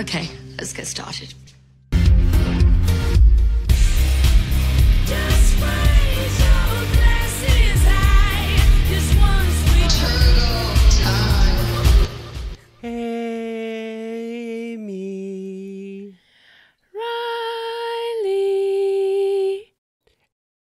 Okay, let's get started. Just raise your glasses high. This one's sweet. Hey, me. Riley.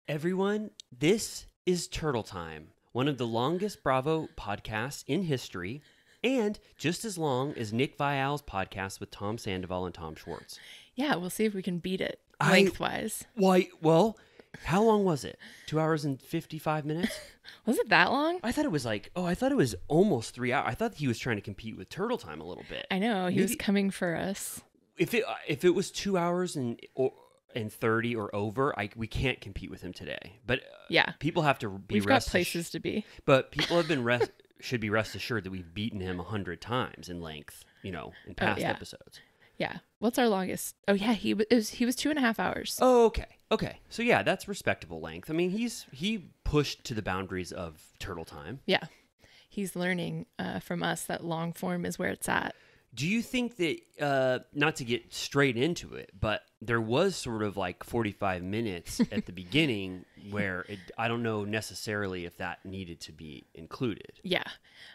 Everyone, this is Turtle Time, one of the longest Bravo podcasts in history, and just as long as Nick Viall's podcast with Tom Sandoval and Tom Schwartz. Yeah, we'll see if we can beat it I- lengthwise. Why? Well, how long was it? Two hours and 55 minutes? Was it that long? I thought it was like, oh, I thought it was almost three hours. I thought he was trying to compete with Turtle Time a little bit. I know he was coming for us. if it if it was two hours and or and thirty or over, I we can't compete with him today. But uh, Yeah. people have to be We've got places to be. But people have been rest should be rest assured that we've beaten him a hundred times in length. You know, in past Oh, yeah. episodes. Yeah. What's our longest? Oh yeah, he was he was two and a half hours. Oh, okay, okay. So yeah, that's respectable length. I mean, he's he pushed to the boundaries of turtle time. Yeah. He's learning uh, from us that long form is where it's at. Do you think that uh, not to get straight into it, but there was sort of like forty-five minutes at the beginning where it, I don't know necessarily if that needed to be included. Yeah.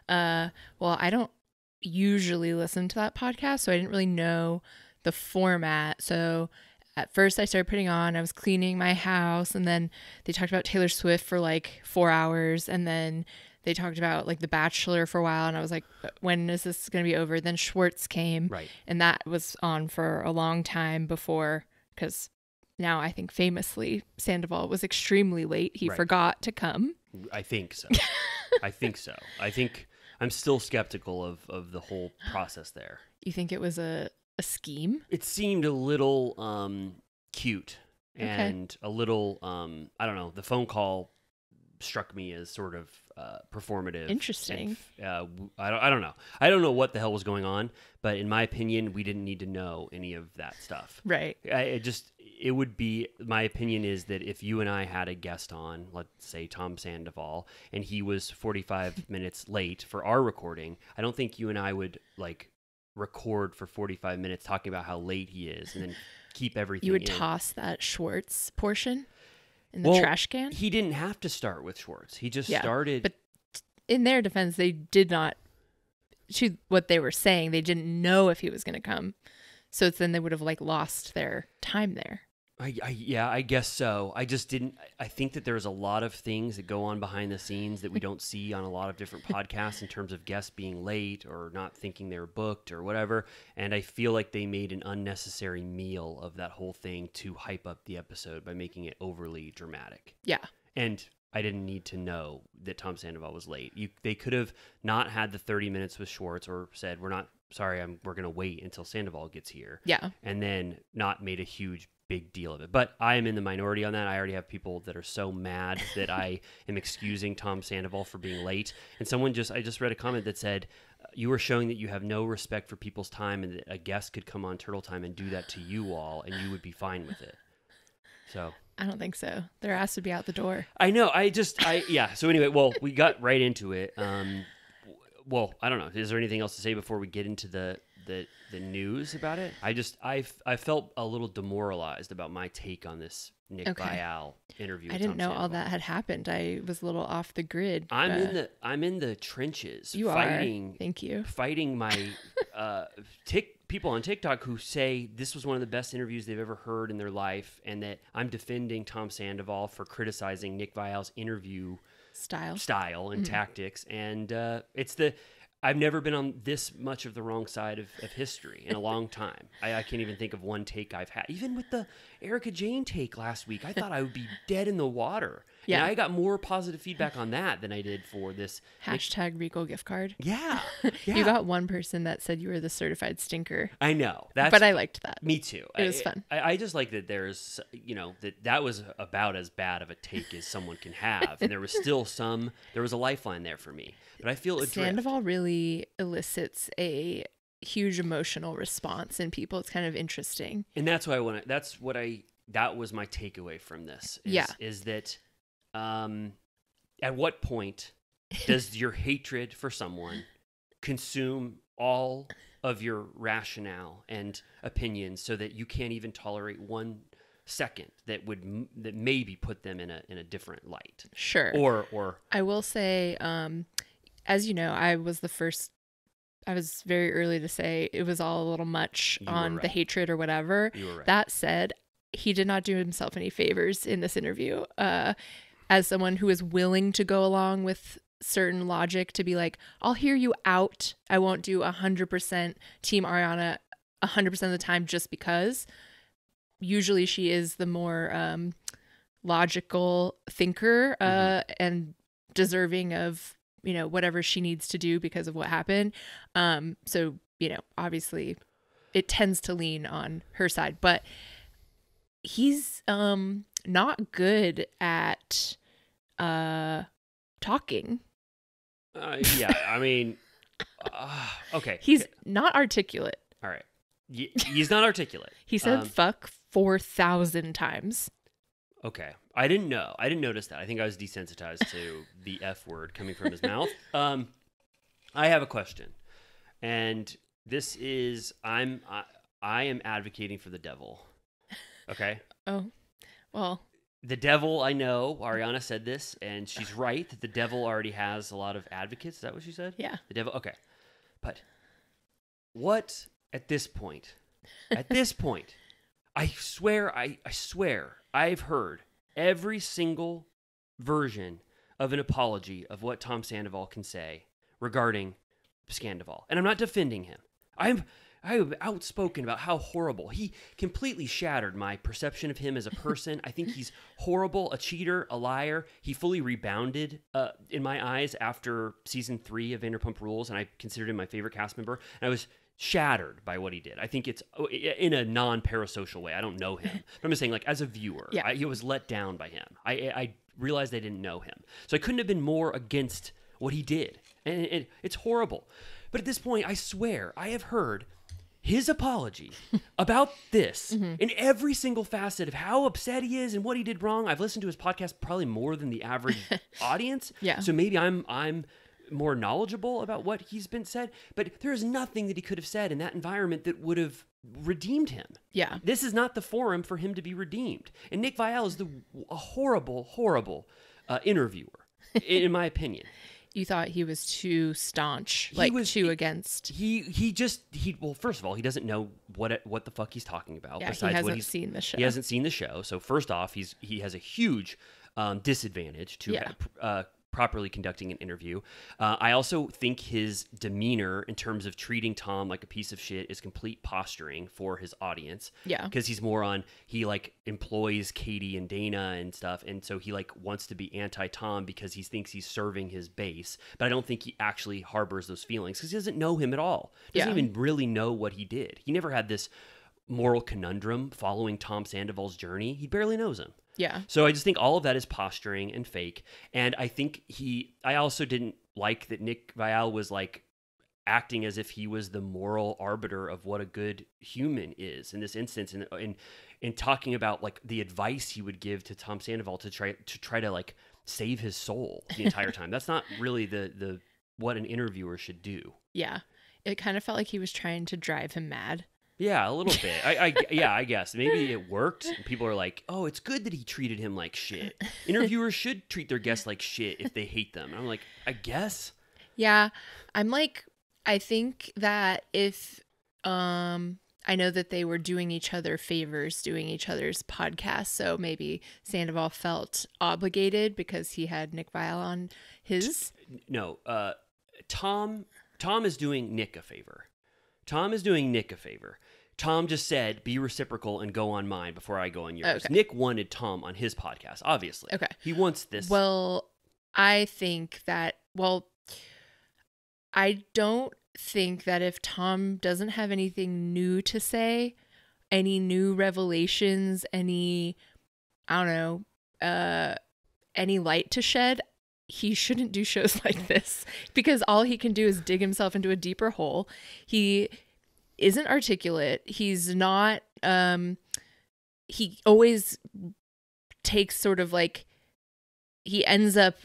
Uh, well, I don't usually listen to that podcast, so I didn't really know the format. So at first, I started putting on, I was cleaning my house, and then they talked about Taylor Swift for like four hours, and then they talked about like The Bachelor for a while, and I was like, when is this going to be over? Then Schwartz came, Right. and that was on for a long time before, because now I think famously Sandoval was extremely late. He Right. forgot to come. I think so. I think so. I think I'm still skeptical of of the whole process there. You think it was a, a scheme? It seemed a little um, cute Okay. and a little um, I don't know. The phone call struck me as sort of uh, performative. Interesting. uh, I don't. I don't know. I don't know what the hell was going on, but in my opinion, we didn't need to know any of that stuff. Right. I it just it would be my opinion is that if you and I had a guest on, let's say Tom Sandoval, and he was 45 minutes late for our recording, I don't think you and I would like record for 45 minutes talking about how late he is and then keep everything You would in. toss that Schwartz portion in the Well, trash can? He didn't have to start with Schwartz. He just Yeah, started But in their defense, they did not, to what they were saying, they didn't know if he was going to come. So it's then they would have like lost their time there. I, I yeah, I guess so. I just didn't. I think that there's a lot of things that go on behind the scenes that we don't see on a lot of different podcasts in terms of guests being late or not thinking they were booked or whatever. And I feel like they made an unnecessary meal of that whole thing to hype up the episode by making it overly dramatic. Yeah. And I didn't need to know that Tom Sandoval was late. You, they could have not had the 30 minutes with Schwartz or said, "We're not sorry. I'm we're gonna wait until Sandoval gets here." Yeah. and then not made a huge big deal of it. But I am in the minority on that. I already have people that are so mad that I am excusing Tom Sandoval for being late. And someone just I just read a comment that said you are showing that you have no respect for people's time and that a guest could come on Turtle Time and do that to you all and you would be fine with it. So I don't think so. Their ass would be out the door. I know. I just I yeah. So anyway, well, we got right into it. Um, well, I don't know. Is there anything else to say before we get into the the the news about it? I just I, I felt a little demoralized about my take on this Nick Okay. Viall interview. I didn't Tom know all that had happened. I was a little off the grid. I'm in the I'm in the trenches You fighting are. Thank you. fighting my uh, tick people on TikTok who say this was one of the best interviews they've ever heard in their life, and that I'm defending Tom Sandoval for criticizing Nick Viall's interview Style. style and Mm-hmm. tactics, and uh, it's the I've never been on this much of the wrong side of, of history in a long time. I, I can't even think of one take I've had. Even with the Erika Jayne take last week, I thought I would be dead in the water. Yeah. and I got more positive feedback on that than I did for this. Nick- Hashtag Rico gift card. yeah, yeah. You got one person that said you were the certified stinker, I know. That's but I liked that. Me too. It was fun. I, I just like that there's, you know, that that was about as bad of a take as someone can have, and there was still some, there was a lifeline there for me. But I feel adrift. Sandoval really elicits a huge emotional response in people. It's kind of interesting. and that's why I want to. That's what I. That was my takeaway from this. Is, Yeah. is that, um, at what point does your hatred for someone consume all of your rationale and opinions so that you can't even tolerate one second that would m- that maybe put them in a in a different light Sure. or or I will say, um, as you know, I was the first. I was very early to say it was all a little much You on the hatred or whatever. you were right That said, he did not do himself any favors in this interview. Uh, as someone who is willing to go along with certain logic to be like, I'll hear you out. I won't do 100% Team Ariana 100% of the time just because. Usually she is the more um, logical thinker uh, and deserving of, you know, whatever she needs to do because of what happened. Um, so, you know, obviously it tends to lean on her side, but he's um not good at uh talking. uh, yeah i mean uh, okay He's okay, not articulate. all right Y- he's not articulate He said Um, fuck 4,000 times. Okay. I didn't know. I didn't notice that. I think I was desensitized to the F word coming from his mouth. Um, I have a question. And this is I'm I, I am advocating for the devil. Okay? Oh. Well, The devil, I know, Ariana said this, and she's right that the devil already has a lot of advocates. Is that what she said? yeah. The devil. Okay. But what at this point? At this point, I swear, I, I swear, I've heard every single version of an apology of what Tom Sandoval can say regarding Scandival. And I'm not defending him. I'm I'm outspoken about how horrible he completely shattered my perception of him as a person. I think he's horrible, a cheater, a liar. He fully rebounded uh, in my eyes after season three of Vanderpump Rules, and I considered him my favorite cast member. And I was shattered by what he did. I think it's oh, in a non-parasocial way. I don't know him, but I'm just saying, like as a viewer, Yeah. I, I was let down by him. I I realized I didn't know him, so I couldn't have been more against what he did, and it, it's horrible. But at this point, I swear I have heard his apology about this Mm-hmm. in every single facet of how upset he is and what he did wrong. I've listened to his podcast probably more than the average audience. Yeah. So maybe I'm I'm more knowledgeable about what he's been said, but there is nothing that he could have said in that environment that would have redeemed him. Yeah. This is not the forum for him to be redeemed. And Nick Viall is the a horrible, horrible uh, interviewer, in, in my opinion. You thought he was too staunch, He like was- too he- against. He he just he well first of all he doesn't know what it, what the fuck he's talking about. Yeah, he besides what hasn't he's seen the show. He hasn't seen the show. So first off, he's he has a huge um, disadvantage to Yeah. uh, properly conducting an interview. Uh, I also think his demeanor in terms of treating Tom like a piece of shit is complete posturing for his audience. Yeah. because he's more on he like employs Katie and Dana and stuff, and so he like wants to be anti Tom because he thinks he's serving his base. But I don't think he actually harbors those feelings because he doesn't know him at all. He Doesn't Yeah. even really know what he did. He never had this moral conundrum following Tom Sandoval's journey. He barely knows him. Yeah. So I just think all of that is posturing and fake. And I think he, I also didn't like that Nick Viall was like acting as if he was the moral arbiter of what a good human is in this instance. And in, in talking about like the advice he would give to Tom Sandoval to try to try to like save his soul the entire time. That's not really the the what an interviewer should do. Yeah. It kind of felt like he was trying to drive him mad. Yeah, a little bit. I, I yeah, I guess maybe it worked. People are like, "Oh, it's good that he treated him like shit." Interviewers should treat their guests like shit if they hate them. And I'm like, I guess. Yeah. I'm like I think that if um I know that they were doing each other favors doing each other's podcasts, so maybe Sandoval felt obligated because he had Nick Viall on his. No, uh, Tom. Tom is doing Nick a favor. Tom is doing Nick a favor. Tom just said, "Be reciprocal and go on mine before I go on yours." Okay. Nick wanted Tom on his podcast, obviously. Okay. He wants this. Well, I think that well I don't think that if Tom doesn't have anything new to say, any new revelations, any I don't know, uh any light to shed, he shouldn't do shows like this because all he can do is dig himself into a deeper hole. He isn't articulate. He's not um he always takes sort of like he ends up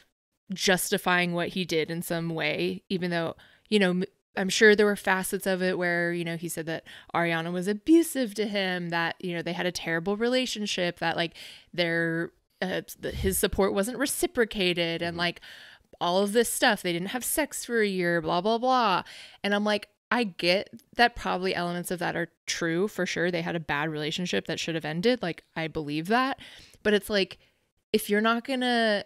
justifying what he did in some way even though you know I'm sure there were facets of it where, you know, he said that Ariana was abusive to him, that, you know, they had a terrible relationship, that like their uh, his support wasn't reciprocated and like all of this stuff. They didn't have sex for a year, blah blah blah. And I'm like I get that probably elements of that are true for sure. They had a bad relationship that should have ended. Like I believe that. But it's like if you're not going to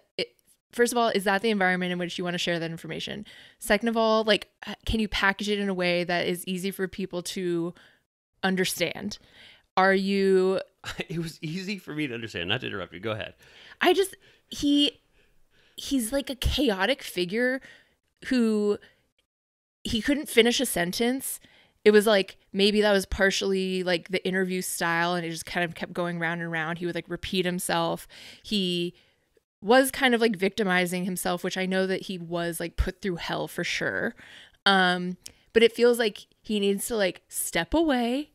first of all, is that the environment in which you want to share that information? Second of all, like, uh, can you package it in a way that is easy for people to understand? Are you, it was easy for me to understand. Not to interrupt you. Go ahead. I just, he, he's like a chaotic figure who he couldn't finish a sentence. It was like maybe that was partially like the interview style and it just kind of kept going round and round. He would like repeat himself. He, was kind of like victimizing himself, which I know that he was like put through hell for sure. Um, but it feels like he needs to like step away.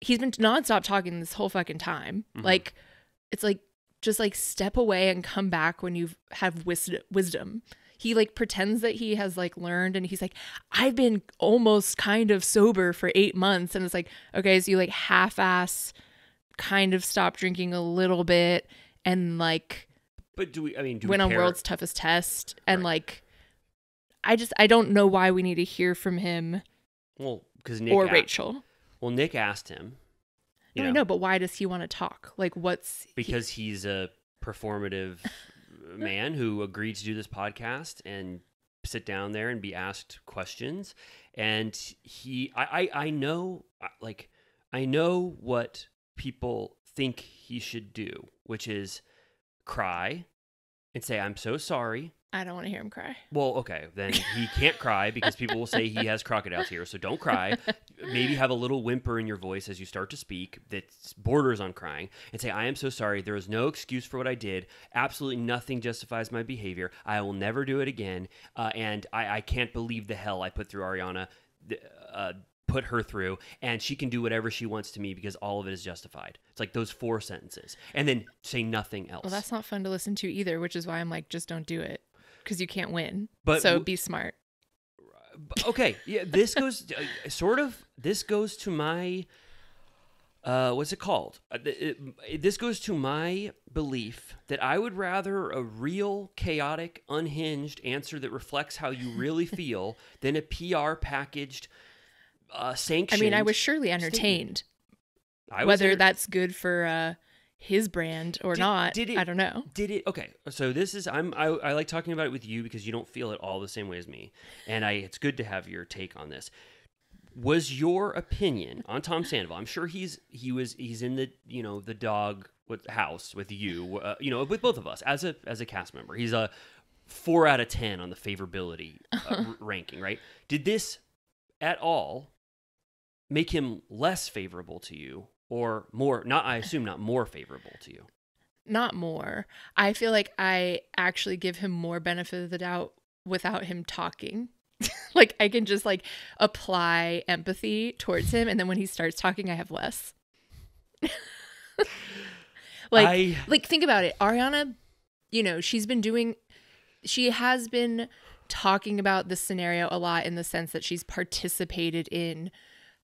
He's been nonstop talking this whole fucking time. Mhm. Like, it's like just like step away and come back when you have wis- wisdom. He like pretends that he has like learned and he's like, I've been almost kind of sober for eight months. And it's like, okay, so you like half ass kind of stop drinking a little bit and like But do we? I mean, do went we on world's toughest test and Right. like i just i don't know why we need to hear from him Well, because Nick or a- rachel Well, Nick asked him. You no, i know but why does he want to talk like what's he- because he's a performative man who agreed to do this podcast and sit down there and be asked questions. And he i i, I know like i know what people think he should do which is cry and say i'm so sorry i don't want to hear him cry well, okay, then he can't cry because people will say he has crocodiles here. So don't cry. Maybe have a little whimper in your voice as you start to speak that borders on crying and say, I am so sorry. There is no excuse for what I did. Absolutely nothing justifies my behavior. I will never do it again. Uh, and I, I can't believe the hell I put through Ariana. Uh, put her through and she can do whatever she wants to me because all of it is justified it's like those four sentences and then say nothing else well that's not fun to listen to either which is why i'm like just don't do it because you can't win. But so w- be smart. Okay yeah this goes uh, sort of this goes to my uh what's it called? Uh, it, it- this goes to my belief that i would rather a real chaotic unhinged answer that reflects how you really feel than a pr packaged uh i mean i was surely entertained. I was whether enter- that's good for uh his brand or Did- not did it- i don't know Did it? Okay, so this is I'm I, I like talking about it with you because you don't feel it all the same way as me, and I it's good to have your take on this. Was your opinion on Tom Sandoval? I'm sure he's he was he's in the you know the dog with house with you uh, you know with both of us as a as a cast member. He's a four out of ten on the favorability uh, r- ranking. Right? Did this at all make him less favorable to you or more? Not I assume not more favorable to you. not more. I feel like I actually give him more benefit of the doubt without him talking. like I can just like apply empathy towards him and then when he starts talking I have less. like I- like think about it. Ariana, you know, she's been doing she has been talking about this scenario a lot in the sense that she's participated in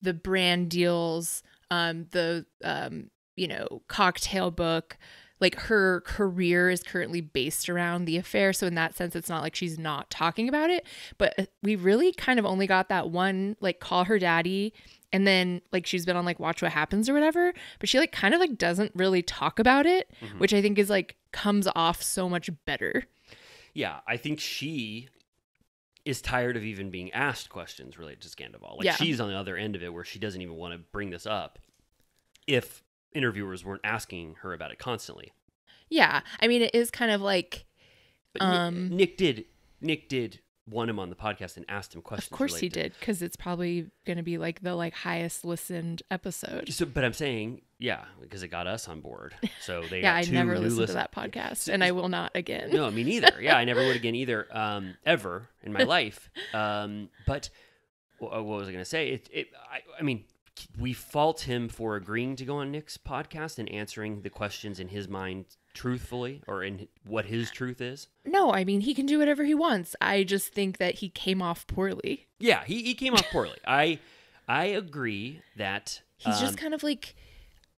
the brand deals, um, the um, you know, cocktail book. Like her career is currently based around the affair. So in that sense, it's not like she's not talking about it. But uh, we really kind of only got that one, like call her daddy. And then like she's been on like watch what happens or whatever. But she like kind of like doesn't really talk about it, which I think is like comes off so much better. Yeah, I think she is tired of even being asked questions related to Scandival. Like Yeah. she's on the other end of it where she doesn't even want to bring this up if interviewers weren't asking her about it constantly. Yeah. I mean, it is kind of like, But Nick- Um, Nick, did Nick did want him on the podcast and asked him questions. of course he did, because it's probably going to be like the like highest listened episode. So, but I'm saying, yeah, because it got us on board. So they Yeah, I never listened listen- to that podcast, and I will not again. No, me neither. Yeah, I never would again either, um, ever in my life. Um, but what was I going to say? It, it, I, I mean, we fault him for agreeing to go on Nick's podcast and answering the questions in his mind truthfully or in what his truth is. No, I mean he can do whatever he wants. I just think that he came off poorly. Yeah, he, he came off poorly. I I agree that He's um, just kind of like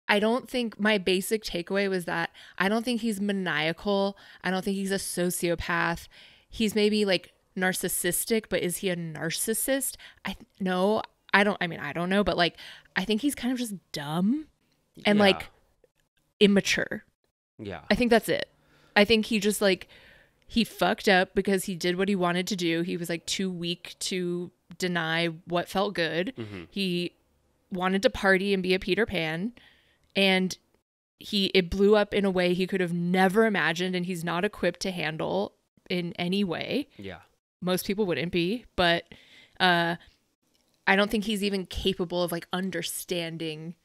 I don't think my basic takeaway was that I don't think he's maniacal. I don't think he's a sociopath. He's maybe like narcissistic, but is he a narcissist? I no, I don't I mean, I don't know, but like I think he's kind of just dumb and yeah, like immature. yeah. I think that's it. I think he just like he fucked up because he did what he wanted to do. He was like too weak to deny what felt good. Mhm. He wanted to party and be a Peter Pan and he it blew up in a way he could have never imagined and he's not equipped to handle in any way. Yeah. Most people wouldn't be, but uh I don't think he's even capable of like understanding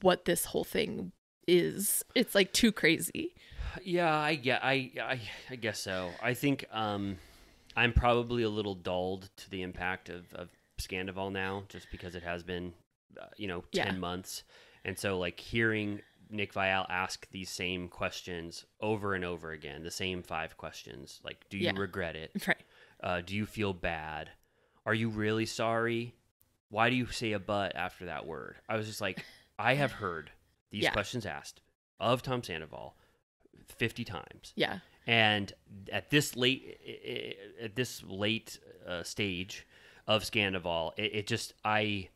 what this whole thing is. It's like too crazy. Yeah, I get I, I I guess so. I think um I'm probably a little dulled to the impact of of Scandival now just because it has been uh, you know 10 Yeah. months. And so like hearing Nick Viall ask these same questions over and over again, the same five questions. Like do you Yeah. regret it? Right. Uh, do you feel bad? Are you really sorry? Why do you say a but after that word? I was just like, I have heard these Yeah. questions asked of Tom Sandoval 50 times. Yeah. And at this late at this late uh, stage of Scandival, it, it just I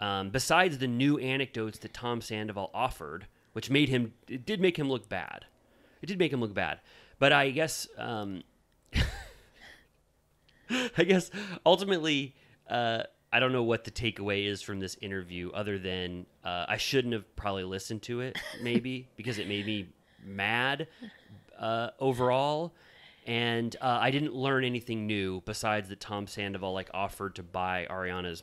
um, besides the new anecdotes that Tom Sandoval offered, which made him it did make him look bad. It did make him look bad. But I guess um, I guess ultimately, uh, I don't know what the takeaway is from this interview, other than uh, I shouldn't have probably listened to it, maybe because it made me mad uh, overall, and uh, I didn't learn anything new besides that Tom Sandoval like offered to buy Ariana's.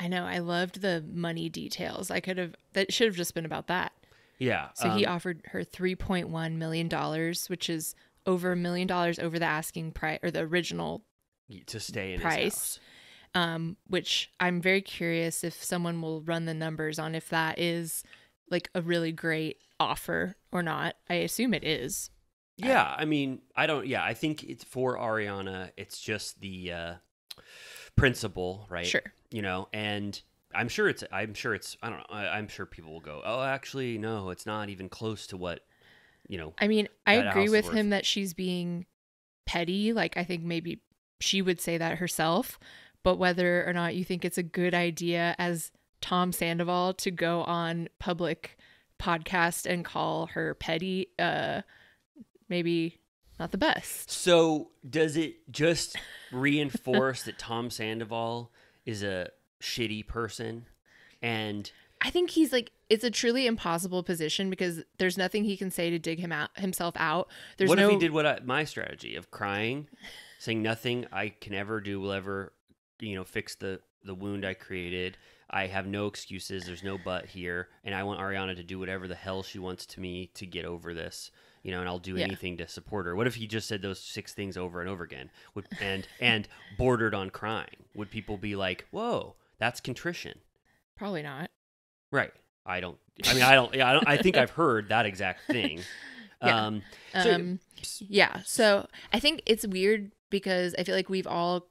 I know. I loved the money details. I could have that should have just been about that. Yeah, So he um, offered her 3.1 million dollars, which is over a million dollars over the asking price or the original to stay in price. um, which I'm very curious if someone will run the numbers on if that is like a really great offer or not. I assume it is. Yeah, I mean, I don't. Yeah, I think it's for Ariana. It's just the uh, principle, right? Sure. You know, and I'm sure it's. I'm sure it's. I don't know. I, I'm sure people will go. Oh, actually, no, it's not even close to what. You know. I mean, I agree with worth- him that she's being petty. Like, I think maybe she would say that herself. But whether or not you think it's a good idea as Tom Sandoval to go on public podcast and call her petty, uh, maybe not the best. So does it just reinforce that Tom Sandoval is a shitty person? And I think he's like it's a truly impossible position because there's nothing he can say to dig him out himself out. There's what no if he did what I, my strategy of crying, saying nothing I can ever do will ever, you know, fix the the wound I created. I have no excuses. There's no but here, and I want Ariana to do whatever the hell she wants to me to get over this. You know, and I'll do Yeah. anything to support her. What if he just said those six things over and over again, would and and bordered on crying? Would people be like, "Whoa, that's contrition"? probably not. Right. I don't. I mean, I don't. Yeah, I don't. I think I've heard that exact thing. Yeah. Um, so- Um, yeah. So I think it's weird because I feel like we've all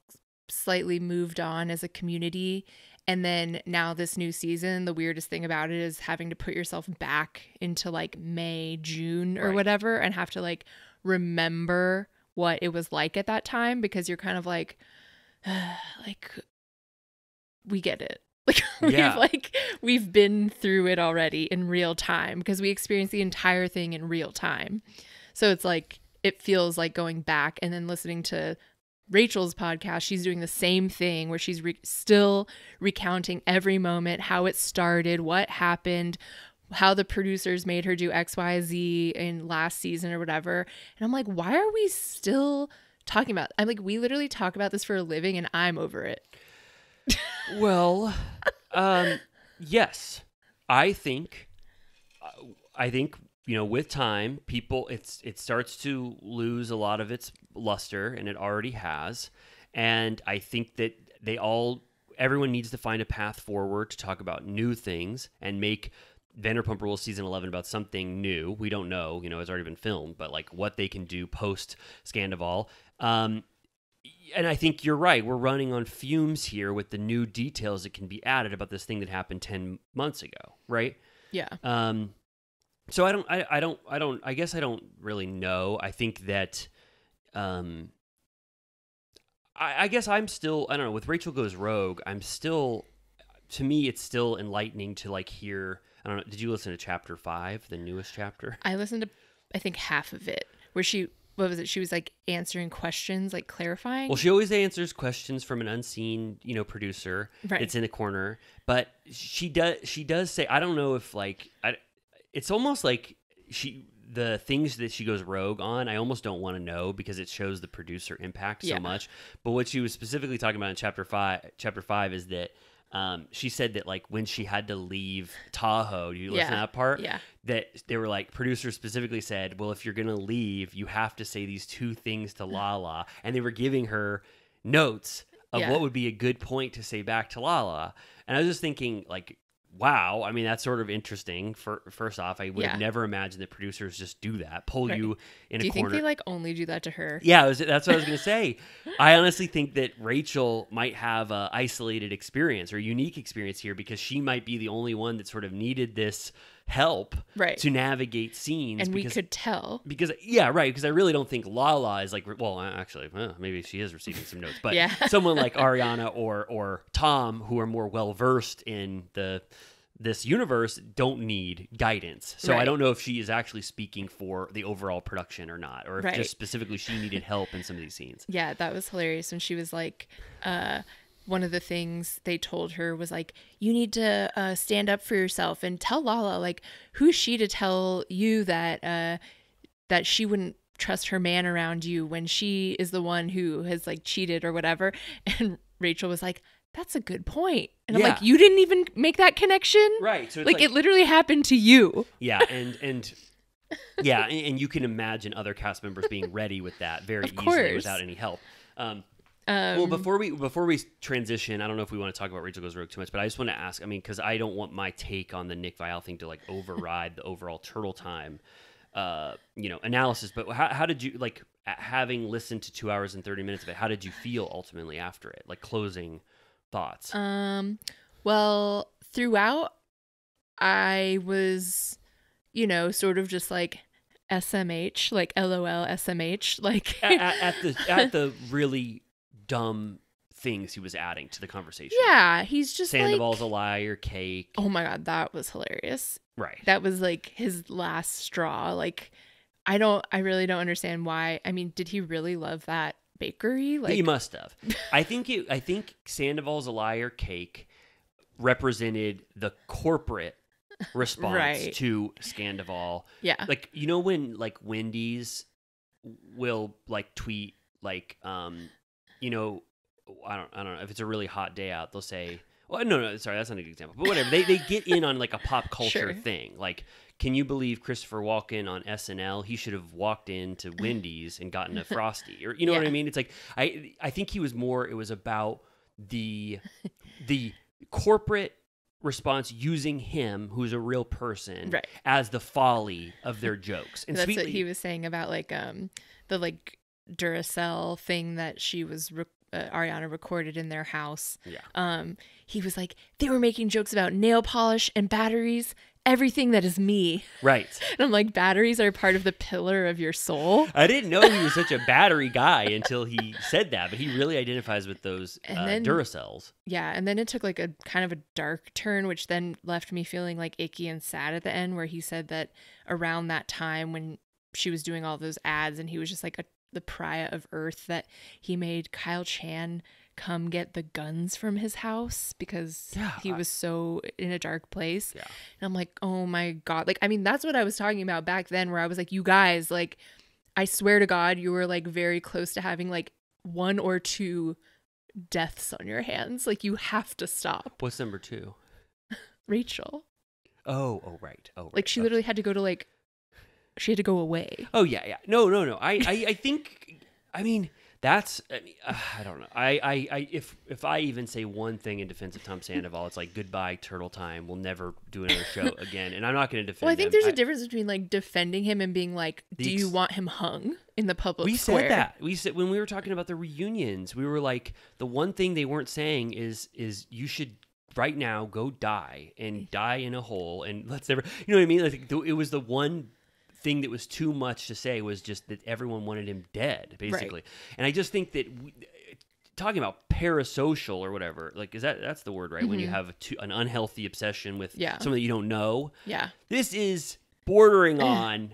slightly moved on as a community. And then now this new season, the weirdest thing about it is having to put yourself back into like May, June or Right. whatever and have to like remember what it was like at that time because you're kind of like, like, we get it. Like Yeah. we've like we've been through it already in real time because we experienced the entire thing in real time. So it's like it feels like going back and then listening to Rachel's podcast, she's doing the same thing where she's re- still recounting every moment, how it started, what happened, how the producers made her do XYZ in last season or whatever. And I'm like, why are we still talking about? I'm like, we literally talk about this for a living and I'm over it. Well, um, yes, I think, uh, I think you know, with time, people it's it starts to lose a lot of its luster, and it already has. And I think that they all, everyone needs to find a path forward to talk about new things and make Vanderpump Rules season 11 about something new. We don't know, you know, it's already been filmed, but like what they can do post Scandival. Um, and I think you're right. We're running on fumes here with the new details that can be added about this thing that happened 10 months ago, right? Yeah. Um, so I don't, I, I don't, I don't, I guess I don't really know. I think that, um, I, I guess I'm still, I don't know, with Rachel Goes Rogue, I'm still, to me, it's still enlightening to like hear, I don't know, did you listen to chapter five, the newest chapter? I listened to I think half of it where she what was it? She was like answering questions, like clarifying. Well, she always answers questions from an unseen, you know, producer. Right. It's in the corner, but she does. She does say, I don't know if like, I, it's almost like she the things that she goes rogue on. I almost don't want to know because it shows the producer impact so Yeah. much. But what she was specifically talking about in chapter five, chapter five, is that. Um, she said that like when she had to leave Tahoe, do you listen to that part? Yeah. That they were like producers specifically said, well, if you're gonna leave, you have to say these two things to Lala, and they were giving her notes of Yeah. what would be a good point to say back to Lala. And I was just thinking, like, wow. I mean, that's sort of interesting. For first off, I would have Yeah. never imagined that producers just do that, pull Right. you in Do a you corner. think they like only do that to her? Yeah, was, that's what I was going to say. I honestly think that Rachel might have a isolated experience or unique experience here because she might be the only one that sort of needed this help Right. to navigate scenes. and we could tell. because yeah, right. Because I really don't think Lala is like well, uh, actually, uh, maybe she is receiving some notes, but Yeah. someone like Ariana or or Tom who are more well versed in the this universe don't need guidance. So I don't know if she is actually speaking for the overall production or not, or if Right. just specifically she needed help in some of these scenes. Yeah, that was hilarious when she was like, uh, one of the things they told her was like, you need to uh, stand up for yourself and tell Lala, like, who's she to tell you that uh, that she wouldn't trust her man around you when she is the one who has like cheated or whatever. And Rachel was like, that's a good point. And I'm like, you didn't even make that connection, Right. So it's Like, it literally happened to you. Yeah, and and yeah, and, and you can imagine other cast members being ready with that very easily course. without any help. Um, Um, well, before we before we transition, I don't know if we want to talk about Rachel Goes Rogue too much, but I just want to ask. I mean, because I don't want my take on the Nick Viall thing to like override the overall Turtle Time, uh, you know, analysis. But how, how did you like having listened to two hours and thirty minutes of it? How did you feel ultimately after it? Like closing thoughts. Um, well, throughout, I was, you know, sort of just like SMH, like LOL SMH, like at, at, at the at the really dumb things he was adding to the conversation. yeah, he's just Sandoval's like, a liar, cake. oh my god, that was hilarious. Right. That was like his last straw. Like, I don't, I really don't understand why. I mean, did he really love that bakery? Like, he must have. I think it. I think Sandoval's a liar, cake represented the corporate response Right. to Scandival. yeah, Like you know when like Wendy's will like tweet like um you know I don't I don't know if it's a really hot day out they'll say well no no sorry that's not a good example but whatever they they get in on like a pop culture Sure. thing like can you believe Christopher Walken on SNL he should have walked into Wendy's and gotten a frosty or you know what I mean it's like I I think he was more it was about the the corporate response using him who's a real person Right. as the folly of their jokes and that's sweetly, what he was saying about like um the like Duracell thing that she was re- uh, Ariana recorded in their house. Yeah. Um, he was like they were making jokes about nail polish and batteries, everything that is me. right And I'm like, batteries are part of the pillar of your soul. I didn't know he was such a battery guy until he said that, but he really identifies with those And uh, then- Duracells. Yeah, and then it took like a kind of a dark turn, which then left me feeling like icky and sad at the end, where he said that around that time when she was doing all those ads and he was just like a, the pariah of Earth, that he made Kyle Chan come get the guns from his house because Yeah, he was so in a dark place. Yeah. And I'm like, oh my God. Like, I mean, that's what I was talking about back then, where I was like, you guys, like, I swear to God, you were like very close to having like one or two deaths on your hands. Like, you have to stop. What's number two? Rachel. Oh, oh, right. Oh, right. Like, she literally had to go to like, she had to go away. Oh yeah, yeah. No, no, no. I, I, I think. I mean, that's I, mean, uh, I don't know. I, I, I if if I even say one thing in defense of Tom Sandoval, it's like goodbye turtle time. We'll never do another show again, and I'm not going to defend. Well, I think him. there's a difference between like defending him and being like, "Do you want him hung in the public we square?" said that we said when we were talking about the reunions we were like the one thing they weren't saying is is you should right now go die and die in a hole and let's never you know what i mean like it was the one thing that was too much to say was just that everyone wanted him dead basically and i just think that we, talking about parasocial or whatever like is that that's the word right when you have a too, an unhealthy obsession with Yeah. someone that you don't know Yeah, this is bordering on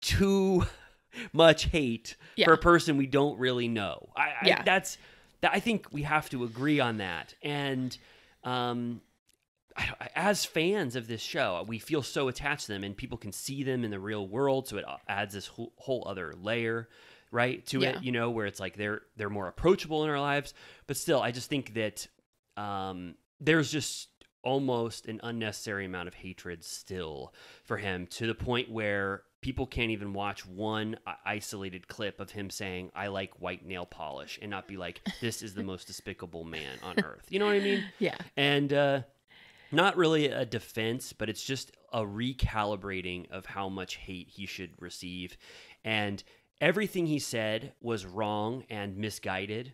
too much hate Yeah. for a person we don't really know. I, I Yeah. that's that. I think we have to agree on that. And um, as fans of this show, we feel so attached to them, and people can see them in the real world, so it adds this whole, whole other layer. Right to Yeah. it, you know, where it's like they're they're more approachable in our lives, but still, I just think that um, there's just almost an unnecessary amount of hatred still for him to the point where people can't even watch one isolated clip of him saying i like white nail polish and not be like this is the most despicable man on earth you know what i mean yeah, and uh, not really a defense, but it's just a recalibrating of how much hate he should receive. And everything he said was wrong and misguided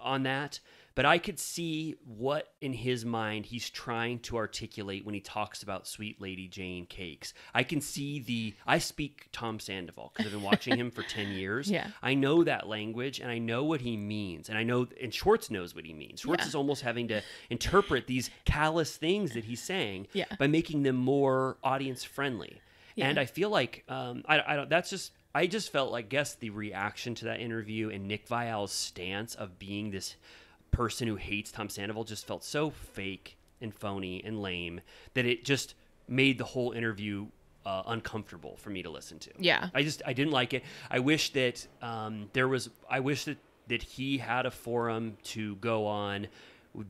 on that. But I could see what in his mind he's trying to articulate when he talks about Sweet Lady Jane cakes. I can see the. I speak Tom Sandoval because I've been watching him for 10 years. Yeah. I know that language and I know what he means. And I know, and Schwartz knows what he means. Schwartz Yeah. is almost having to interpret these callous things that he's saying Yeah. by making them more audience friendly. Yeah. And I feel like um, I, I don't. That's just. I just felt like guess the reaction to that interview and Nick Viall's stance of being this person who hates Tom Sandoval just felt so fake and phony and lame that it just made the whole interview uh, uncomfortable for me to listen to. Yeah. I just I didn't like it. I wish that um, there was. I wish that that he had a forum to go on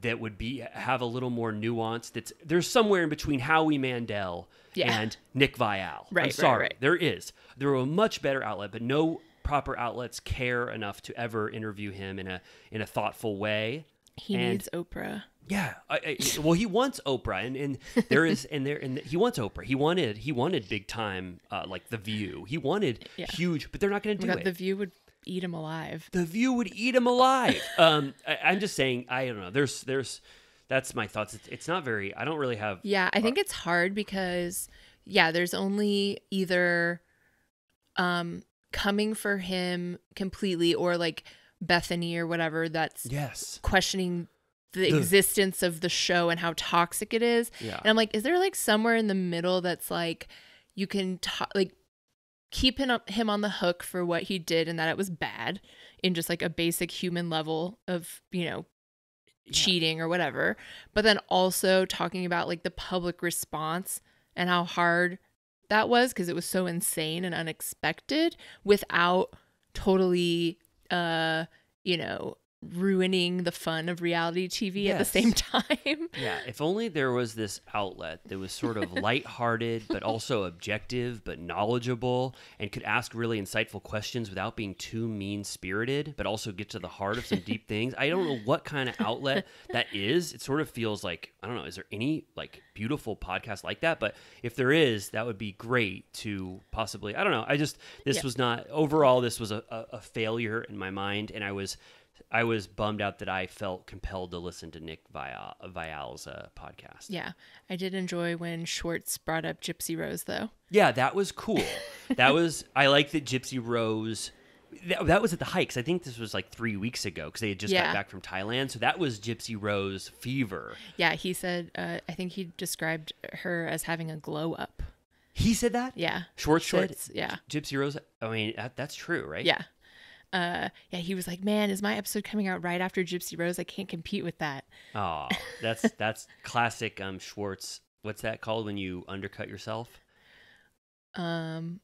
that would be have a little more nuance. That's there's somewhere in between Howie Mandel Yeah. and Nick Viall. I'm Right, right, sorry, right. there is. There are a much better outlet, but no proper outlets care enough to ever interview him in a in a thoughtful way. he And- needs Oprah. Yeah, I, I, well, he wants Oprah, and, and there is, and there, and he wants Oprah. He wanted, he wanted big time, uh, like The View. He wanted Yeah. huge, but they're not going to do God, it. the View would eat him alive. the View would eat him alive. um, I, I'm just saying, I don't know. There's, there's, that's my thoughts. It's, it's not very. I don't really have. Yeah, I think it's hard because yeah, there's only either um coming for him completely or like Bethany or whatever that's Yes. questioning the, The- existence of the show and how toxic it is. Yeah. And I'm like, is there like somewhere in the middle that's like you can ta- like keep him up, him on the hook for what he did and that it was bad in just like a basic human level of, you know, cheating or whatever, but then also talking about like the public response and how hard that was because it was so insane and unexpected without totally uh you know ruining the fun of reality TV at the same time. Yeah, if only there was this outlet that was sort of lighthearted, but also objective, but knowledgeable, and could ask really insightful questions without being too mean spirited, but also get to the heart of some deep things. I don't know what kind of outlet that is. It sort of feels like, I don't know, is there any like beautiful podcast like that? But if there is, that would be great to possibly, I don't know. I just, this Yeah. was not, overall, this was a, a, a failure in my mind, and I was. I was bummed out that I felt compelled to listen to Nick Viall, Viall's uh, podcast. yeah, I did enjoy when Schwartz brought up Gypsy Rose though. Yeah, that was cool. that was I like that Gypsy Rose. That, that was at the hikes. I think this was like three weeks ago because they had just got back from Thailand. So that was Gypsy Rose fever. Yeah, he said uh, I think he described her as having a glow up. He said that. Yeah. Schwartz, Schwartz, said yeah. Gypsy Rose. I mean, that, that's true, right? Yeah. Uh yeah, he was like, "Man, is my episode coming out right after Gypsy Rose? I can't compete with that." Oh, that's that's classic. Um, Schwartz. What's that called when you undercut yourself? Um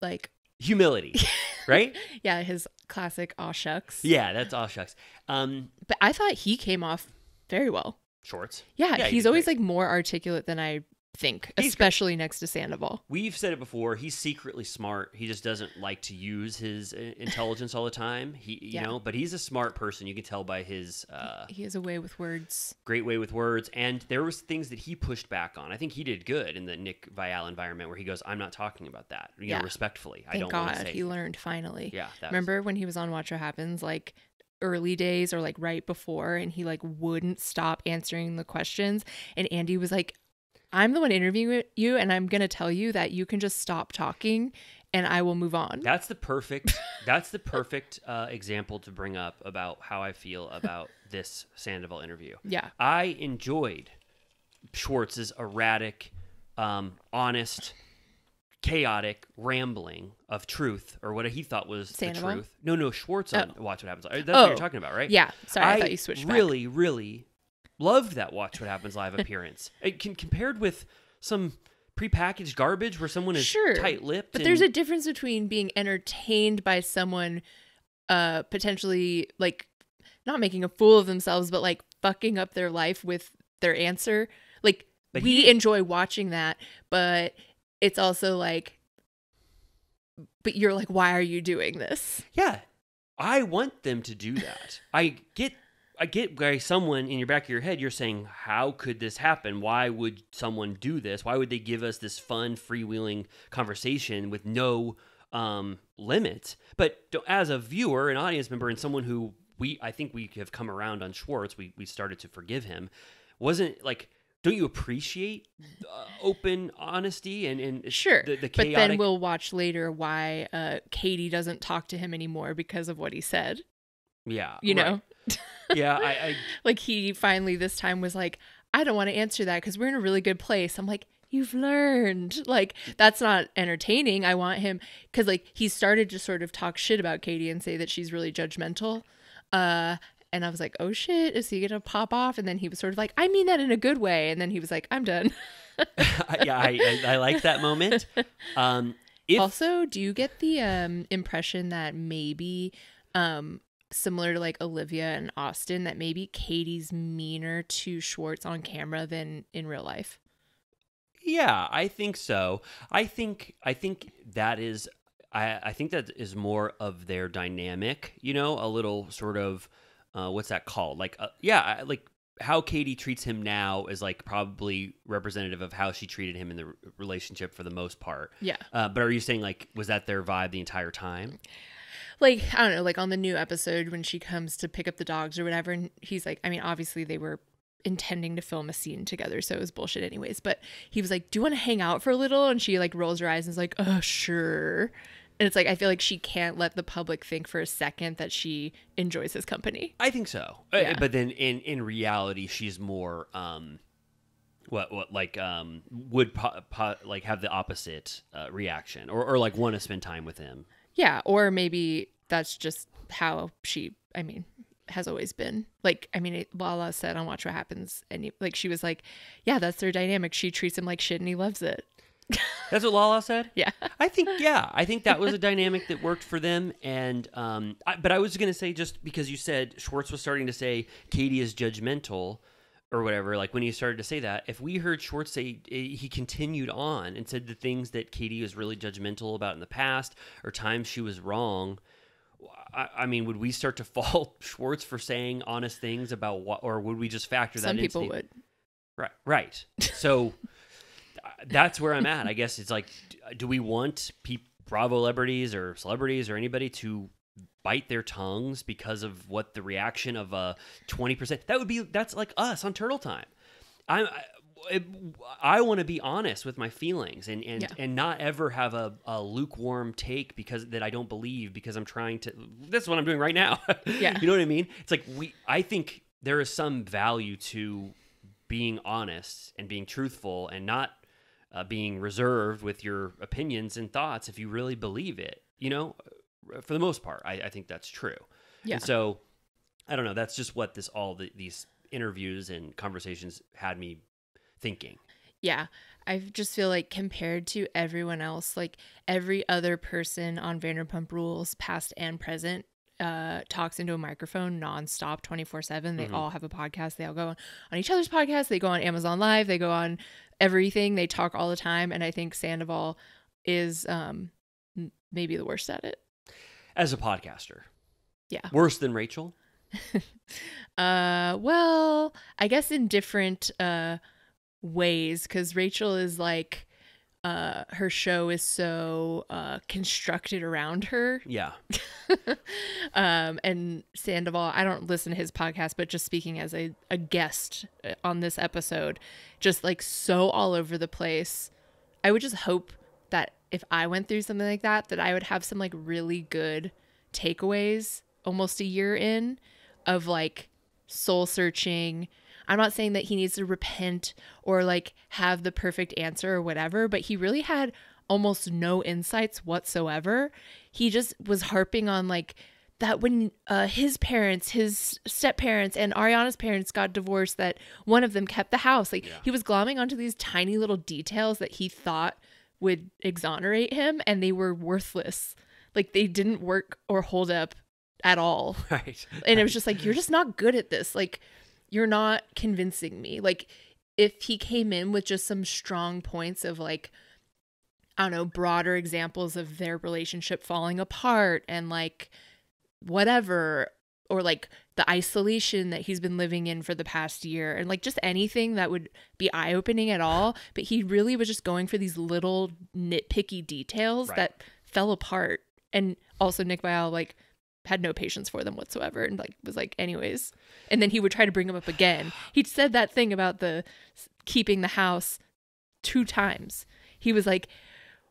like Humility, right? yeah, his classic aw shucks. yeah, that's all shucks. Um, But I thought he came off very well. Schwartz. Yeah, Yeah, he he's always great. like more articulate than I think, He's- especially next to Sandoval. We've said it before. He's secretly smart. He just doesn't like to use his uh, intelligence all the time. He, you Yeah. know, but he's a smart person. You can tell by his uh, He has a way with words. great way with words. And there was things that he pushed back on. I think he did good in the Nick Viall environment where he goes, "I'm not talking about that." You Yeah. know, respectfully. I don't want God to say. he learned finally. yeah, that was- Remember when he was on Watch What Happens, like early days or like right before, and he like wouldn't stop answering the questions, and Andy was like, "I'm the one interviewing you, and I'm gonna tell you that you can just stop talking, and I will move on." That's the perfect. that's the perfect uh, example to bring up about how I feel about this Sandoval interview. yeah, I enjoyed Schwartz's erratic, um, honest, chaotic rambling of truth, or what he thought was Sandoval? the truth. No, no, Schwartz on Oh. Watch What Happens. That's what Oh. you're talking about, right? yeah. Sorry, I, thought you switched back. really, really loved that Watch What Happens live appearance. It can, compared with some prepackaged garbage where someone is Sure, tight-lipped. But there's a difference between being entertained by someone uh potentially like not making a fool of themselves but like fucking up their life with their answer. Like But we he- enjoy watching that, but it's also like but you're like why are you doing this? Yeah, I want them to do that. I get, I get why someone in your back of your head, you're saying, how could this happen? Why would someone do this? Why would they give us this fun, freewheeling conversation with no um, limit? But as a viewer, an audience member, and someone who we, I think we have come around on Schwartz, we we started to forgive him. Wasn't like. Don't you appreciate uh, open honesty and, and Sure. the, the but then we'll watch later why uh Katie doesn't talk to him anymore because of what he said. yeah You right. know? yeah I, I like he finally this time was like i don't want to answer that because we're in a really good place. I'm like you've learned. Like that's not entertaining. I want him because like he started to sort of talk shit about katie and say that she's really judgmental uh and i was like oh shit is he gonna pop off? And then he was sort of like i mean that in a good way. And then he was like i'm done. Yeah, I, I, I like that moment. Um, if also do you get the um impression that maybe um similar to like olivia and austen that maybe katie's meaner to schwartz on camera than in real life yeah, I think so. I think I think that is I I think that is more of their dynamic. You know, a little sort of uh, what's that called? Like uh, yeah, like how Katie treats him now is like probably representative of how she treated him in the relationship for the most part. yeah Uh, but are you saying like was that their vibe the entire time? Like I don't know, like on the new episode when she comes to pick up the dogs or whatever, and he's like, I mean, obviously they were intending to film a scene together, so it was bullshit anyways. But he was like, "Do you want to hang out for a little?" And she like rolls her eyes and is like, "Uh, sure." And it's like I feel like she can't let the public think for a second that she enjoys his company. I think so. Uh, Yeah. But then in in reality, she's more um, what what like um would po- po- like have the opposite uh, reaction or or like want to spend time with him. Yeah, or maybe that's just how she. I mean, has always been. Like, I mean, Lala said on Watch What Happens, and he- like she was like, "Yeah, that's their dynamic. She treats him like shit, and he loves it." That's what Lala said. Yeah. I think yeah, I think that was a dynamic that worked for them. And um, I, but I was gonna say just because you said Schwartz was starting to say Katie is judgmental or whatever, like when he started to say that, if we heard Schwartz say eh, he continued on and said the things that Katie was really judgmental about in the past or times she was wrong. I, I mean, would we start to fault Schwartz for saying honest things about what, or would we just factor that Some into people the- would. Right, right. So uh, that's where I'm at. I guess it's like, do we want pe- Bravo celebrities or celebrities or anybody to bite their tongues because of what the reaction of a twenty percent? That would be that's like us on Turtle Time. I'm. I, it- I want to be honest with my feelings and and, Yeah. and not ever have a, a lukewarm take because that I don't believe because I'm trying to. That's what I'm doing right now. Yeah. you know what I mean? It's like we. I think there is some value to being honest and being truthful and not uh, being reserved with your opinions and thoughts if you really believe it. You know, for the most part, I, I think that's true. Yeah. And so, I don't know. That's just what this all the, these interviews and conversations had me thinking. Yeah. I just feel like compared to everyone else, like every other person on Vanderpump Rules, past and present, uh, talks into a microphone nonstop, twenty four seven. Mm-hmm. They all have a podcast. They all go on, on each other's podcasts. They go on Amazon Live. They go on everything. They talk all the time. And I think Sandoval is um, maybe the worst at it. As a podcaster, Yeah. worse than Rachel. Uh, well, I guess in different uh ways because Rachel is like uh her show is so uh constructed around her. Yeah, um and sandoval i don't listen to his podcast but just speaking as a, a guest uh, on this episode just like so all over the place. I would just hope that if i went through something like that that i would have some like really good takeaways almost a year in of like soul searching i'm not saying that he needs to repent or like have the perfect answer or whatever but he really had almost no insights whatsoever he just was harping on like that when uh, his parents, his step parents, and Ariana's parents got divorced, that one of them kept the house. Like he was glomming onto these tiny little details that he thought would exonerate him, and they were worthless. Like they didn't work or hold up at all. right. And it was just like, you're just not good at this. Like you're not convincing me. Like if he came in with just some strong points of like, I don't know, broader examples of their relationship falling apart and like whatever, or like the isolation that he's been living in for the past year, and like just anything that would be eye opening at all. But he really was just going for these little nitpicky details Right. that fell apart. And also, Nick Viall, like, had no patience for them whatsoever and like was like anyways. And then he would try to bring them up again. He said that thing about the keeping the house two times. He was like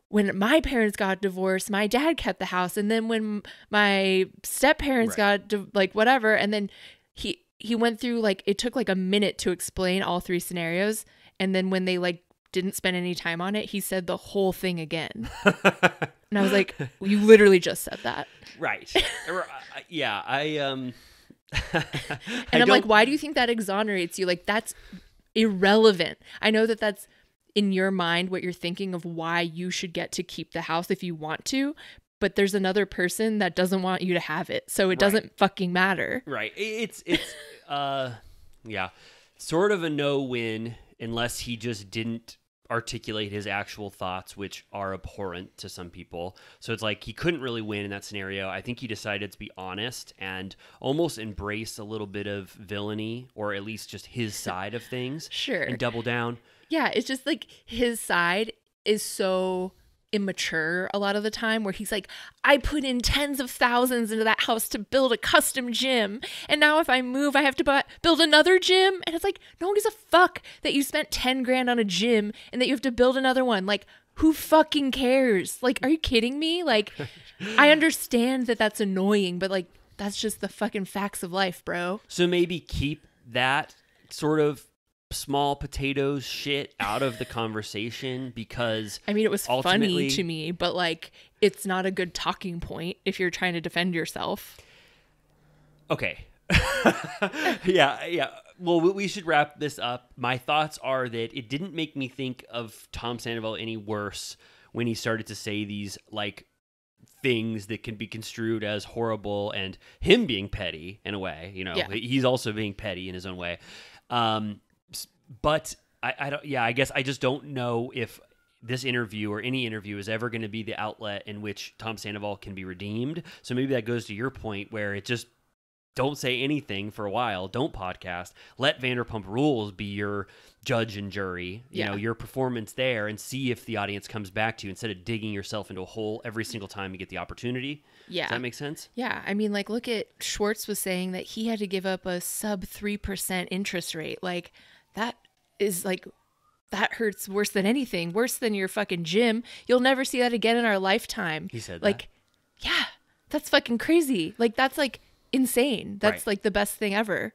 when my parents got divorced my dad kept the house and then when my step parents Right. got like whatever. And then he he went through like it took like a minute to explain all three scenarios. And then when they like didn't spend any time on it he said the whole thing again and i was like you literally just said that right. Uh, yeah, I um. And I I'm like, why do you think that exonerates you? Like, that's irrelevant. I know that that's in your mind what you're thinking of why you should get to keep the house if you want to, but there's another person that doesn't want you to have it. So it doesn't fucking matter. Right. It's it's uh yeah. Sort of a no-win unless he just didn't articulate his actual thoughts which are abhorrent to some people. So it's like he couldn't really win in that scenario. I think he decided to be honest and almost embrace a little bit of villainy or at least just his side of things Sure. and double down. Yeah, it's just like his side is so immature a lot of the time where he's like I put in tens of thousands into that house to build a custom gym. And now if I move I have to buy, build another gym? And it's like no one gives a fuck that you spent 10 grand on a gym and that you have to build another one. Like who fucking cares? Like are you kidding me? Like I understand that that's annoying but like that's just the fucking facts of life bro. So maybe keep that sort of small potatoes shit out of the conversation because I mean, it was funny to me, but like, it's not a good talking point if you're trying to defend yourself. Okay. yeah, yeah. Well, we- should wrap this up. My thoughts are that it didn't make me think of Tom Sandoval any worse when he started to say these like things that can be construed as horrible and him being petty in a way. You know, Yeah. he's also being petty in his own way. Um, but I, I don't. Yeah, I guess I just don't know if this interview or any interview is ever going to be the outlet in which Tom Sandoval can be redeemed. So maybe that goes to your point where it just don't say anything for a while. Don't podcast. Let Vanderpump Rules be your judge and jury. You Yeah. know your performance there, and see if the audience comes back to you instead of digging yourself into a hole every single time you get the opportunity. Yeah. Does that makes sense? yeah. I mean, like, look at Schwartz was saying that he had to give up a sub 3% interest rate. Like, is like, that hurts worse than anything, worse than your fucking gym. You'll never see that again in our lifetime. He said that. like, yeah, that's fucking crazy. Like, that's like insane. That's Right. like the best thing ever.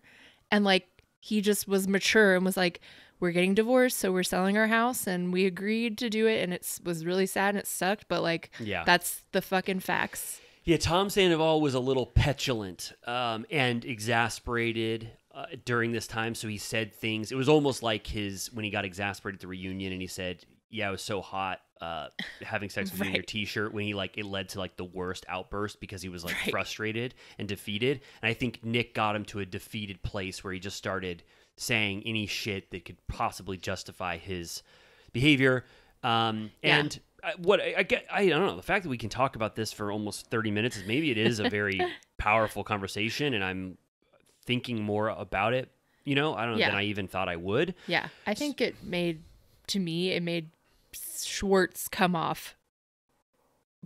And like, he just was mature and was like, we're getting divorced, so we're selling our house, and we agreed to do it, and it was really sad and it sucked, but like, Yeah. that's the fucking facts. Yeah, Tom Sandoval was a little petulant um, and exasperated uh, during this time. So he said things. It was almost like his when he got exasperated at the reunion, and he said, "Yeah, it was so hot. uh, having sex with you in your t-shirt when he like it led to like the worst outburst because he was like Right. frustrated and defeated and i think nick got him to a defeated place where he just started saying any shit that could possibly justify his behavior um, Yeah. and I, what I, I get i don't know the fact that we can talk about this for almost 30 minutes is maybe it is a very powerful conversation and i'm thinking more about it you know i don't know Yeah. than i even thought i would Yeah, I think it made to me it made Schwartz come off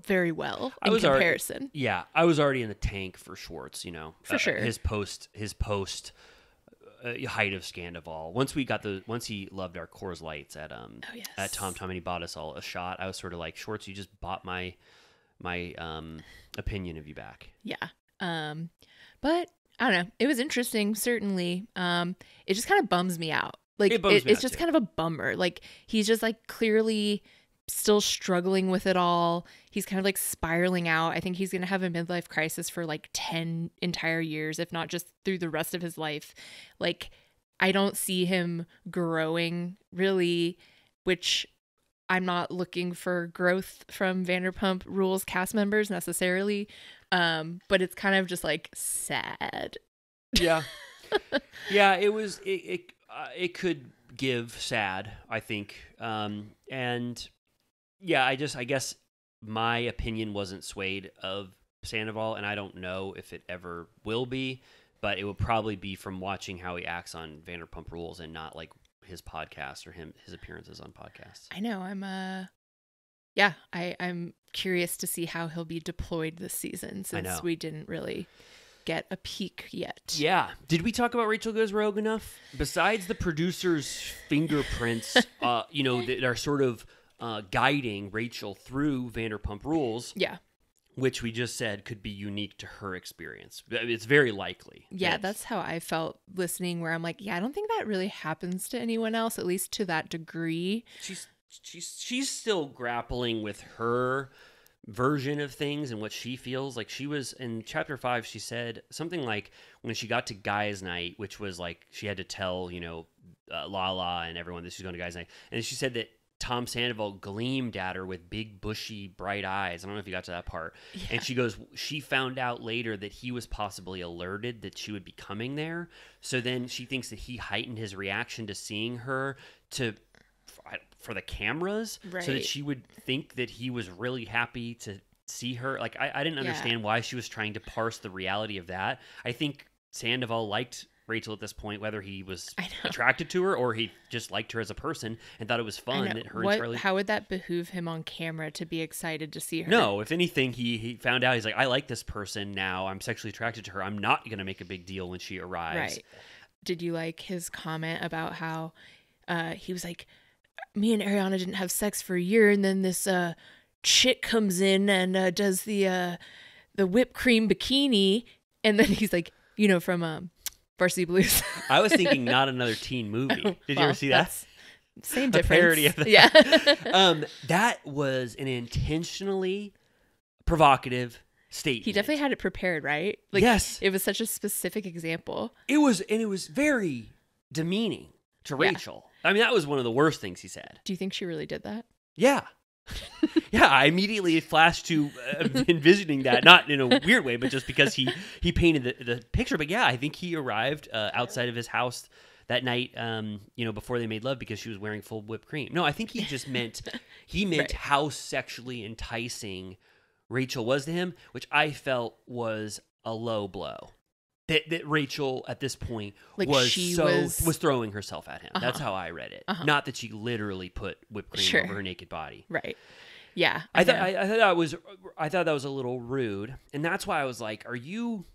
very well I in was already- comparison. Yeah, I was already in the tank for Schwartz. You know, For sure. His post, his post uh, height of Scandoval. Once we got the, once he loved our Coors Lights at um Oh, yes. at Tom Tom and he bought us all a shot. I was sort of like Schwartz, you just bought my my um opinion of you back. Yeah. Um, but I don't know. It was interesting, certainly. Um, it just kind of bums me out. Like It bums me it's out, just too. kind of a bummer. Like he's just like clearly still struggling with it all. He's kind of like spiraling out. I think he's gonna have a midlife crisis for like ten entire years, if not just through the rest of his life. Like I don't see him growing really, which I'm not looking for growth from Vanderpump Rules cast members necessarily. Um, but it's kind of just like sad. Yeah, yeah. It was it it, uh, it could give sad. I think, um, and yeah, I just I guess my opinion wasn't swayed of Sandoval, and I don't know if it ever will be, but it will probably be from watching how he acts on Vanderpump Rules and not like his podcast or him his appearances on podcasts. I know. I'm uh yeah, I, I'm curious to see how he'll be deployed this season since we didn't really get a peek yet. Yeah. Did we talk about Rachel Goes Rogue enough? Besides the producer's fingerprints, uh, you know, that are sort of uh, guiding Rachel through Vanderpump Rules, Yeah. Which we just said could be unique to her experience. It's very likely. Yeah, that- that's how I felt listening where I'm like, yeah, I don't think that really happens to anyone else, at least to that degree. she's she's she's still grappling with her version of things and what she feels like she was in chapter 5 she said something like when she got to guys night which was like she had to tell you know uh, lala and everyone that she's going to guys night and she said that Tom Sandoval gleamed at her with big bushy bright eyes. I don't know if you got to that part. And she goes she found out later that he was possibly alerted that she would be coming there. So then she thinks that he heightened his reaction to seeing her to for the cameras so that she would think that he was really happy to see her like i, I didn't Yeah. understand why she was trying to parse the reality of that i think sandoval liked rachel at this point whether he was attracted to her or he just liked her as a person and thought it was fun that her What- and charlie How would that behoove him on camera to be excited to see her? no if anything he, he found out he's like i like this person now i'm sexually attracted to her i'm not going to make a big deal when she arrives Right. Did you like his comment about how uh, he was like, me and Ariana didn't have sex for a year, and then this uh, chick comes in and uh, does the uh, the whipped cream bikini, and then he's like, you know, from um, Varsity Blues. i was thinking not another teen movie did you ever see that Same A difference. parody of that. Yeah. um, that was an intentionally provocative statement. he definitely had it prepared, right? Like, yes, It was such a specific example. it was, and it was very demeaning to Yeah. Rachel. I mean, that was one of the worst things he said. Do you think she really did that? Yeah. yeah, I immediately flashed to uh, envisioning that, not in a weird way, but just because he he painted the, the picture. But yeah, I think he arrived uh, outside of his house that night, um, you know, before they made love because she was wearing full whipped cream. No, I think he just meant he meant Right. how sexually enticing Rachel was to him, which I felt was a low blow. That, that Rachel at this point Like, was she so was- was throwing herself at him. That's Uh-huh. how I read it. Uh-huh. Not that she literally put whipped cream Sure. over her naked body. Right. Yeah. I thought. I, I thought that was I thought that was a little rude, and that's why I was like, "Are you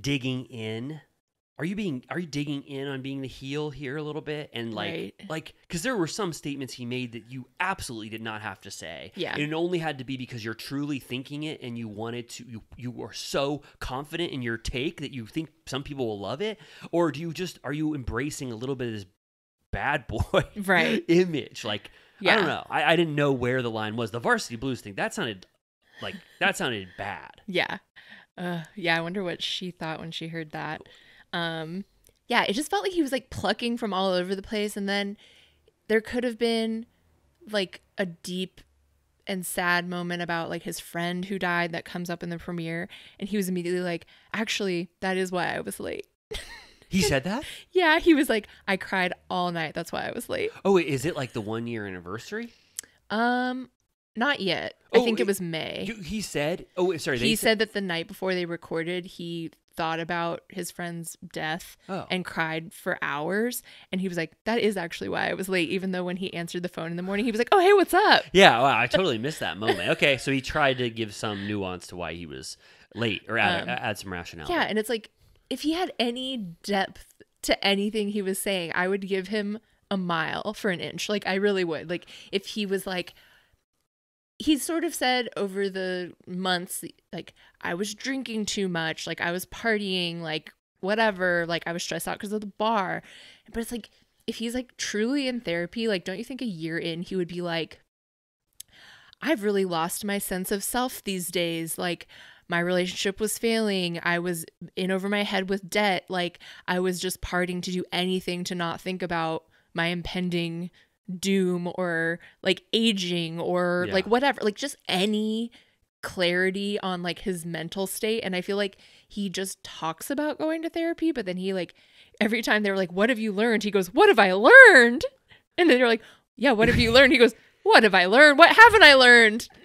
digging in? Are you being Are you digging in on being the heel here a little bit?" And like, Right. like because there were some statements he made that you absolutely did not have to say. Yeah. and it only had to be because you're truly thinking it, and you wanted to. You you are so confident in your take that you think some people will love it, or do you just are you embracing a little bit of this bad boy Right. image? Like. I don't know. I, I didn't know where the line was. The varsity blues thing, that sounded like that sounded bad. Yeah. Uh, yeah, I wonder what she thought when she heard that. Um, yeah, it just felt like he was like plucking from all over the place, and then there could have been like a deep and sad moment about like his friend who died that comes up in the premiere and he was immediately like actually that is why i was late He said that? yeah he was like i cried all night that's why i was late Oh, wait, is it like the one year anniversary? um not yet i Oh, think it it- was may You, he said. Oh, sorry. They he said that the night before they recorded he thought about his friend's death Oh. and cried for hours and he was like that is actually why i was late even though when he answered the phone in the morning he was like oh hey what's up Yeah, wow, I totally missed that moment. Okay, so he tried to give some nuance to why he was late, or add, Um, add some rationale. Yeah, and it's like if he had any depth to anything he was saying, I would give him a mile for an inch. Like I really would. Like if he was like he's sort of said over the months like I was drinking too much, like I was partying, like whatever, like I was stressed out because of the bar. But it's like if he's like truly in therapy, like don't you think a year in he would be like I've really lost my sense of self these days. Like, my relationship was failing. I was in over my head with debt. Like, I was just partying to do anything to not think about my impending doom or like aging or Yeah. like whatever. Like, just any clarity on like his mental state. And I feel like he just talks about going to therapy, but then he like, every time they were like, What have you learned? He goes, What have I learned? And then they're like, Yeah, what have you learned? He goes, What have I learned? What haven't I learned?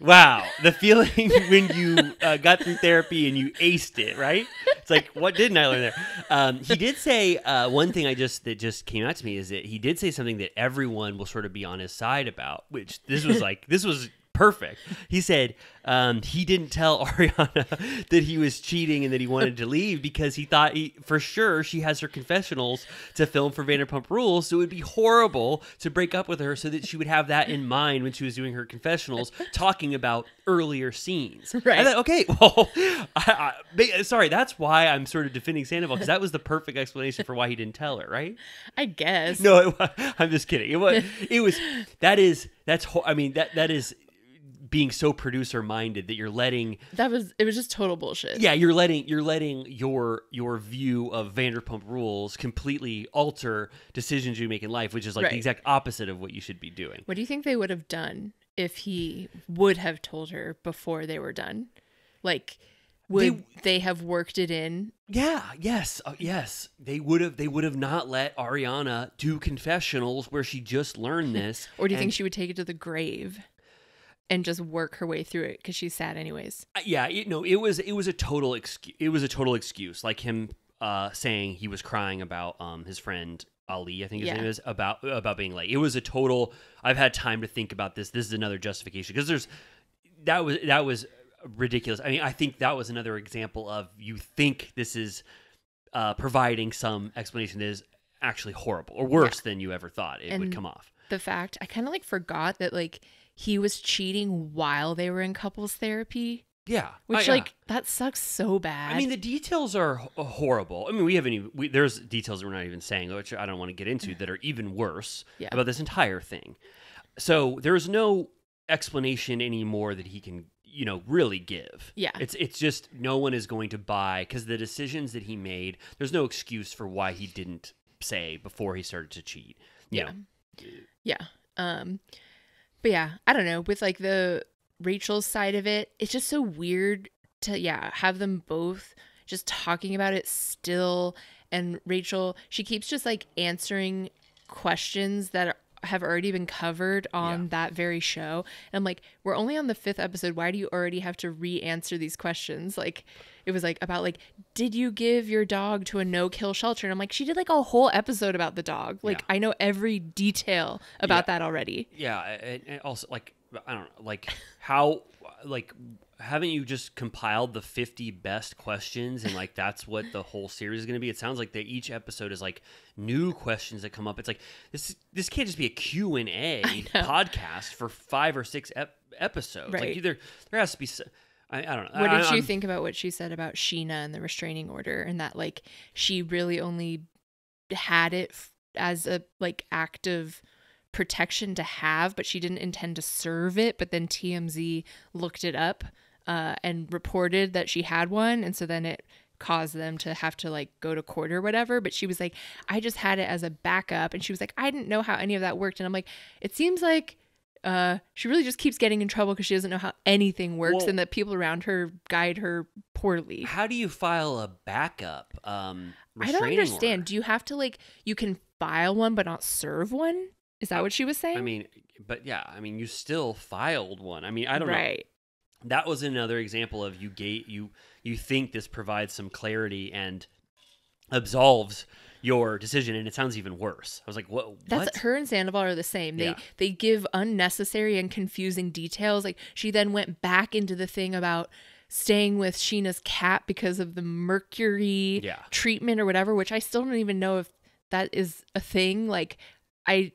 Wow, the feeling when you uh, got through therapy and you aced it, right? It's like, what didn't I learn there? Um, he did say uh, one thing I just that just came out to me is that he did say something that everyone will sort of be on his side about, which this was like this was perfect. He said um, he didn't tell Ariana that he was cheating and that he wanted to leave because he thought he, for sure she has her confessionals to film for Vanderpump Rules, so it would be horrible to break up with her so that she would have that in mind when she was doing her confessionals, talking about earlier scenes. Right. I thought, okay, well, I, I, sorry, that's why I'm sort of defending Sandoval because that was the perfect explanation for why he didn't tell her, right? I guess. No, it, I'm just kidding. It was. It was. That is. That's. I mean. That. That is being so producer minded that you're letting. That was it was just total bullshit. Yeah, you're letting. You're letting your your view of Vanderpump Rules completely alter decisions you make in life, which is like Right. the exact opposite of what you should be doing. What do you think they would have done if he would have told her before they were done? Like would they, have worked it in? Yeah. Yes. Uh, yes. They would have. They would have not let Ariana do confessionals where she just learned this. Or do you think she would take it to the grave and just work her way through it cuz she's sad anyways? Uh, yeah it, no it was it was a total excuse it was a total excuse like him uh saying he was crying about um his friend ali i think his Yeah. name is about about being late it was a total i've had time to think about this this is another justification because there's that was that was ridiculous i mean i think that was another example of you think this is uh providing some explanation that is actually horrible or worse than you ever thought it would come off The fact I kind of like forgot that like he was cheating while they were in couples therapy, yeah which Oh, yeah. like that sucks so bad. I mean, the details are h- horrible. I mean, we haven't even. We, there's details we're not even saying, which I don't want to get into, that are even worse Yeah. about this entire thing. So there's no explanation anymore that he can, you know, really give. Yeah. It's it's just no one is going to buy because the decisions that he made. There's no excuse for why he didn't say before he started to cheat. You Yeah. know? Yeah. Um but yeah, I don't know, with like the Rachel side of it, it's just so weird to yeah, have them both just talking about it still and Rachel, she keeps just like answering questions that have already been covered on Yeah. that very show. And I'm like, we're only on the 5th episode. Why do you already have to re-answer these questions? Like it was like about like did you give your dog to a no-kill shelter? And I'm like, she did like a whole episode about the dog. Like Yeah. I know every detail about that already. Yeah, and also like I don't know, like how like haven't you just compiled the 50 best questions and like that's what the whole series is going to be? It sounds like that each episode is like new questions that come up. It's like this this can't just be a Q&A podcast for 5 or 6 ep- episodes. Like Right. either there has to be I don't know. What I- did you I'm- think about what she said about Scheana and the restraining order and that like she really only had it f- as a like act of protection to have, but she didn't intend to serve it. But then TMZ looked it up uh, and reported that she had one, and so then it caused them to have to like go to court or whatever. But she was like, I just had it as a backup, and she was like, I didn't know how any of that worked, and I'm like, it seems like uh, she really just keeps getting in trouble because she doesn't know how anything works Well- and that people around her guide her poorly. How do you file a backup? Um, I don't understand. order? Do you have to like you can file one but not serve one? Is that what she was saying? I mean, but yeah, I mean, you still filed one. I mean, I don't know. right. That was another example of you gate you you think this provides some clarity and absolves your decision, and it sounds even worse. I was like, what? That's what? her and Sandoval are the same. They Yeah. they give unnecessary and confusing details. Like she then went back into the thing about staying with Scheana's cat because of the mercury Yeah. treatment or whatever, which I still don't even know if that is a thing. Like I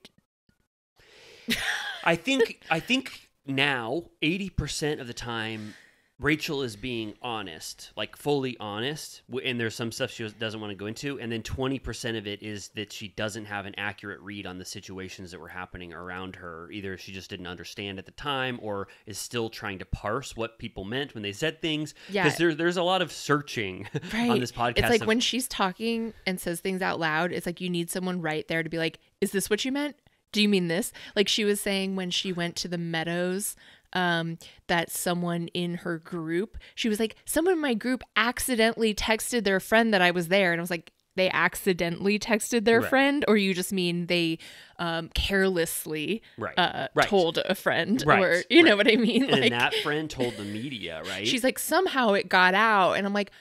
I think I think now eighty percent of the time Rachel is being honest, like fully honest, and there's some stuff she doesn't want to go into, and then twenty percent of it is that she doesn't have an accurate read on the situations that were happening around her. Either she just didn't understand at the time, or is still trying to parse what people meant when they said things. Yeah. because there, there's a lot of searching on this podcast. It's like of- when she's talking and says things out loud, it's like you need someone right there to be like, "Is this what you meant? Do you mean this?" Like she was saying when she went to the Meadows, um, that someone in her group, she was like, "Someone in my group accidentally texted their friend that I was there," and I was like. They accidentally texted their Right. friend, or you just mean they um, carelessly Right. uh, Right. told a friend, Right. or you know what I mean? and then that friend told the media, right? she's like, somehow it got out, and I'm like,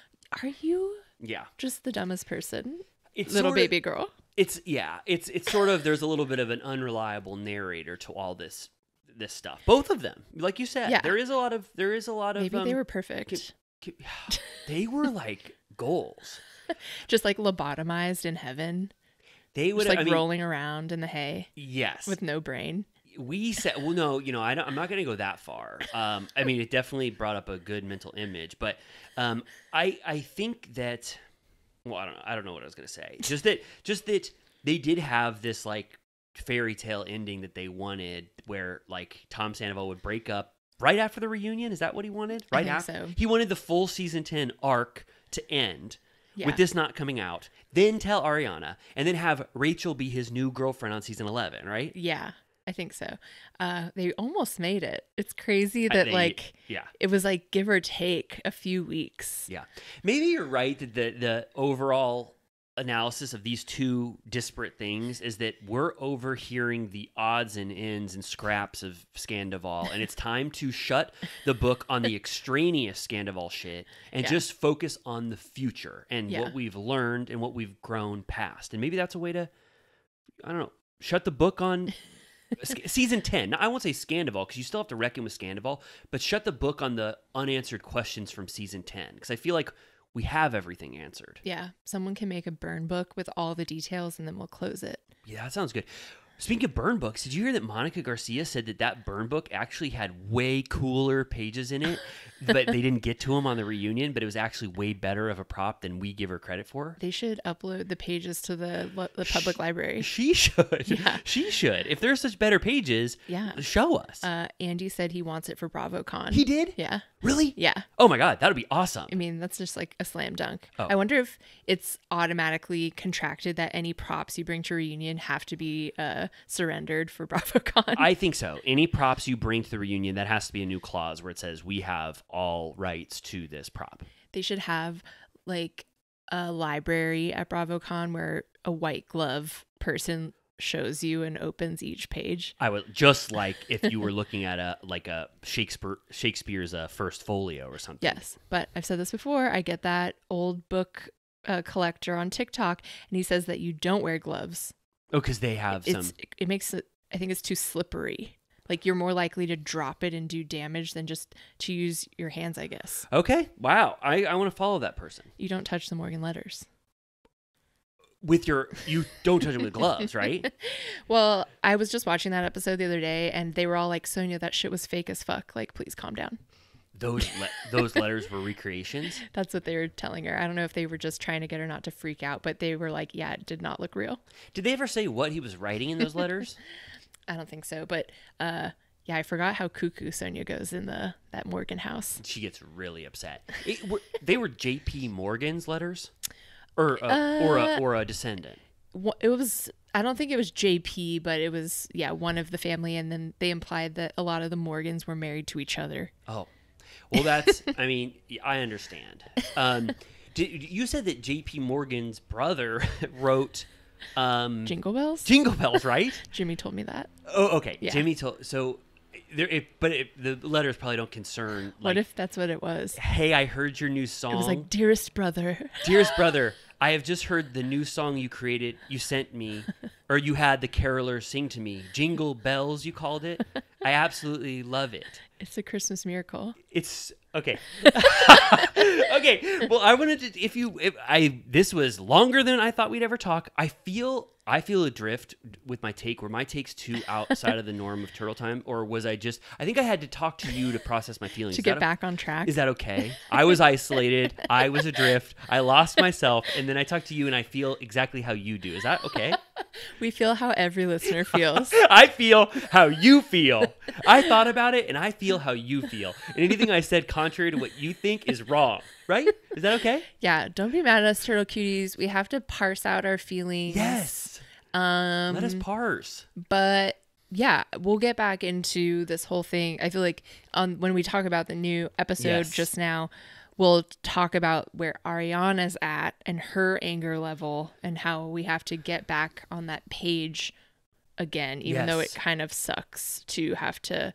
are you yeah, just the dumbest person, it's little baby girl. It's yeah it's it's sort of there's a little bit of an unreliable narrator to all this this stuff. Both of them like you said Yeah. there is a lot of there is a lot of Maybe um, they were perfect, they were like goals. Just like lobotomized in heaven, they would just like I mean, rolling around in the hay yes. with no brain. we said well no you know I don't, i'm not going to go that far. Um i mean it definitely brought up a good mental image but um i i think that well i don't know i don't know what i was going to say. Just that just that they did have this like fairy tale ending that they wanted where like tom sandoval would break up right after the reunion. Is that what he wanted? Right after so. he wanted the full season 10 arc to end Yeah. with this not coming out. Then tell ariana and then have rachel be his new girlfriend on season 11 right? Yeah, I think so. Uh, they almost made it. It's crazy that they- like yeah it was like give or take a few weeks. Yeah. Maybe you're right that the the overall analysis of these two disparate things is that we're overhearing the odds and ends and scraps of Scandoval and it's time to shut the book on the extraneous Scandoval shit and Yeah. just focus on the future and Yeah. what we've learned and what we've grown past. And maybe that's a way to I don't know, shut the book on season 10 now, i won't say scandoval because you still have to reckon with scandoval but shut the book on the unanswered questions from season 10 because i feel like we have everything answered. Yeah, someone can make a burn book with all the details, and then we'll close it. yeah that sounds good speaking of burn books did you hear that monica garcia said that that burn book actually had way cooler pages in it but they didn't get to them on the reunion but it was actually way better of a prop than we give her credit for They should upload the pages to the the public library. she should Yeah. she should if there's such better pages Yeah. show us Uh, Andy said he wants it for BravoCon. he did Yeah. really Yeah. oh my god that would be awesome I mean, that's just like a slam dunk. Oh. I wonder if it's automatically contracted that any props you bring to reunion have to be uh, surrendered for BravoCon. I think so. Any props you bring to the reunion, that has to be a new clause where it says we have all rights to this prop. they should have like a library at BravoCon where a white glove person shows you and opens each page. I would just like if you were looking at a like a Shakespeare Shakespeare's uh, first folio or something. Yes, but I've said this before. I get that old book uh, collector on TikTok, and he says that you don't wear gloves. Oh, because they have some. It makes it. I think it's too slippery. Like you're more likely to drop it and do damage than just to use your hands. I guess Okay. Wow. I I want to follow that person you don't touch the Morgan letters. with your. You don't touch them with gloves, right? Well, I was just watching that episode the other day, and they were all like, "Sonja, that shit was fake as fuck. Like, please calm down." Those le- those letters were recreations. That's what they were telling her. I don't know if they were just trying to get her not to freak out, but they were like, "Yeah, it did not look real." Did they ever say what he was writing in those letters? I don't think so, but uh, yeah, I forgot how cuckoo Sonja goes in the that Morgan house. she gets really upset. It, were, they were J.P. Morgan's letters, or uh, or a Uh, or a descendant. it was I don't think it was JP, but it was yeah one of the family, and then they implied that a lot of the Morgans were married to each other. Oh, well, that's. I mean, I understand. Um, did, you said that J.P. Morgan's brother wrote um, Jingle bells. Jingle Bells, right? Jimmy told me that. Oh, okay. Yeah. Jimmy told. So, there. It, but it, the letters probably don't concern. Like, what if that's what it was? Hey, I heard your new song. It was like, dearest brother. Dearest brother, I have just heard the new song you created, you sent me, or you had the caroler sing to me. Jingle Bells, you called it. I absolutely love it. It's a Christmas miracle. It's okay. okay. Well, I wanted to. If you, if I, this was longer than I thought we'd ever talk. I feel, I feel adrift with my take. Were my takes too outside of the norm of turtle time, or was I just? I think I had to talk to you to process my feelings. To Is get o- back on track. Is that okay? I was isolated. I was adrift. I lost myself, and then I talked to you, and I feel exactly how you do. Is that okay? we feel how every listener feels. I feel how you feel. I thought about it, and I feel how you feel. And anything I said contrary to what you think is wrong. Right? Is that okay? yeah, don't be mad at us, turtle cuties. We have to parse out our feelings. Yes. Um, Let us parse. but yeah, we'll get back into this whole thing. I feel like on when we talk about the new episode Yes. just now, we'll talk about where Ariana's at and her anger level and how we have to get back on that page again, even though it kind of sucks to have to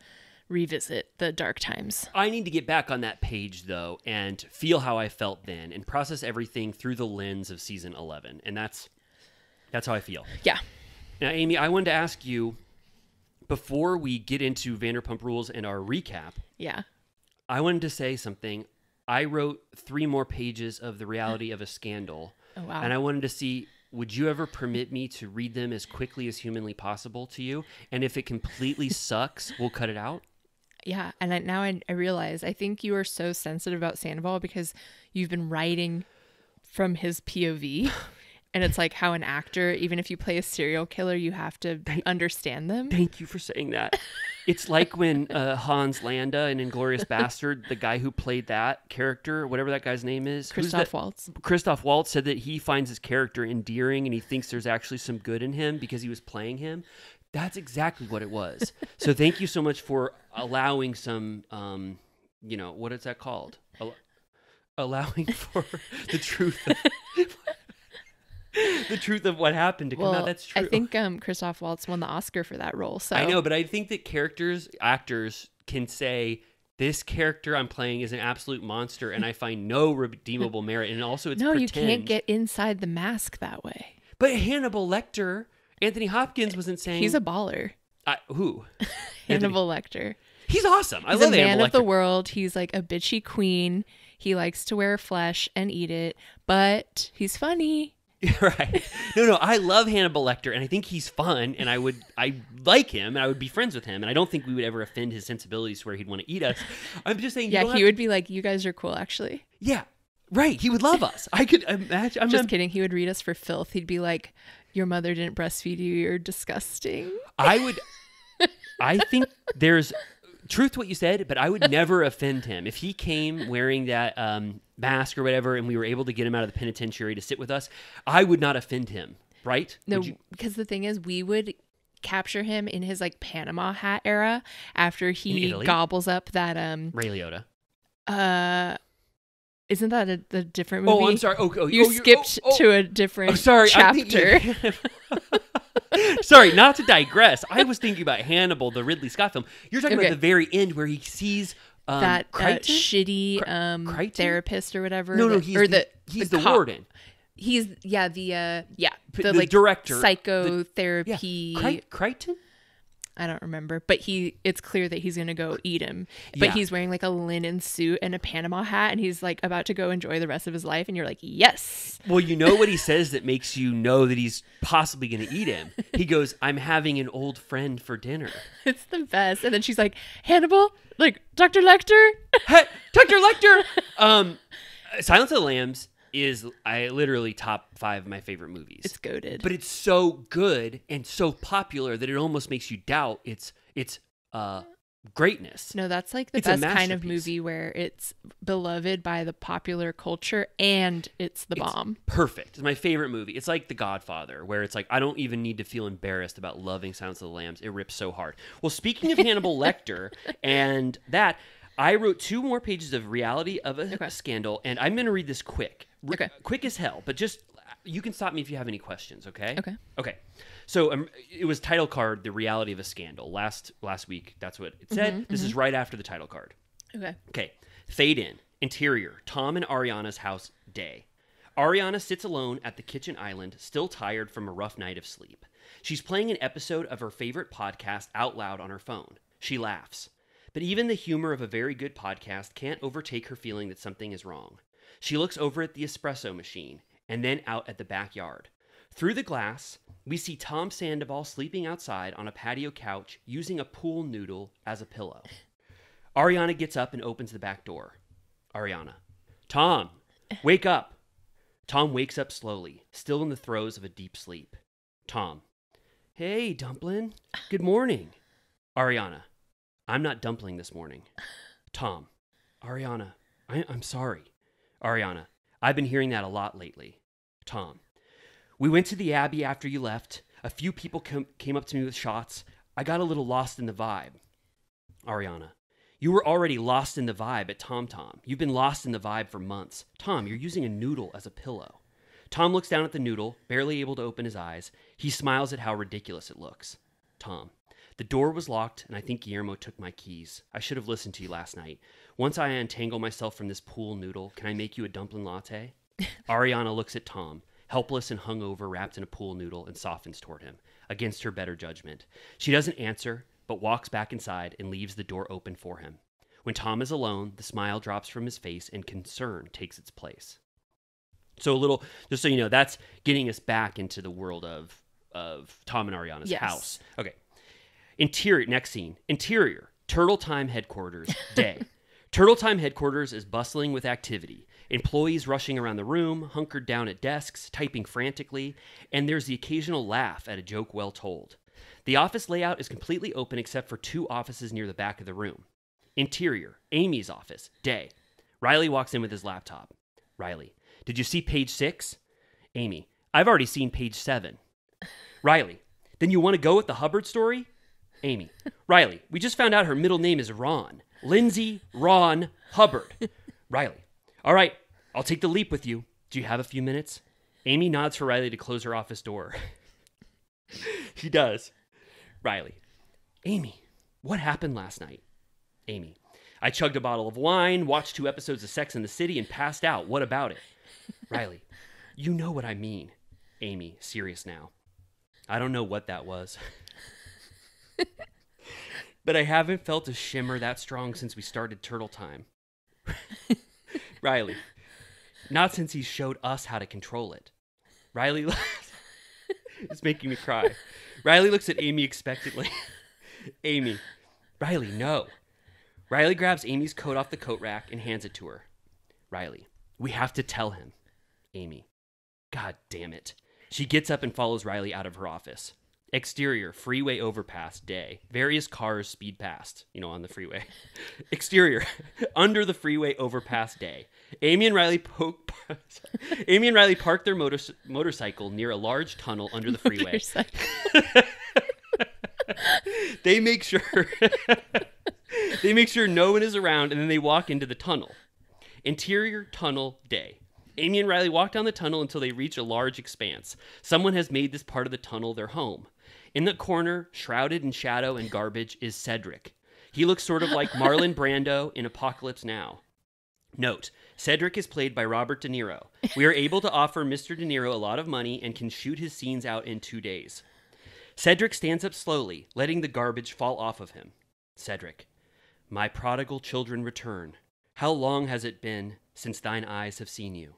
revisit the dark times. I need to get back on that page though and feel how I felt then and process everything through the lens of season 11. And that's that's how I feel. Yeah. Now, Amy, I wanted to ask you before we get into Vanderpump Rules and our recap, Yeah. I wanted to say something. I wrote three more pages of the reality of a scandal, Oh wow. and I wanted to see would you ever permit me to read them as quickly as humanly possible to you? And if it completely sucks, we'll cut it out. Yeah, and I, now I, I realize I think you are so sensitive about Sandoval because you've been writing from his POV, and it's like how an actor, even if you play a serial killer, you have to understand them. Thank you for saying that. It's like when uh, Hans Landa in Inglourious Bastard, the guy who played that character, whatever that guy's name is, Christoph Waltz. Christoph Waltz said that he finds his character endearing and he thinks there's actually some good in him because he was playing him. That's exactly what it was. so thank you so much for allowing some, um, you know, what is that called? Al- allowing for the truth. Of, the truth of what happened to come Well, out. That's true. I think um, Christoph Waltz won the Oscar for that role. So I know, but I think that characters, actors can say, this character I'm playing is an absolute monster and I find no redeemable merit. And also, it's no, you can't get inside the mask that way. But Hannibal Lecter, Anthony Hopkins wasn't saying. He's a baller. I, who? Hannibal Lecter. He's awesome. I He's love a man Hannibal of the world. He's like a bitchy queen. He likes to wear flesh and eat it, but he's funny. right. No, no, I love Hannibal Lecter, and I think he's fun, and I would, I like him, and I would be friends with him, and I don't think we would ever offend his sensibilities where he'd want to eat us. I'm just saying. Yeah, he would be like, "You guys are cool, actually." Yeah. Right. He would love us. I could imagine. I'm Just kidding. He would read us for filth. He'd be like, "Your mother didn't breastfeed you. You're disgusting." I would. I think there's truth to what you said, but I would never offend him if he came wearing that um, mask or whatever, and we were able to get him out of the penitentiary to sit with us. I would not offend him. Right? No, because the thing is, we would capture him in his like Panama hat era after he gobbles up that um Ray Liotta. uh. Isn't that a, the different movie? Oh, I'm sorry. Oh, oh, You oh, skipped oh, oh. to a different Oh, sorry. Chapter. sorry, not to digress. I was thinking about Hannibal, the Ridley Scott film. You're talking Okay. about the very end where he sees um, that uh, Crichton? shitty um Crichton? therapist or whatever. No, no, he's or the, the he's the, cop. warden. He's yeah the uh yeah the, the like director, the- psychotherapy. Cri- Crichton? I don't remember, but he it's clear that he's gonna go eat him. But Yeah. he's wearing like a linen suit and a Panama hat, and he's like about to go enjoy the rest of his life, and you're like, yes, Well, you know what he says that makes you know that he's possibly going to eat him. He goes, "I'm having an old friend for dinner." it's the best. And then she's like, Hannibal, like Dr. Lecter. hey, Dr. Lecter. Um, Silence of the Lambs is I literally top five of my favorite movies. It's goaded. but it's so good and so popular that it almost makes you doubt its its uh greatness. No, that's like the It's best kind of movie where it's beloved by the popular culture and it's the It's bomb. Perfect. It's my favorite movie. It's like The Godfather, where it's like I don't even need to feel embarrassed about loving Silence of the Lambs. It rips so hard. Well, speaking of Hannibal Lecter and that, I wrote two more pages of reality of a, Okay. scandal, and I'm going to read this quick, R- Okay. quick as hell. But just you can stop me if you have any questions. Okay. Okay. Okay. So um, it was title card, "The Reality of a Scandal." Last last week, that's what it said. this is right after the title card. Okay. Okay. Fade in. Interior. Tom and Ariana's house. Day. Ariana sits alone at the kitchen island, still tired from a rough night of sleep. She's playing an episode of her favorite podcast out loud on her phone. She laughs. But even the humor of a very good podcast can't overtake her feeling that something is wrong. She looks over at the espresso machine and then out at the backyard. Through the glass, we see Tom Sandoval sleeping outside on a patio couch using a pool noodle as a pillow. Ariana gets up and opens the back door. Ariana. Tom, wake up. Tom wakes up slowly, still in the throes of a deep sleep. Tom. Hey, Dumpling. Good morning. Ariana. I'm not dumpling this morning. Tom. Ariana. I- I'm sorry. Ariana. I've been hearing that a lot lately. Tom. We went to the Abbey after you left. A few people com- came up to me with shots. I got a little lost in the vibe. Ariana. You were already lost in the vibe at Tom Tom. You've been lost in the vibe for months. Tom, you're using a noodle as a pillow. Tom looks down at the noodle, barely able to open his eyes. He smiles at how ridiculous it looks. Tom. The door was locked, and I think Guillermo took my keys. I should have listened to you last night. Once I untangle myself from this pool noodle, can I make you a dumpling latte? Ariana looks at Tom, helpless and hungover, wrapped in a pool noodle, and softens toward him, against her better judgment. She doesn't answer, but walks back inside and leaves the door open for him. When Tom is alone, the smile drops from his face and concern takes its place. So a little, just so you know, that's getting us back into the world of of Tom and Ariana's Yes. house. Okay. Interior, next scene. Interior, Turtle Time headquarters, day. Turtle Time headquarters is bustling with activity. Employees rushing around the room, hunkered down at desks, typing frantically, and there's the occasional laugh at a joke well told. The office layout is completely open except for two offices near the back of the room. Interior, Amy's office, day. Riley walks in with his laptop. Riley, did you see page six? Amy, I've already seen page seven. Riley, then you want to go with the Hubbard story? Amy, Riley, we just found out her middle name is Ron. Lindsay Ron Hubbard. Riley, all right, I'll take the leap with you. Do you have a few minutes? Amy nods for Riley to close her office door. she does. Riley, Amy, what happened last night? Amy, I chugged a bottle of wine, watched two episodes of Sex in the City, and passed out. What about it? Riley, you know what I mean. Amy, serious now. I don't know what that was. but I haven't felt a shimmer that strong since we started Turtle Time. Riley, not since he showed us how to control it. Riley, it's making me cry. Riley looks at Amy expectantly. Amy, Riley, no. Riley grabs Amy's coat off the coat rack and hands it to her. Riley, we have to tell him. Amy, God damn it. She gets up and follows Riley out of her office. Exterior, freeway overpass, day. Various cars speed past, you know, on the freeway. Exterior, under the freeway overpass, day. Amy and Riley poke. Amy and Riley park their motor- motorcycle near a large tunnel under the freeway. They make sure they make sure no one is around and then they walk into the tunnel interior tunnel day amy and riley walk down the tunnel until they reach a large expanse someone has made this part of the tunnel their home in the corner shrouded in shadow and garbage is cedric he looks sort of like marlon brando in apocalypse now Note, Cedric is played by Robert De Niro. We are able to offer Mr. De Niro a lot of money and can shoot his scenes out in two days. Cedric stands up slowly, letting the garbage fall off of him. Cedric, my prodigal children return. How long has it been since thine eyes have seen you?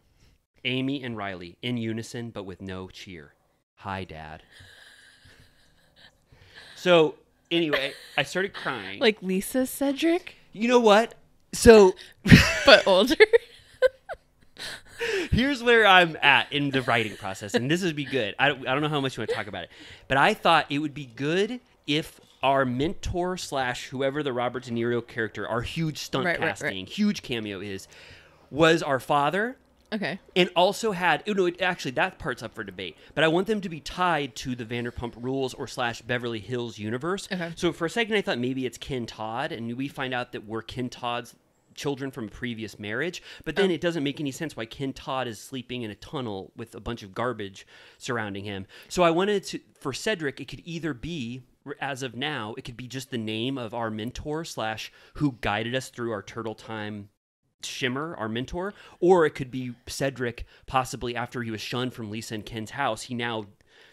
Amy and Riley, in unison but with no cheer. Hi, Dad. So, anyway, I started crying. like Lisa Cedric, you know what? So, but older. here's where I'm at in the writing process, and this would be good. I don't, I don't know how much you want to talk about it, but I thought it would be good if our mentor slash whoever the Robert De Niro character, our huge stunt Right, right, right. casting, huge cameo is, was our father Okay. and also had oh, no it, actually that part's up for debate but i want them to be tied to the vanderpump rules or slash beverly hills universe Okay. so for a second i thought maybe it's ken todd and we find out that we're ken todd's children from a previous marriage but then oh. it doesn't make any sense why ken todd is sleeping in a tunnel with a bunch of garbage surrounding him so i wanted to for cedric it could either be as of now it could be just the name of our mentor slash who guided us through our turtle time Shimmer, our mentor, or it could be Cedric, possibly after he was shunned from Lisa and Ken's house. He now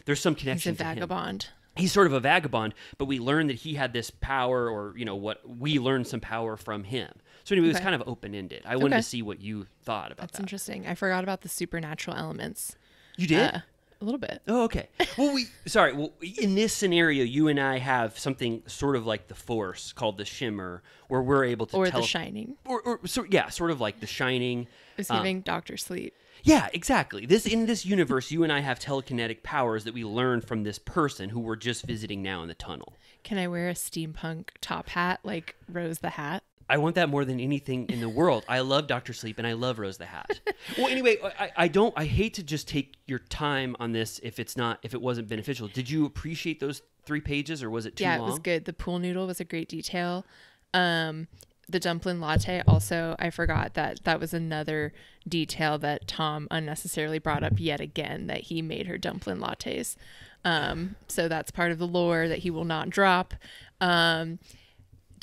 there's some He's a connection to him. vagabond. He's sort of a vagabond, but we learn that he had this power, or you know what, we learned some power from him. So anyway, it was kind of open ended. I wanted Okay. to see what you thought about That's that. interesting. I forgot about the supernatural elements. You did? Uh, a little bit. Oh, okay. Well, we sorry. Well, in this scenario, you and I have something sort of like the Force called the Shimmer, where we're able to Or tele- The Shining. or, or so, yeah, sort of like the Shining. Is um, giving Doctor Sleep. Yeah, exactly. This in this universe, you and I have telekinetic powers that we learned from this person who we're just visiting now in the tunnel. Can I wear a steampunk top hat like Rose the Hat? I want that more than anything in the world. I love Doctor Sleep and I love Rose the Hat. well, anyway, I, I don't. I hate to just take your time on this if it's not if it wasn't beneficial. Did you appreciate those three pages or was it too yeah, long? it was good. The pool noodle was a great detail. Um, the dumpling latte also, I forgot that that was another detail that Tom unnecessarily brought up yet again that he made her dumpling lattes. Um, so that's part of the lore that he will not drop. Um,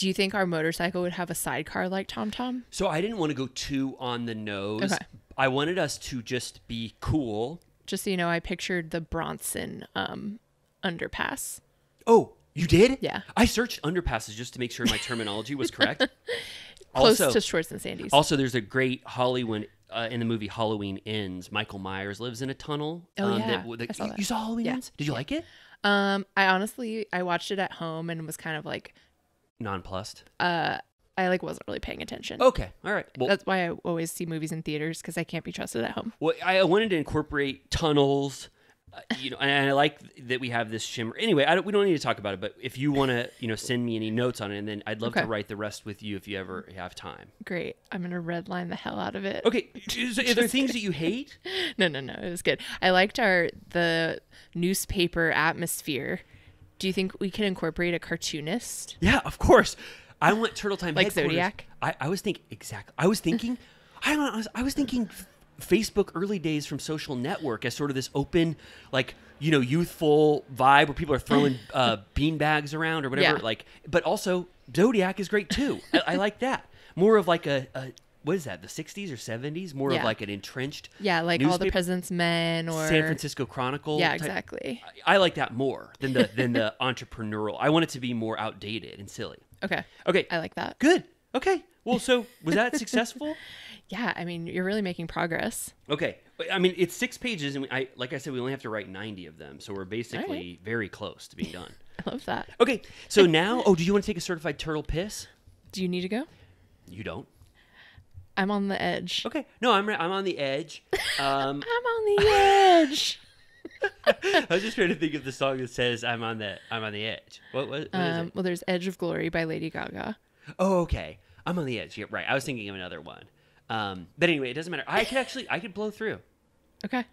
do you think our motorcycle would have a sidecar like Tom Tom? So I didn't want to go too on the nose. Okay. I wanted us to just be cool. Just so you know, I pictured the Bronson um, underpass. Oh, you did? Yeah. I searched underpasses just to make sure my terminology was correct. Close also, to Schwartz and Sandy's. Also, there's a great Hollywood uh, in the movie Halloween Ends. Michael Myers lives in a tunnel. Oh, um, yeah. that, I saw you, that. you saw Halloween Yeah. Ends? Did you like it? Um, I honestly I watched it at home and was kind of like Nonplussed. uh I like wasn't really paying attention. Okay, all right. Well, That's why I always see movies in theaters because I can't be trusted at home. well, I wanted to incorporate tunnels. Uh, you know, and I like that we have this shimmer. Anyway, I don't, we don't need to talk about it. But if you want to, you know, send me any notes on it, and then I'd love to Okay. write the rest with you if you ever have time. Great. I'm gonna redline the hell out of it. Okay, is, are there things that you hate? No, no, no. It was good. I liked our the newspaper atmosphere. Do you think we can incorporate a cartoonist? Yeah, of course. I want Turtle Time Like. Zodiac? I, I was thinking exactly. I was thinking. I don't know. I was, I was thinking Facebook early days from Social Network as sort of this open, like you know, youthful vibe where people are throwing uh, bean bags around or whatever. Yeah. Like, but also Zodiac is great too. I, I like that. More of like a, a what is that? The '60s or '70s? More of like an entrenched. Yeah, like all the newspaper- President's Men or San Francisco Chronicle. Yeah, type- exactly. I, I like that more than the than the entrepreneurial. I want it to be more outdated and silly. Okay. Okay, I like that. Good. Okay. Well, so was that successful? Yeah, I mean, you're really making progress. Okay. I mean, it's six pages, and we, I, like I said, we only have to write ninety of them, so we're basically right. very close to being done. I love that. Okay. So now, oh, do you want to take a certified turtle piss? Do you need to go? You don't. I'm on the edge. Okay. No, I'm I'm on the edge. Um, I'm on the edge. I was just trying to think of the song that says "I'm on the I'm on the edge." What is Um, it? well, there's Edge of Glory by Lady Gaga. Oh, okay. I'm on the edge. Yeah, right. I was thinking of another one. Um, but anyway, it doesn't matter. I could actually I could blow through, Okay.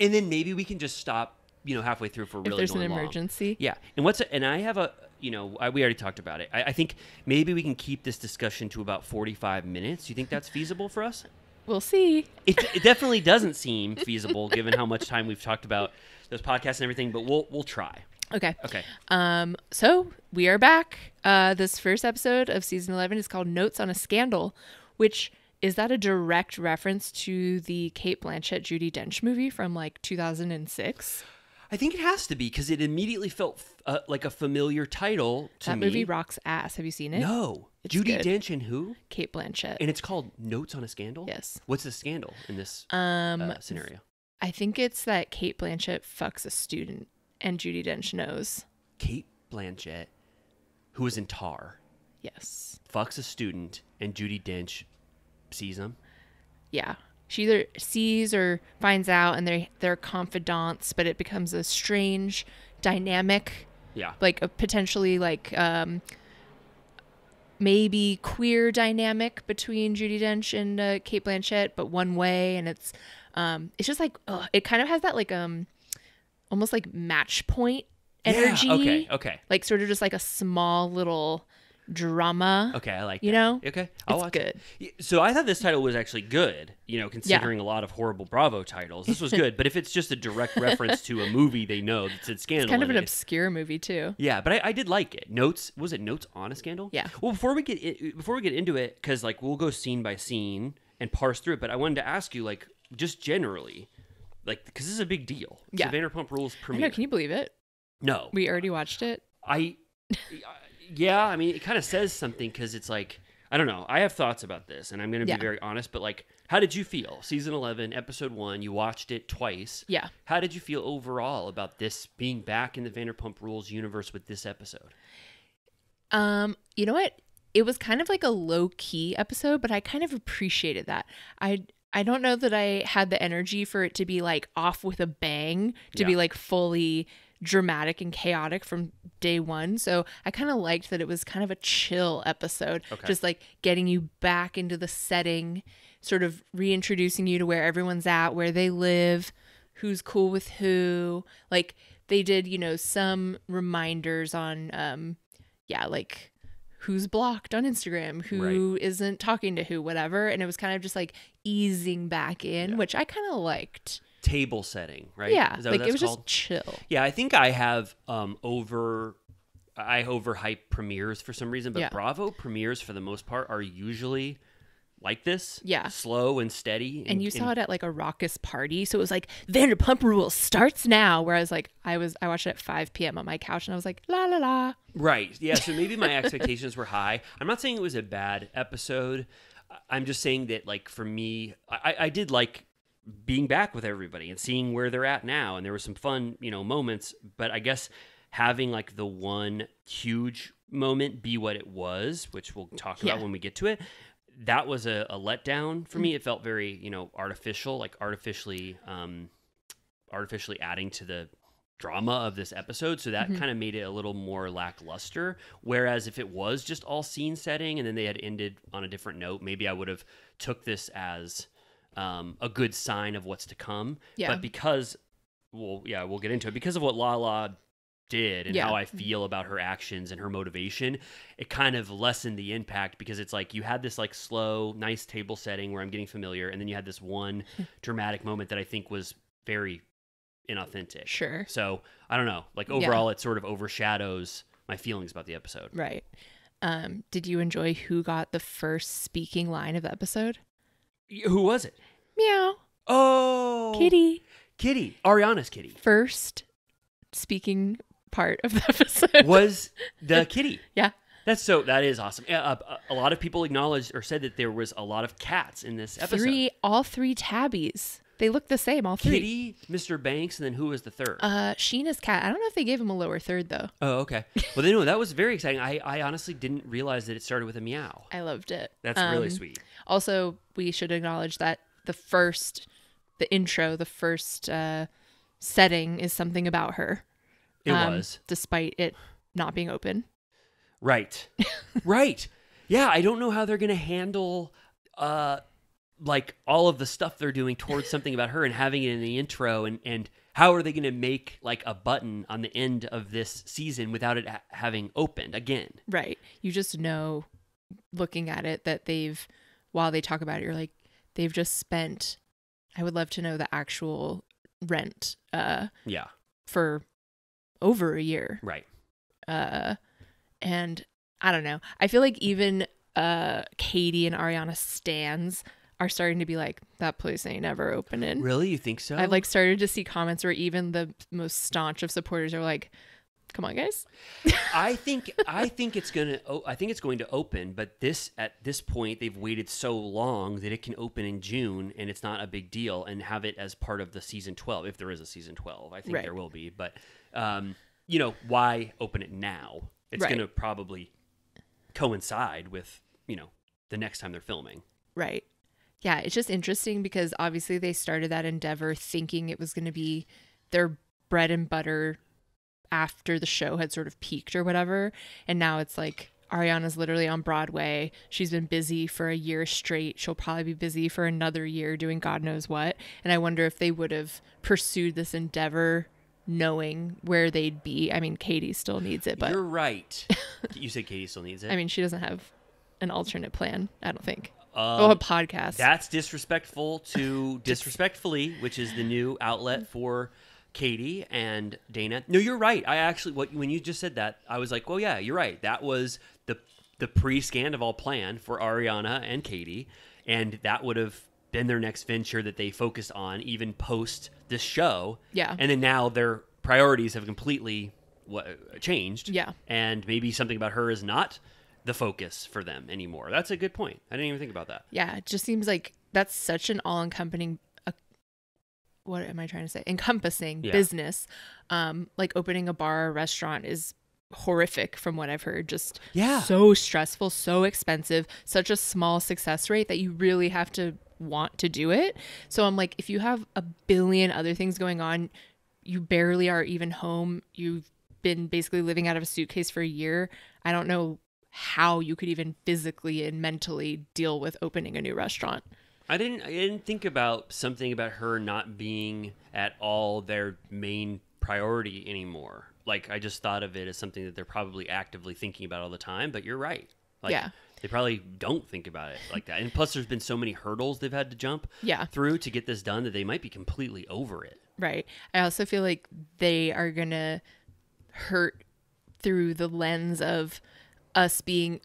and then maybe we can just stop. You know, halfway through for really. If there's an long. emergency. Yeah, and what's and I have a you know I, we already talked about it. I, I think maybe we can keep this discussion to about forty five minutes. Do you think that's feasible for us? We'll see. It, it definitely doesn't seem feasible given how much time we've talked about those podcasts and everything. But we'll we'll try. Okay. Okay. Um, so we are back. Uh, this first episode of season 11 is called Notes on a Scandal, which is that a direct reference to the Cate Blanchett Judi Dench movie from like 2006? I think it has to be because it immediately felt uh, like a familiar title to that me. movie rocks ass. Have you seen it? No, It's Judi good. Dench and who? Cate Blanchett. And it's called Notes on a Scandal. Yes. What's the scandal in this Um, uh, scenario? I think it's that Cate Blanchett fucks a student and Judi Dench knows. Cate Blanchett, who was in Tar, Yes. fucks a student, and Judi Dench sees him. Yeah. She either sees or finds out and they they're confidants, but it becomes a strange dynamic Yeah. like a potentially like um maybe queer dynamic between Judi Dench and uh, Cate Blanchett, but one way, and it's um it's just like ugh, it kind of has that like um almost like match point energy, Yeah, okay. Okay. like sort of just like a small little drama. Okay. I like You that. know? Okay. I'll It's watch it. good. Yeah, So I thought this title was actually good, you know, considering a lot of horrible Bravo titles. This was good, but if it's just a direct reference to a movie they know that said Scandal, It's kind of an it, obscure movie too. Yeah, but I, I did like it. Notes was it notes on a scandal? Yeah. Well, before we get i before we get into it, because like we'll go scene by scene and parse through it. But I wanted to ask you, like, just generally, like, because this is a big deal. It's Yeah. the Vanderpump Rules premiere. know, can you believe it? no, We already watched it. I, yeah, I mean, it kind of says something because it's like I don't know. I have thoughts about this, and I'm going to be Yeah. very honest. But like, how did you feel? Season 11, episode one. You watched it twice. Yeah. How did you feel overall about this being back in the Vanderpump Rules universe with this episode? Um, you know what? It was kind of like a low key episode, but I kind of appreciated that. I I don't know that I had the energy for it to be like off with a bang, to be like fully dramatic and chaotic from day one. So I kind of liked that it was kind of a chill episode, Okay. just like getting you back into the setting, sort of reintroducing you to where everyone's at, where they live, who's cool with who. Like they did, you know, some reminders on um yeah, like who's blocked on Instagram, who not talking to who, whatever. And it was kind of just like easing back in, Yeah. which I kind of liked. Table setting, right? Yeah, Is that what like it was called? just chill. Yeah, I think I have um over I overhype premieres for some reason, but Yeah. Bravo premieres for the most part are usually like this. Yeah. Slow and steady. And you saw it at like a raucous party, so it was like Vanderpump Rules starts now. Whereas like, I was I watched it at 5 p.m. on my couch, and I was like, la la la. Right. Yeah. So maybe my expectations were high. I'm not saying it was a bad episode. I'm just saying that, like, for me, I, I did like being back with everybody and seeing where they're at now. And there were some fun, you know, moments. But I guess having like the one huge moment be what it was, which we'll talk about when we get to it. That was a, a letdown for me. It felt very, you know, artificial, like artificially, um, artificially adding to the drama of this episode so that kind of made it a little more lackluster whereas if it was just all scene setting and then they had ended on a different note maybe i would have took this as um, a good sign of what's to come Yeah. but because well yeah we'll get into it because of what lala did and Yeah. how i feel about her actions and her motivation it kind of lessened the impact because it's like you had this like slow nice table setting where i'm getting familiar and then you had this one dramatic moment that i think was very inauthentic Sure. so I don't know. Like Yeah. overall, it sort of overshadows my feelings about the episode. Right. Um, did you enjoy who got the first speaking line of the episode? Who was it? Meow. Oh, Kitty. Kitty. Ariana's Kitty First speaking part of the episode. was the Kitty. Yeah. That's so. That is awesome. Yeah, Uh, a, a lot of people acknowledged or said that there was a lot of cats in this episode. Three, all three tabbies. They look the same, all three. Kitty, Mr. Banks, and then who was the third? Uh, Scheana's cat. I don't know if they gave him a lower third though. oh, okay. Well, then no, that was very exciting. I, I honestly didn't realize that it started with a meow. I loved it. That's really Um, sweet. Also, we should acknowledge that the first, the intro, the first uh, setting is something about her. It um, was despite it not being open. Right. right. Yeah, I don't know how they're going to handle uh like all of the stuff they're doing towards something about her and having it in the intro and and how are they going to make like a button on the end of this season without it ha- having opened again? Right. You just know, looking at it, that they've, while they talk about it, you're like, they've just spent. I would love to know the actual rent uh, Yeah. for over a year. Right. Uh, and I don't know. I feel like even uh, Katie and Ariana stands are starting to be like, that place ain't ever opening. Really? You think so? I've like started to see comments where even the most staunch of supporters are like, "Come on, guys." I think I think it's gonna. Oh, I think it's going to open, but this at this point they've waited so long that it can open in June, and it's not a big deal, and have it as part of the season twelve, if there is a season twelve. I think Right. there will be, but um, you know, why open it now? It's Right. going to probably coincide with you know the next time they're filming. Right. Yeah, it's just interesting because obviously they started that endeavor thinking it was going to be their bread and butter after the show had sort of peaked or whatever. And now it's like Ariana's literally on Broadway. She's been busy for a year straight. She'll probably be busy for another year doing God knows what. And I wonder if they would have pursued this endeavor knowing where they'd be. I mean, Katie still needs it, but You're right. you said Katie still needs it. I mean, she doesn't have an alternate plan, I don't think. Um, oh, a podcast. That's disrespectful to Disrespectfully, which is the new outlet for Katie and Dayna. No, you're right. I actually, what when you just said that, I was like, well, yeah, you're right. That was the the pre-Scandoval plan for Ariana and Katie, and that would have been their next venture that they focused on, even post this show. Yeah. And then now their priorities have completely what, changed. Yeah. And maybe something about her is not the focus for them anymore. That's a good point. I didn't even think about that. yeah, it just seems like that's such an all-encompassing what am I trying to say? Encompassing Yeah. business. Um like opening a bar or restaurant is horrific from what I've heard. Just Yeah. so stressful, so expensive, such a small success rate that you really have to want to do it. So I'm like if you have a billion other things going on, you barely are even home. You've been basically living out of a suitcase for a year. I don't know how you could even physically and mentally deal with opening a new restaurant. I didn't I didn't think about something about her not being at all their main priority anymore. Like I just thought of it as something that they're probably actively thinking about all the time, but you're right. Like Yeah. they probably don't think about it like that. And plus there's been so many hurdles they've had to jump Yeah. through to get this done that they might be completely over it. Right. I also feel like they are going to hurt through the lens of us being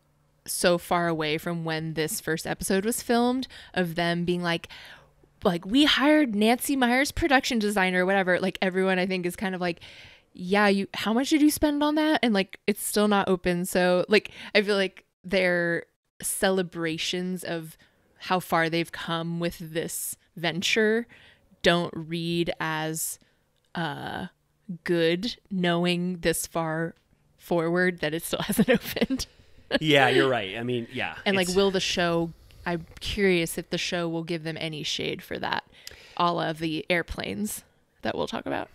so far away from when this first episode was filmed of them being like like we hired Nancy Meyers production designer whatever. Like everyone I think is kind of like yeah you how much did you spend on that? And like it's still not open. So like I feel like their celebrations of how far they've come with this venture don't read as uh good knowing this far forward that it still hasn't opened yeah, you're right. I mean, yeah. and like will the show i'm curious if the show will give them any shade for that all of the airplanes that we'll talk about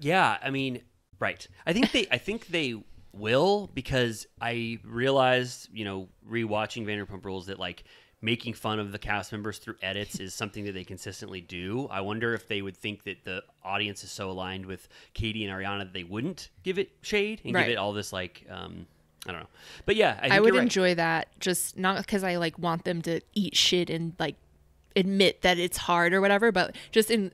Yeah, I mean, right. I think they I think they will because I realized, you know, rewatching Vanderpump Rules that like making fun of the cast members through edits is something that they consistently do. I wonder if they would think that the audience is so aligned with Katie and Ariana that they wouldn't give it shade and Right. give it all this like um I don't know. But yeah, I, I, would right. enjoy that just not because I like want them to eat shit and like admit that it's hard or whatever, but just in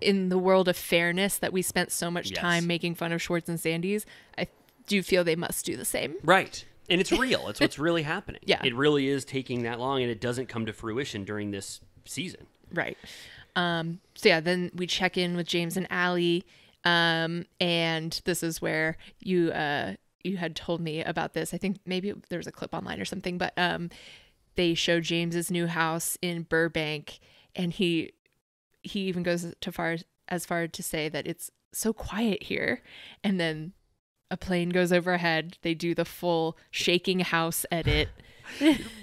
in the world of fairness that we spent so much Yes. time making fun of Schwartz and Sandy's, I do feel they must do the same. Right. And it's real. It's what's really happening. Yeah. It really is taking that long and it doesn't come to fruition during this season. Right. Um, so yeah, then we check in with James and Allie. Um, and this is where you uh you had told me about this. I think maybe there was a clip online or something, but um they show James's new house in Burbank and he he even goes to far as far to say that it's so quiet here. And then a plane goes overhead. They do the full shaking house edit.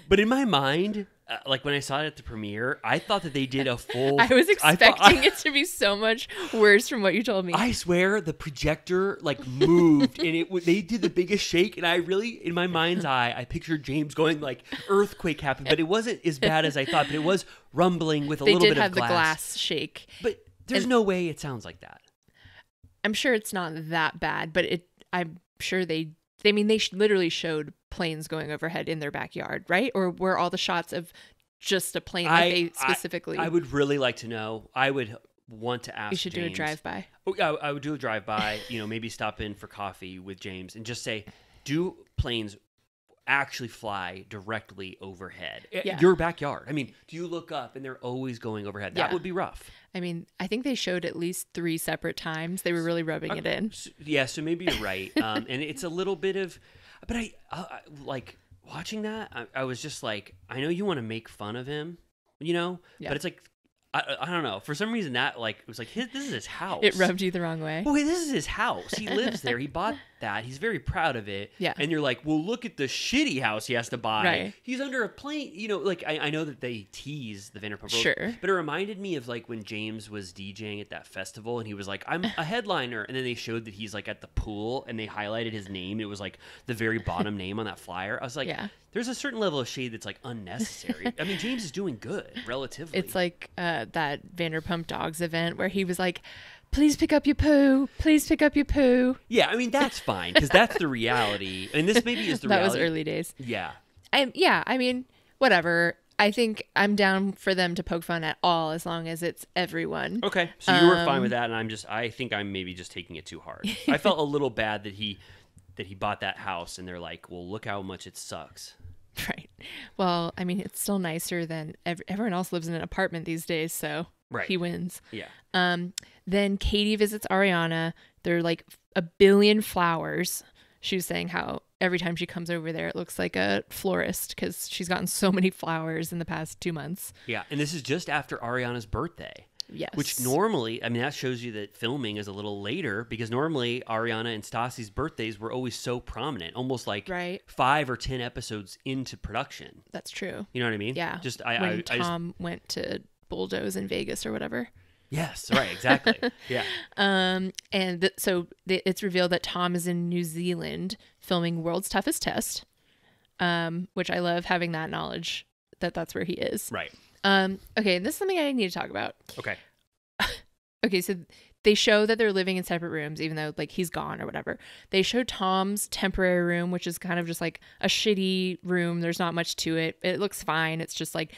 But in my mind, uh, like when I saw it at the premiere, I thought that they did a full. I was expecting I thought- it to be so much worse from what you told me. I swear the projector like moved and it they did the biggest shake and I really in my mind's eye I pictured James going like earthquake happened but it wasn't as bad as I thought but it was rumbling with a they little did bit have of the glass. glass shake. But there's And- no way it sounds like that. I'm sure it's not that bad, but it. I'm sure they. I mean, they literally showed planes going overhead in their backyard, right? Or were all the shots of just a plane? I- they specifically. I, would really like to know. I would want to ask you should do a drive by. Oh, yeah, I would do a drive by, you know, maybe stop in for coffee with James and just say, do planes actually fly directly overhead? Eh, Yeah. Your backyard. I mean, do you look up and they're always going overhead? That Yeah. would be rough. I mean, I think they showed at least three separate times. They were really rubbing it in. Yeah, so maybe you're right. Um, and it's a little bit of, but I, I like watching that. I, I was just like, I know you want to make fun of him, you know, Yeah. but it's like, I, I don't know. For some reason, that like it was like his, this is his house. It rubbed you the wrong way. Well, this is his house. He lives there. He bought that. He's very proud of it. Yeah. And you're like, well, look at the shitty house he has to buy. Right. He's under a plane. You know, like I, I know that they tease the Vanderpump Rules, Sure. but it reminded me of like when James was DJing at that festival and he was like, I'm a headliner, and then they showed that he's like at the pool and they highlighted his name. It was like the very bottom name on that flyer. I was like, Yeah. There's a certain level of shade that's like unnecessary. I mean, James is doing good relatively. It's like uh, that Vanderpump Dogs event where he was like, "Please pick up your poo. Please pick up your poo." yeah, I mean that's fine because that's the reality, and this maybe is the that was early days. Yeah, I yeah, I mean, whatever. I think I'm down for them to poke fun at all as long as it's everyone. Okay, so you were Um, fine with that, and I'm just I think I'm maybe just taking it too hard. I felt a little bad that he that he bought that house, and they're like, well, look how much it sucks. Right. Well, I mean, it's still nicer than ev- everyone else lives in an apartment these days, so Right. he wins. Yeah, Um, then Katie visits Ariana. They're like a billion flowers. She was saying how every time she comes over there, it looks like a florist because she's gotten so many flowers in the past two months. yeah, and this is just after Ariana's birthday. Yes. Which normally, I mean, that shows you that filming is a little later because normally Ariana and Stassi's birthdays were always so prominent, almost like Right. five or ten episodes into production. That's true. You know what I mean? Yeah. Just I, when I, I just Tom went to bulldoze in Vegas or whatever. yes, right, exactly. yeah, Um, and th- so th- it's revealed that Tom is in New Zealand filming World's Toughest Test, um, which I love having that knowledge that that's where he is. right. Um, okay, this is something I need to talk about. Okay. Okay, so they show that they're living in separate rooms, even though like he's gone or whatever. They show Tom's temporary room, which is kind of just like a shitty room. There's not much to it. It looks fine. It's just like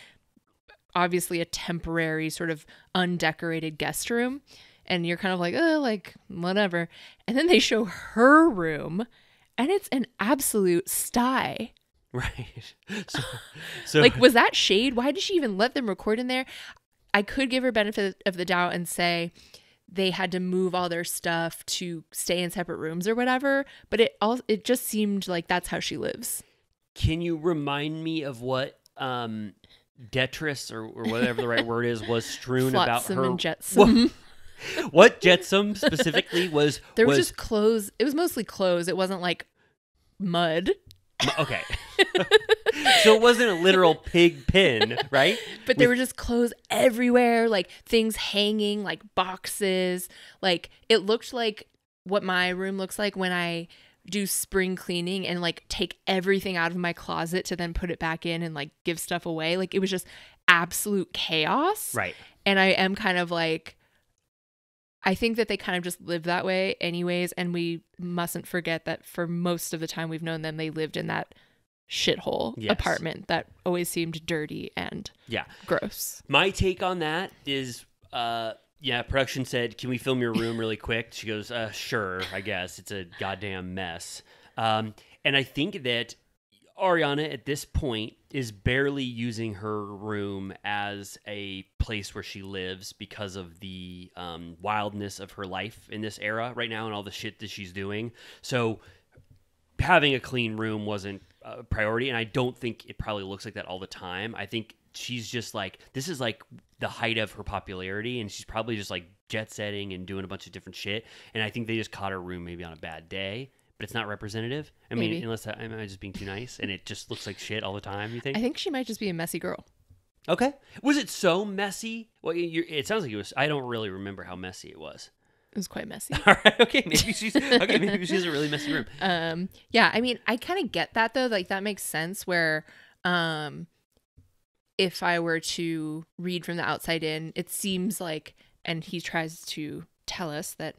obviously a temporary sort of undecorated guest room. And you're kind of like, oh, like whatever. And then they show her room, and it's an absolute sty. Right. So, so Like, was that shade? Why did she even let them record in there? I could give her benefit of the doubt and say they had to move all their stuff to stay in separate rooms or whatever, but it all it just seemed like that's how she lives. Can you remind me of what um detritus or, or whatever the right word is was strewn about her? and jetsam. What jetsam specifically was there was, was just clothes. It was mostly clothes. It wasn't like mud, okay. so it wasn't a literal pig pin, right? but there were just clothes everywhere, like things hanging, like boxes. Like it looked like what my room looks like when I do spring cleaning and like take everything out of my closet to then put it back in and like give stuff away. Like it was just absolute chaos. Right. And I am kind of like, I think that they kind of just live that way, anyways. And we mustn't forget that for most of the time we've known them, they lived in that shithole Yes. apartment that always seemed dirty and Yeah. gross. My take on that is uh yeah, production said, "Can we film your room really quick?" She goes, "Uh sure, I guess. It's a goddamn mess." Um and I think that Ariana at this point is barely using her room as a place where she lives because of the um, wildness of her life in this era right now and all the shit that she's doing. So having a clean room wasn't a priority, and I don't think it probably looks like that all the time. I think she's just like this is like the height of her popularity, and she's probably just like jet setting and doing a bunch of different shit. And I think they just caught her room maybe on a bad day. But it's not representative. I mean, Maybe. unless I, am I just being too nice, and it just looks like shit all the time. You think? I think she might just be a messy girl. Okay. Was it so messy? Well, you it sounds like it was. I don't really remember how messy it was. It was quite messy. All right. Okay. Maybe she's okay. Maybe she has a really messy room. um yeah i mean i kind of get that though like that makes sense where um if i were to read from the outside in it seems like and he tries to tell us that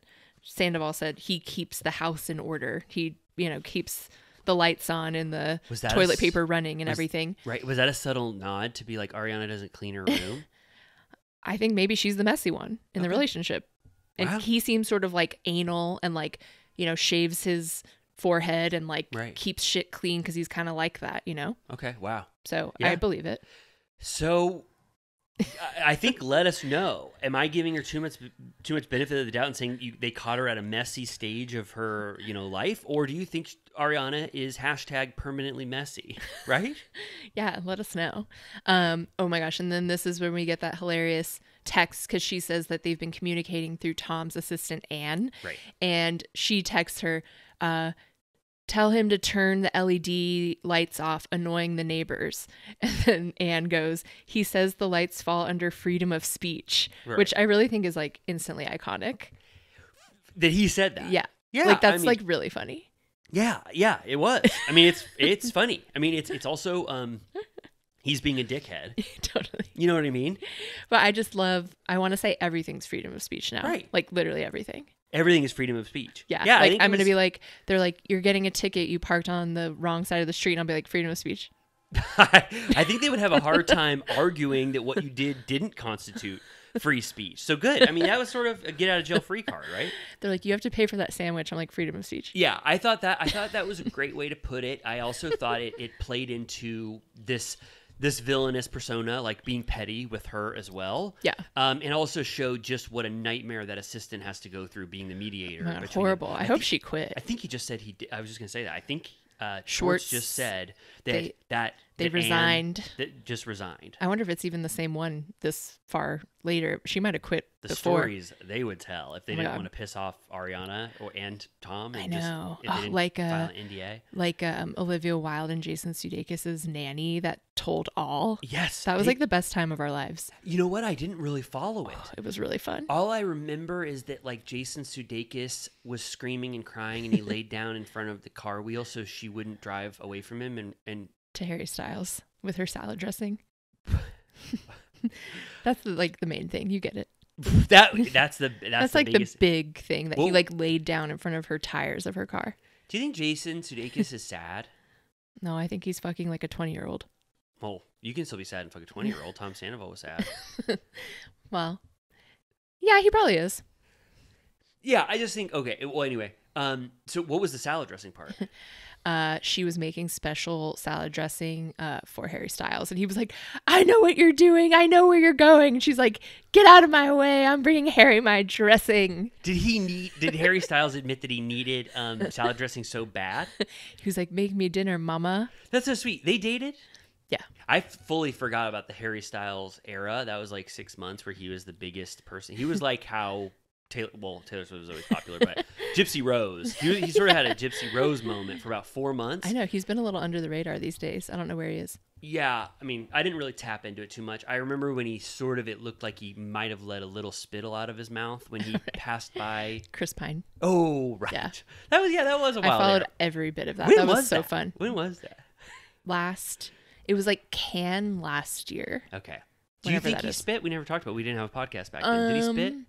sandoval said he keeps the house in order he you know keeps the lights on and the Was that a toilet s- paper running and was- everything Right. Was that a subtle nod to be like Ariana doesn't clean her room? i think maybe she's the messy one in the relationship and Wow. he seems sort of like anal and like you know shaves his forehead and like Right. keeps shit clean because he's kind of like that you know okay. Wow. So Yeah. I believe it. So, I- think let us know. Am I giving her too much too much benefit of the doubt and saying you, they caught her at a messy stage of her you know life, or do you think Ariana is hashtag permanently messy? Right. Yeah, let us know. Um, oh my gosh, and then this is when we get that hilarious text because she says that they've been communicating through Tom's assistant Anne, Right. and she texts her, uh, "Tell him to turn the LED lights off, annoying the neighbors." And then Anne goes, "He says the lights fall under freedom of speech," Right. which I really think is like instantly iconic. That he said that. Yeah, Yeah. like I that's mean- like really funny. Yeah, yeah, it was. I mean, it's it's funny. I mean, it's it's also um, he's being a dickhead. totally. You know what I mean? But I just love. I want to say everything's freedom of speech now. Right. Like literally everything. Everything is freedom of speech. Yeah. yeah. I Like I'm gonna be like, they're like, you're getting a ticket. You parked on the wrong side of the street. And I'll be like, freedom of speech. I think they would have a hard time arguing that what you did didn't constitute free speech. So good. I mean, that was sort of a get out of jail free card, right? They're like, you have to pay for that sandwich. I'm like, freedom of speech. Yeah, I thought that I thought that was a great way to put it. I also thought it it played into this this villainous persona, like being petty with her as well. Yeah. Um, and also showed just what a nightmare that assistant has to go through being the mediator. Man, horrible. I, I hope think- she quit. I think he just said he. Did, I was just gonna say that. I think uh, Schwartz, Schwartz, just said that they- that they resigned. that just resigned. I wonder if it's even the same one this far later. She might have quit The before. stories they would tell if they Oh didn't God. want to piss off Ariana or and Tom. I And just- know. they Oh, like, uh, NDA. Like um, Olivia Wilde and Jason Sudeikis' nanny that told all. Yes, That was they- like the best time of our lives. You know what? I didn't really follow it. It was really fun. All I remember is that like Jason Sudeikis was screaming and crying, and he laid down in front of the car wheel so she wouldn't drive away from him. And and To Harry Styles with her salad dressing. That's the, like the main thing. You get it. that that's the that's, That's, the like biggest. the big thing that he like laid down in front of her tires of her car. Do you think Jason Sudeikis is sad? No, I think he's fucking like a 20 year old. Well, you can still be sad and fuck a twenty year old. Tom Sandoval was sad. Well, yeah, he probably is. yeah, I just think okay. Well, anyway, um, so what was the salad dressing part? Uh, she was making special salad dressing uh, for Harry Styles, and he was like, "I know what you're doing. I know where you're going." And she's like, "Get out of my way! I'm bringing Harry my dressing." Did he need? Did Harry Styles admit that he needed um, salad dressing so bad? He was like, "Make me dinner, mama." That's so sweet. They dated. Yeah. I fully forgot about the Harry Styles era. That was like six months where he was the biggest person. He was like how Taylor, well, Taylor Swift was always popular, but Gypsy Rose. He, he sort of had a Gypsy Rose moment for about four months. I know he's been a little under the radar these days. I don't know where he is. Yeah, I mean, I didn't really tap into it too much. I remember when he sort of, it looked like he might have let a little spittle out of his mouth when he passed by. Chris Pine. Oh, right. Yeah. That was, yeah, that was a I while followed there. every bit of that. When that was, so that? fun. When was that? Last, it was like can last year. Okay. Do you think he is. spit? We never talked about. it. We didn't have a podcast back then. Did he spit? Um,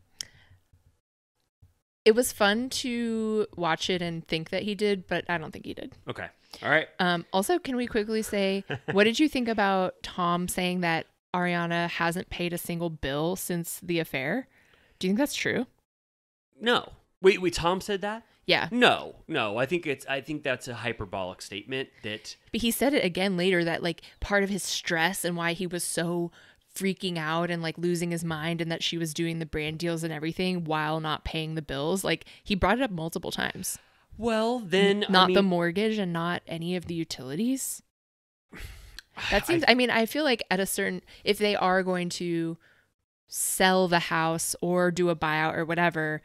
It was fun to watch it and think that he did, but I don't think he did. Okay. All right. Um, also, can we quickly say, what did you think about Tom saying that Ariana hasn't paid a single bill since the affair? Do you think that's true? No. Wait, wait. Tom said that? Yeah, No, no. I think it's. I think that's a hyperbolic statement. That but he said it again later that like part of his stress and why he was so freaking out and like losing his mind and that she was doing the brand deals and everything while not paying the bills. Like he brought it up multiple times. well, then I not the mortgage and not any of the utilities. That I- seems I, mean, I feel like at a certain if they are going to sell the house or do a buyout or whatever,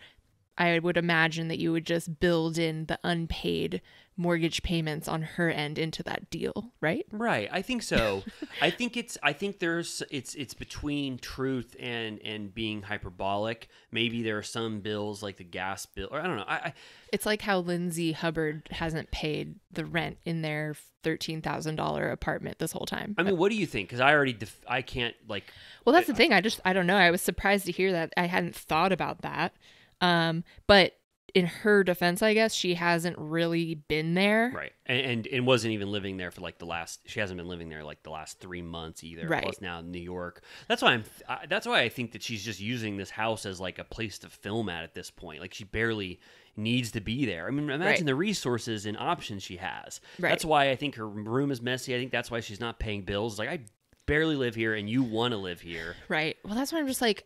I would imagine that you would just build in the unpaid mortgage payments on her end into that deal, right? Right. I think so. I think it's I think there's it's it's between truth and and being hyperbolic. Maybe there are some bills like the gas bill or I don't know. I, I It's like how Lindsay Hubbard hasn't paid the rent in their $13,000 apartment this whole time. I mean, what do you think? Cuz I already def- I can't like Well, that's the thing. I just I don't know. I was surprised to hear that. I hadn't thought about that. Um, but in her defense, I guess she hasn't really been there. right. And, and and wasn't even living there for like the last she hasn't been living there like the last 3 months either. Right. Plus now in New York. That's why I'm I, that's why I think that she's just using this house as like a place to film at at this point. Like she barely needs to be there. I mean, imagine Right. the resources and options she has. Right. That's why I think her room is messy. I think that's why she's not paying bills. Like I barely live here and you want to live here. Right. Well, that's why I'm just like,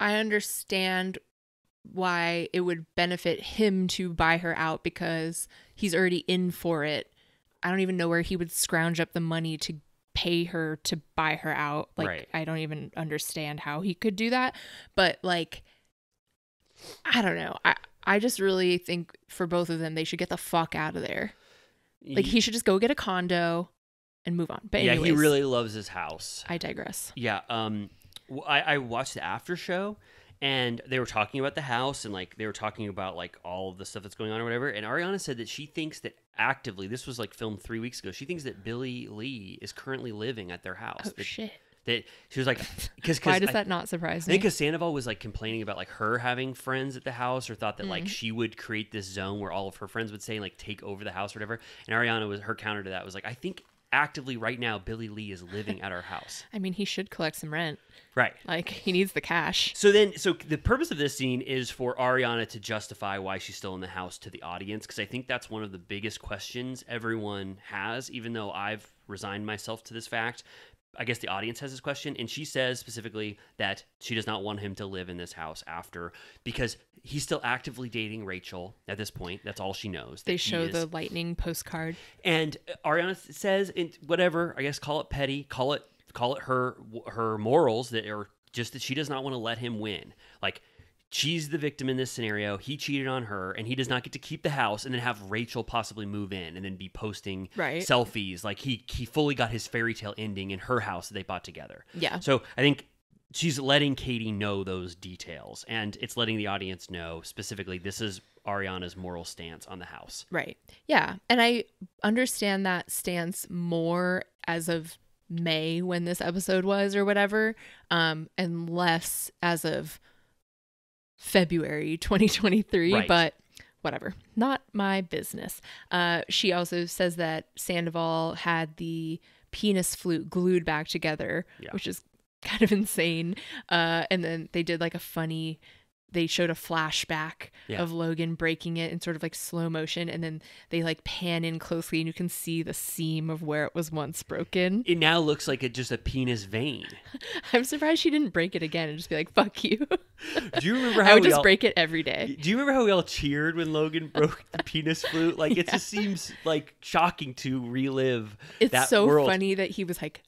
I understand why it would benefit him to buy her out because he's already in for it. I don't even know where he would scrounge up the money to pay her to buy her out. Like Right. I don't even understand how he could do that. But like I don't know. I I just really think for both of them they should get the fuck out of there. Like he should just go get a condo and move on. But yeah, he really loves his house. I digress. Yeah, um, I, I watched the after show, and they were talking about the house, and like they were talking about like all of the stuff that's going on or whatever. And Ariana said that she thinks that actively, this was like filmed three weeks ago. She thinks that Billie Lee is currently living at their house. Oh that, shit. that she was like, because Why does I, that not surprise I think me? because Sandoval was like complaining about like her having friends at the house, or thought that Mm-hmm. like she would create this zone where all of her friends would say like take over the house or whatever. And Ariana was her counter to that was like, I think actively right now Billie Lee is living at our house. I mean, he should collect some rent. Right. Like he needs the cash. So then, so the purpose of this scene is for Ariana to justify why she's still in the house to the audience, because I think that's one of the biggest questions everyone has. Even though I've resigned myself to this fact, I guess the audience has this question, and she says specifically that she does not want him to live in this house after because he's still actively dating Rachel at this point. That's all she knows. They show the lightning postcard. And Ariana says, in whatever, I guess, call it petty, call it call it her her morals that are just that she does not want to let him win. Like she's the victim in this scenario. He cheated on her, and he does not get to keep the house, and then have Rachel possibly move in, and then be posting Right. selfies. Like he he fully got his fairy tale ending in her house that they bought together. Yeah. So I think she's letting Katie know those details, and it's letting the audience know specifically this is Ariana's moral stance on the house. Right. Yeah. And I understand that stance more as of May when this episode was or whatever, um, and less as of February 2023. Right. But whatever. Not my business. Uh, she also says that Sandoval had the penis flute glued back together, Yeah. which is kind of insane. Uh, and then they did like a funny they showed a flashback Yeah. of Logan breaking it in sort of like slow motion and then they like pan in closely and you can see the seam of where it was once broken. It now looks like it just a penis vein. I'm surprised she didn't break it again and just be like, fuck you. Do you remember how I would just all, break it every day. Do you remember how we all cheered when Logan broke the penis flute? Like it Yeah. just seems like shocking to relive It's that so world. funny that he was like,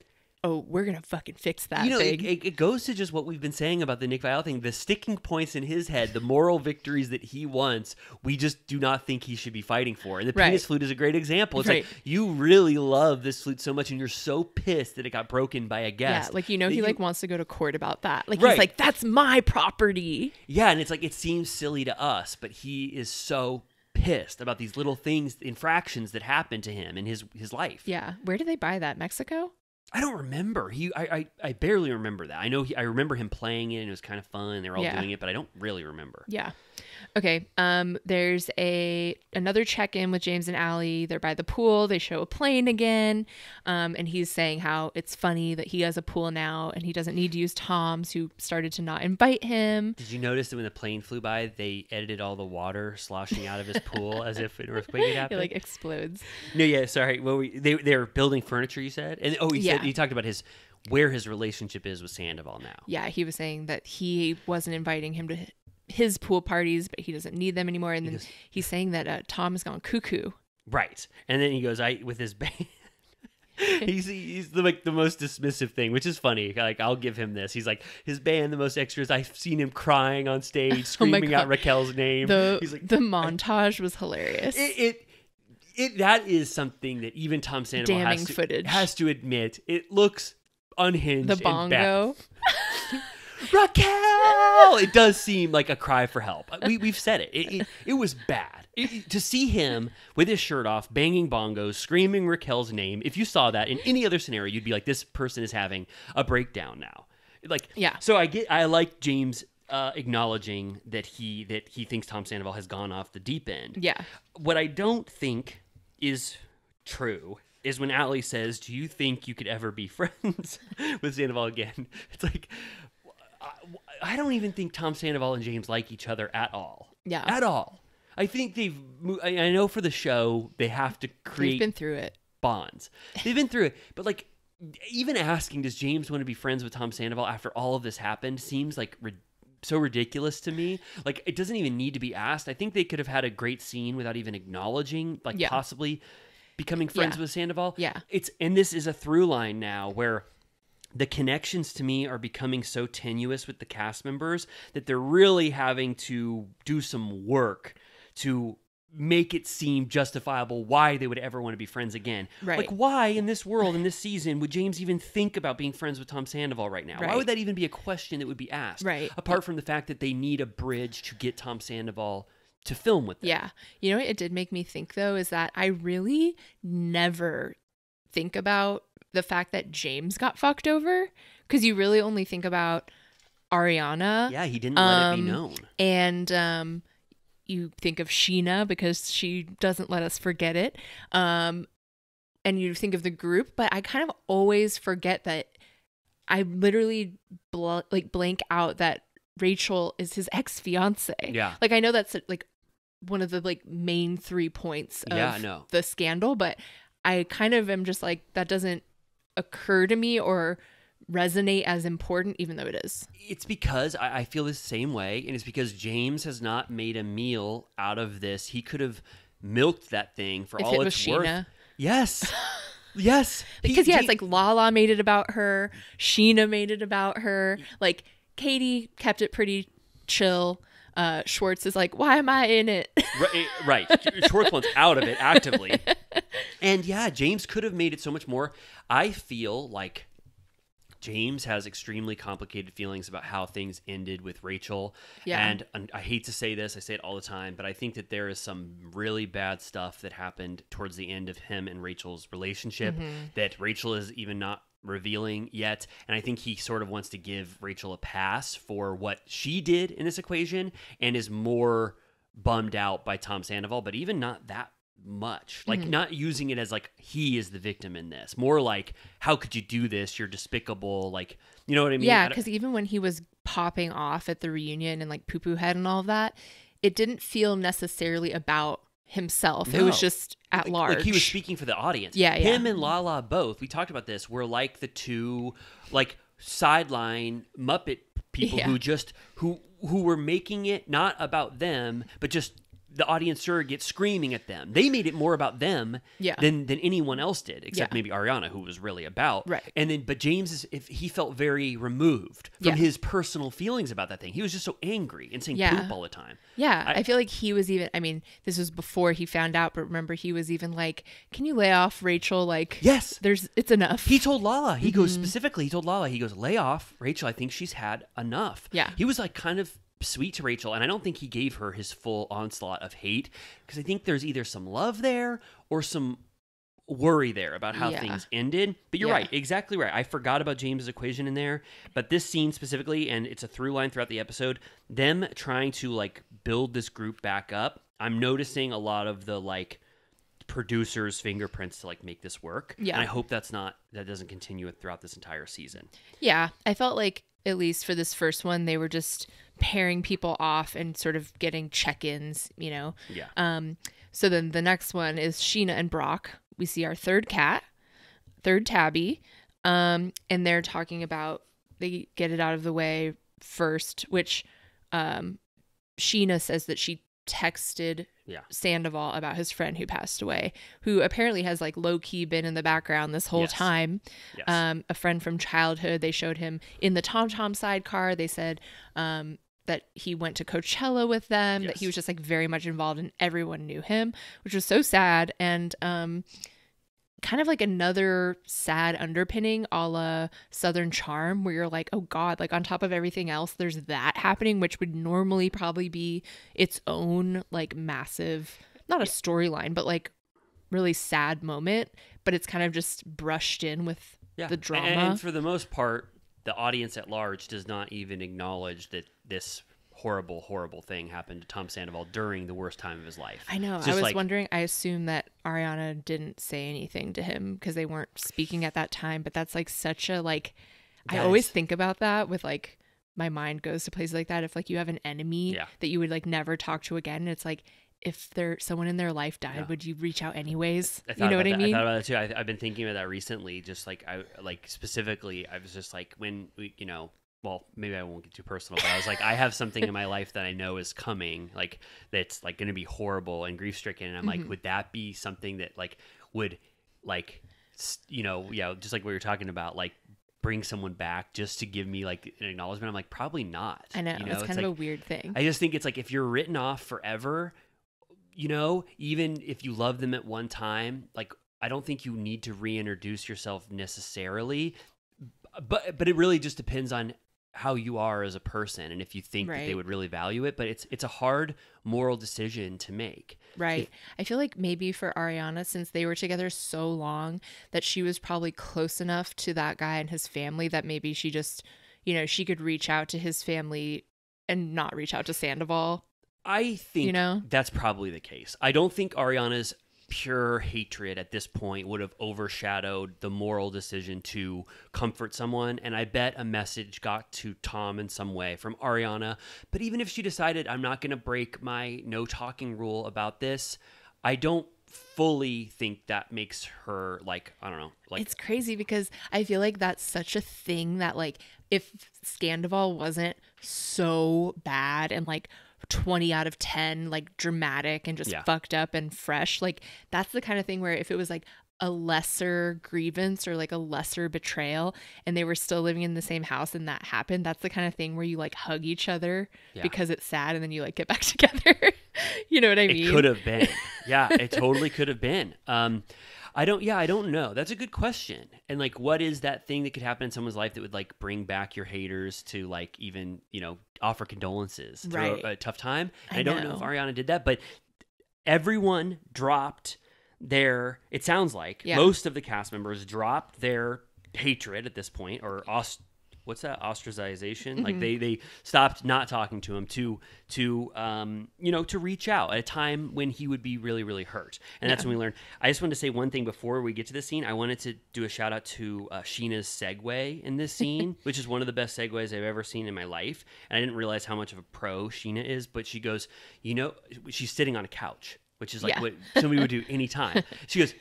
oh, we're going to fucking fix that you know, it, it, it goes to just what we've been saying about the Nick Viall thing. The sticking points in his head, the moral victories that he wants, we just do not think he should be fighting for. And the Right. penis flute is a great example. It's Right. like you really love this flute so much, and you're so pissed that it got broken by a guest. yeah, like you know he you- like wants to go to court about that. Like Right. he's like, that's my property. Yeah, and it's like it seems silly to us, but he is so pissed about these little things, infractions that happen to him in his his life. Yeah. Where did they buy that? Mexico? I don't remember. He, I, I, I barely remember that. I know he, I remember him playing it, and it was kind of fun. They were all Yeah. doing it, but I don't really remember. Yeah. Okay. Um, there's a another check-in with James and Allie. They're by the pool. They show a plane again. Um, and he's saying how it's funny that he has a pool now and he doesn't need to use Tom's who started to not invite him. Did you notice that when the plane flew by, they edited all the water sloshing out of his pool as if an earthquake had It happened? like explodes. no, yeah, sorry. Well, we, they they're building furniture. You said, and oh, he Yeah. said he talked about his where his relationship is with Sandoval now. Yeah, he was saying that he wasn't inviting him to his pool parties, but he doesn't need them anymore. And then Because- he's saying that uh, Tom has gone cuckoo. Right. And then he goes, I with his band. he's he's the like the most dismissive thing, which is funny. Like I'll give him this. He's like his band, the most extras. I've seen him crying on stage, Oh screaming out Raquel's name. The he's like the montage was hilarious. it, it it that is something that even Tom Sandoval Damning has to, footage. has to admit. It looks unhinged. the and bad. bongo. Raquel! It does seem like a cry for help. We, we've said it. It, it, it was bad. It- to see him with his shirt off, banging bongos, screaming Raquel's name, if you saw that in any other scenario, you'd be like, this person is having a breakdown now. Like, Yeah. So I get, I like James uh, acknowledging that he that he thinks Tom Sandoval has gone off the deep end. Yeah. What I don't think is true is when Allie says, "Do you think you could ever be friends with Sandoval again?" It's like I, I don't even think Tom Sandoval and James like each other at all. Yeah. at all. I think they've. I know for the show they have to They've create been through it. bonds. They've been through it, but like even asking, does James want to be friends with Tom Sandoval after all of this happened seems like rid- so ridiculous to me. Like it doesn't even need to be asked. I think they could have had a great scene without even acknowledging, like Yeah. possibly becoming friends Yeah. with Sandoval. Yeah. It's and this is a through line now where the connections to me are becoming so tenuous with the cast members that they're really having to do some work to make it seem justifiable why they would ever want to be friends again. Right. Like why in this world in this season would James even think about being friends with Tom Sandoval right now? Why would that even be a question that would be asked? Right. Apart from the fact that they need a bridge to get Tom Sandoval to film with them. Yeah. You know what it did make me think though is that I really never think about the fact that James got fucked over because you really only think about Ariana Yeah, he didn't let it be Um, known. and um you think of Scheana because she doesn't let us forget it. Um and you think of the group, but I kind of always forget that I literally bl- like blank out that Rachel is his ex-fiance. Yeah. Like I know that's like one of the like main three points of Yeah, know. the scandal, but I kind of am just like that doesn't occur to me or resonate as important, even though it is. It's because I, I feel the same way, and it's because James has not made a meal out of this. He could have milked that thing for If all it it's worth. Scheana. Yes, yes. He- Because yeah, Ja- it's like Lala made it about her, Scheana made it about her. Like Katie kept it pretty chill. Uh, Schwartz is like, why am I in it? right, right. Schwartz wants out of it actively, and yeah, James could have made it so much more. I feel like James has extremely complicated feelings about how things ended with Rachel. Yeah. And, and I hate to say this, I say it all the time, but I think that there is some really bad stuff that happened towards the end of him and Rachel's relationship mm-hmm. that Rachel is even not revealing yet. And I think he sort of wants to give Rachel a pass for what she did in this equation and is more bummed out by Tom Sandoval, but even not that much. Like mm-hmm. not using it as like he is the victim in this. More like how could you do this? You're despicable. Like you know what I mean? Yeah, because even when he was popping off at the reunion and like poo poo head and all of that, it didn't feel necessarily about himself. It was just at like, large. Like he was speaking for the audience. Yeah, yeah. Him and Lala both. We talked about this. Were like the two like sideline Muppet people Yeah. who just who who were making it not about them, but just the audience surrogate screaming at them. They made it more about them Yeah. than than anyone else did, except Yeah. maybe Ariana, who was really about. Right. And then, but James is if he felt very removed from Yeah. his personal feelings about that thing. He was just so angry and saying Yeah. poop all the time. Yeah, I- I, feel like he was even. I mean, this was before he found out, but remember, he was even like, "Can you lay off Rachel? Like, Yes. there's it's enough." He told Lala. He goes Mm-hmm. specifically. He told Lala. He goes, "Lay off, Rachel. I think she's had enough." Yeah. He was like kind of sweet to Rachel, and I don't think he gave her his full onslaught of hate because I think there's either some love there or some worry there about how Yeah. things ended. But you're Yeah. right, exactly right. I forgot about James's equation in there, but this scene specifically, and it's a through line throughout the episode. Them trying to like build this group back up. I'm noticing a lot of the like producers' fingerprints to like make this work. Yeah. And I hope that's not that doesn't continue throughout this entire season. yeah, I felt like at least for this first one, they were just pairing people off and sort of getting check-ins. You know. Yeah. Um. So then the next one is Scheana and Brock. We see our third cat, third tabby, um, and they're talking about they get it out of the way first, which um, Scheana says that she texted Yeah. Sandoval about his friend who passed away, who apparently has like low key been in the background this whole Yes. time. Yes. Um, a friend from childhood. They showed him in the Tom Tom sidecar. They said um, that he went to Coachella with them. That he was just like very much involved, and everyone knew him, which was so sad. And um, kind of like another sad underpinning a la Southern Charm, where you're like, oh God, like on top of everything else, there's that happening, which would normally probably be its own like massive, not a storyline, but like really sad moment. But it's kind of just brushed in with yeah. the And- drama. And for the most part, the audience at large does not even acknowledge that this horrible, horrible thing happened to Tom Sandoval during the worst time of his life. I know. I was like- wondering. I assume that Ariana didn't say anything to him because they weren't speaking at that time. But that's like such a like. I always is- think about that with like my mind goes to places like that. If like you have an enemy Yeah. that you would like never talk to again, it's like if there someone in their life died, Yeah. would you reach out anyways? I you know what I mean? I thought about that too. I, I've been thinking about that recently. Just like I like specifically, I was just like when we, you know, well, maybe I won't get too personal, but I was like, I have something in my life that I know is coming, like that's like going to be horrible and grief stricken, and I'm Mm-hmm. like, would that be something that like would like you know yeah just like what you're talking about like bring someone back just to give me like an acknowledgement i'm like probably not I know, you it's kind like, of a weird thing. I just think it's like if you're written off forever, you know, even if you love them at one time, like I don't think you need to reintroduce yourself necessarily. But but it really just depends on how you are as a person and if you think that they would really value it. But it's it's a hard moral decision to make. Right. I feel like maybe for Ariana, since they were together so long, that she was probably close enough to that guy and his family that maybe she just, you know, she could reach out to his family and not reach out to Sandoval. I think you know? that's probably the case. I don't think Ariana's pure hatred at this point would have overshadowed the moral decision to comfort someone. And I bet a message got to Tom in some way from Ariana. But even if she decided, I'm not going to break my no talking rule about this, I don't fully think that makes her like, I don't know, like it's crazy because I feel like that's such a thing that like if Scandoval wasn't so bad and like 20 out of 10 like dramatic and just Yeah. fucked up and fresh like that's the kind of thing where if it was like a lesser grievance or like a lesser betrayal and they were still living in the same house and that happened that's the kind of thing where you like hug each other Yeah. because it's sad and then you like get back together you know what i mean It could have been. Yeah, it totally could have been. Um, I don't. Yeah, I don't know. That's a good question. And like, what is that thing that could happen in someone's life that would like bring back your haters to like even you know offer condolences through Right. a, a tough time? I I, don't know if. Ariana did that, but everyone dropped their. It sounds like Yeah. most of the cast members dropped their hatred at this point, or os- what's that ostracization? Like Mm-hmm. they they stopped not talking to him to to um you know to reach out at a time when he would be really really hurt, and that's when we learned. I just wanted to say one thing before we get to the scene. I wanted to do a shout out to uh, Scheana's segue in this scene, which is one of the best segues I've ever seen in my life, and I didn't realize how much of a pro Scheana is. But she goes, you know, she's sitting on a couch. Which is like Yeah. what somebody would do anytime. She goes,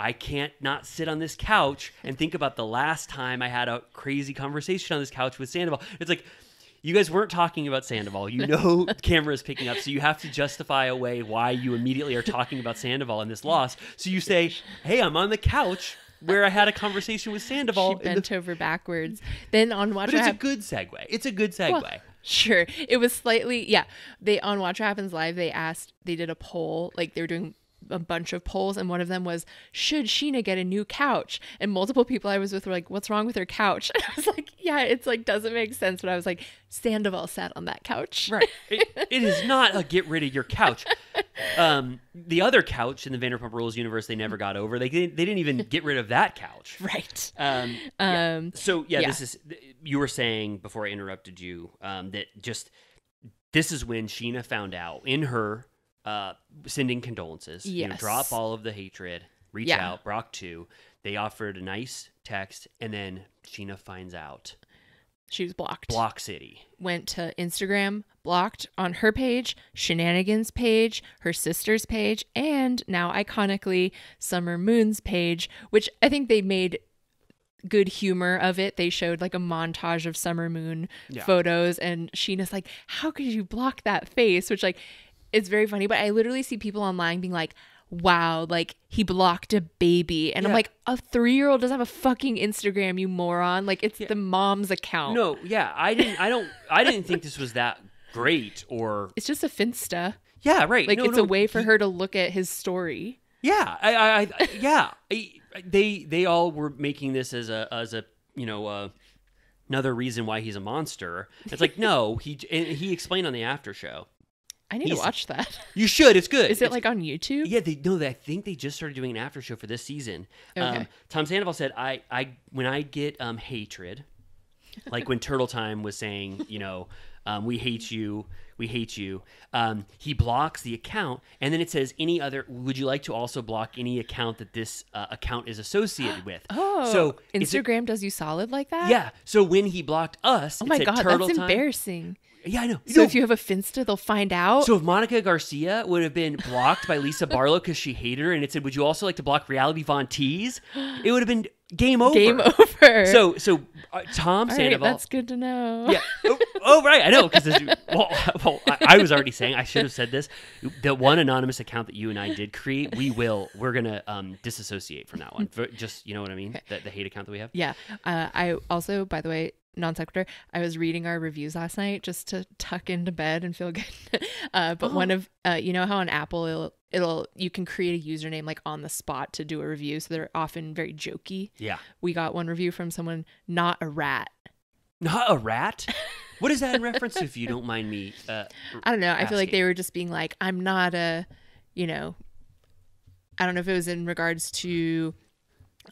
I can't not sit on this couch and think about the last time I had a crazy conversation on this couch with Sandoval. It's like you guys weren't talking about Sandoval. You know camera is picking up, so you have to justify away why you immediately are talking about Sandoval and this loss. So you say, "Hey, I'm on the couch where I had a conversation with Sandoval." she in the- bent over backwards then on watch but it's a good segue. It's a good segue. Well, Sure. It was slightly yeah. They on Watch What Happens Live they asked they did a poll, like they were doing a bunch of polls and one of them was should Scheana get a new couch? And multiple people I was with were like, What's wrong with her couch? And I was like, Yeah, it's like doesn't make sense. But I was like, Sandoval sat on that couch. Right. It, it is not a get rid of your couch. Um, the other couch in the Vanderpump Rules universe, they never got over. They didn't, they didn't even get rid of that couch. Right. Um, Um so yeah, Yeah. this is you were saying before I interrupted you um, that just this is when Scheana found out in her uh, sending condolences. You know, drop all of the hatred, reach Yeah. out. Brock too. They offered a nice text, and then Scheana finds out. she was blocked. Block City. went to Instagram, blocked on her page, Scheananigans page, her sister's page, and now iconically Summer Moon's page, which I think they made good humor of it. They showed like a montage of Summer Moon Yeah. photos, and Scheana's like, How could you block that face? Which, like, it's very funny, but I literally see people online being like, Wow, like he blocked a baby. And I'm like, a three year old doesn't have a fucking Instagram, you moron. Like, it's the mom's account. No, yeah, I didn't. I don't. I didn't think this was that great or It's just a Finsta. yeah, right. Like No, it's no, a way for he- her to look at his story. Yeah, I, I, I yeah, I, they they all were making this as a as a you know uh, another reason why he's a monster. It's like no, he and he explained on the after show. I need He's- to watch that. You should. It's good. Is it It's- like on YouTube? Yeah, they no. They, I think they just started doing an after show for this season. Okay. Um, Tom Sandoval said, "I, I, when I get um, hatred, like when Turtle Time was saying, you know, um, we hate you, we hate you. Um, he blocks the account, and then it says any other. Would you like to also block any account that this uh, account is associated with? Oh, so it's a- Instagram does you solid like that? yeah. So when he blocked us, Oh my god, Turtle that's embarrassing. Yeah, I know. So if you have a Finsta, they'll find out. so if Monica Garcia would have been blocked by Lisa Barlow because she hated her, and it said, "Would you also like to block Reality Von Tees?" It would have been game over. Game over. So so uh, Tom All right, Sandoval. that's good to know. yeah. Oh, oh, right. I know because well, well I, I was already saying I should have said this. The one anonymous account that you and I did create, we will we're gonna um, disassociate from that one. For just you know what I mean? The, the hate account that we have. Yeah. Uh, I also, by the way, non sequitur. I was reading our reviews last night just to tuck into bed and feel good. uh, but one of, uh, you know how on Apple it'll, it'll you can create a username like on the spot to do a review, so they're often very jokey. Yeah. We got one review from someone not a rat. Not a rat. What is that in reference to? If you don't mind me. Uh, I don't know. I feel like they were just being like, I'm not a, you know, I don't know if it was in regards to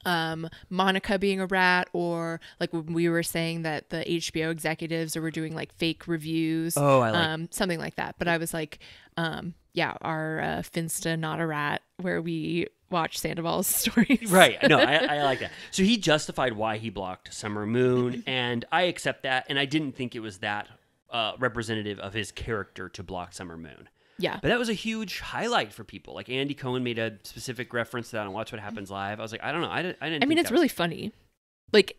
um Monica being a rat or like when we were saying that the HBO executives were doing like fake reviews. Oh, I like- um something like that. But I was like, um yeah, our uh, Finsta not a rat where we watch Sandoval's stories. Right. No, I, I like that. So he justified why he blocked Summer Moon, and I accept that. And I didn't think it was that uh, representative of his character to block Summer Moon. Yeah. But that was a huge highlight for people. Like Andy Cohen made a specific reference to that on Watch What Happens Live. I was like, I don't know. I didn't. I didn't. I mean, it's was- really funny. Like,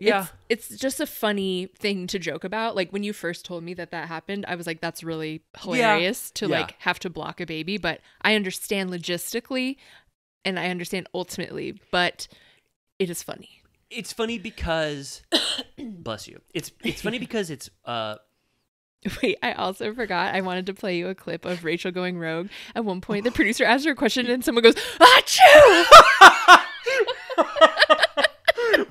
Yeah. it's, it's just a funny thing to joke about. Like when you first told me that that happened, I was like, "That's really hilarious to Yeah. like have to block a baby." But I understand logistically, and I understand ultimately, but it is funny. It's funny because, bless you. It's it's funny because it's uh Wait, I also forgot. I wanted to play you a clip of Rachel going rogue. At one point, the producer asked her a question, and someone goes, "Achoo!"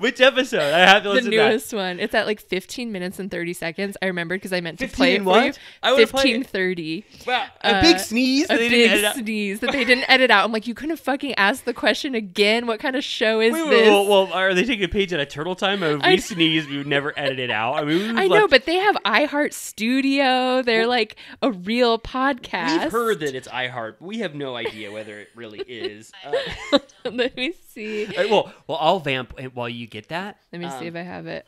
which episode? I have to the listen to that. newest one. It's at like 15 minutes and 30 seconds. I remembered because I meant to 15 play it what? for you. I wanna 1530. Wow, a big Uh, sneeze. a that big didn't edit out. sneeze that they didn't edit out. I'm like, you couldn't have fucking ask the question again. What kind of show is Wait, wait, this? well, are they taking a page out of Turtle Time? If we I- sneeze, we would never edit it out. I mean, I know, but they have iHeart Studio. They're like a real podcast. We've heard that it's iHeart, but we have no idea whether it really is. Uh, Let me see. All right, well, well, I'll vamp while you get that. Let me see Um, if I have it.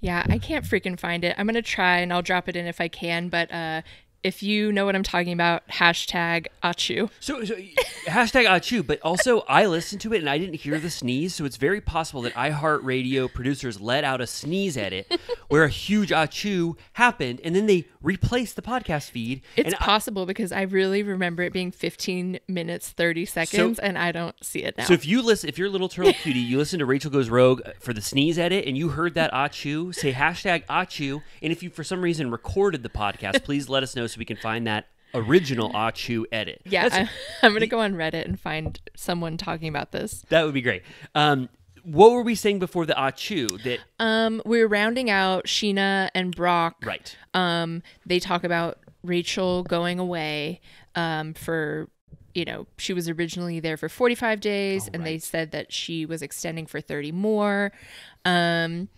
Yeah, I can't freaking find it. I'm gonna try and I'll drop it in if I can. But uh, if you know what I'm talking about, hashtag Achu. So, so hashtag Achu, but also I listened to it and I didn't hear the sneeze, so it's very possible that iHeartRadio producers let out a sneeze edit where a huge Achu happened, and then they replaced the podcast feed. It's and I- possible because I really remember it being 15 minutes 30 seconds, and I don't see it now. So if you listen, if you're a little turtle cutie, you listen to Rachel Goes Rogue for the sneeze edit, and you heard that Achu, say hashtag Achu, and if you for some reason recorded the podcast, please let us know so we can find that original Achu edit. yeah, That's- I, I'm gonna go on Reddit and find someone talking about this. that would be great. Um, what were we saying before the Achu? That Um, we're rounding out Scheana and Brock. right? Um, they talk about Rachel going away. Um, for you know, she was originally there for 45 days, and they said that she was extending for 30 more. Um,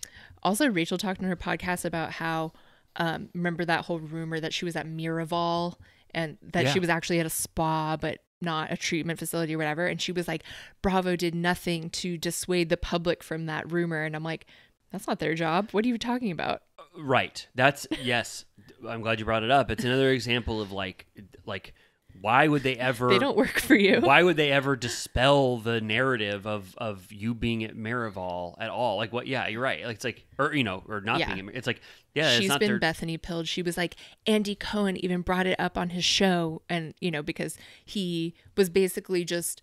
also, Rachel talked in her podcast about how um, remember that whole rumor that she was at Miraval and that Yeah. she was actually at a spa, but not a treatment facility or whatever. And she was like, Bravo did nothing to dissuade the public from that rumor. And I'm like, that's not their job. What are you talking about? Right. That's yes. I'm glad you brought it up. It's another example of like, like, why would they ever? They don't work for you. why would they ever dispel the narrative of of you being at Miraval at all? Like what? Yeah, you're right. Like it's like or you know or not Yeah. being. At, it's like yeah, it's She's been their. Bethenny pilled. She was like, Andy Cohen even brought it up on his show. And, you know, because he was basically just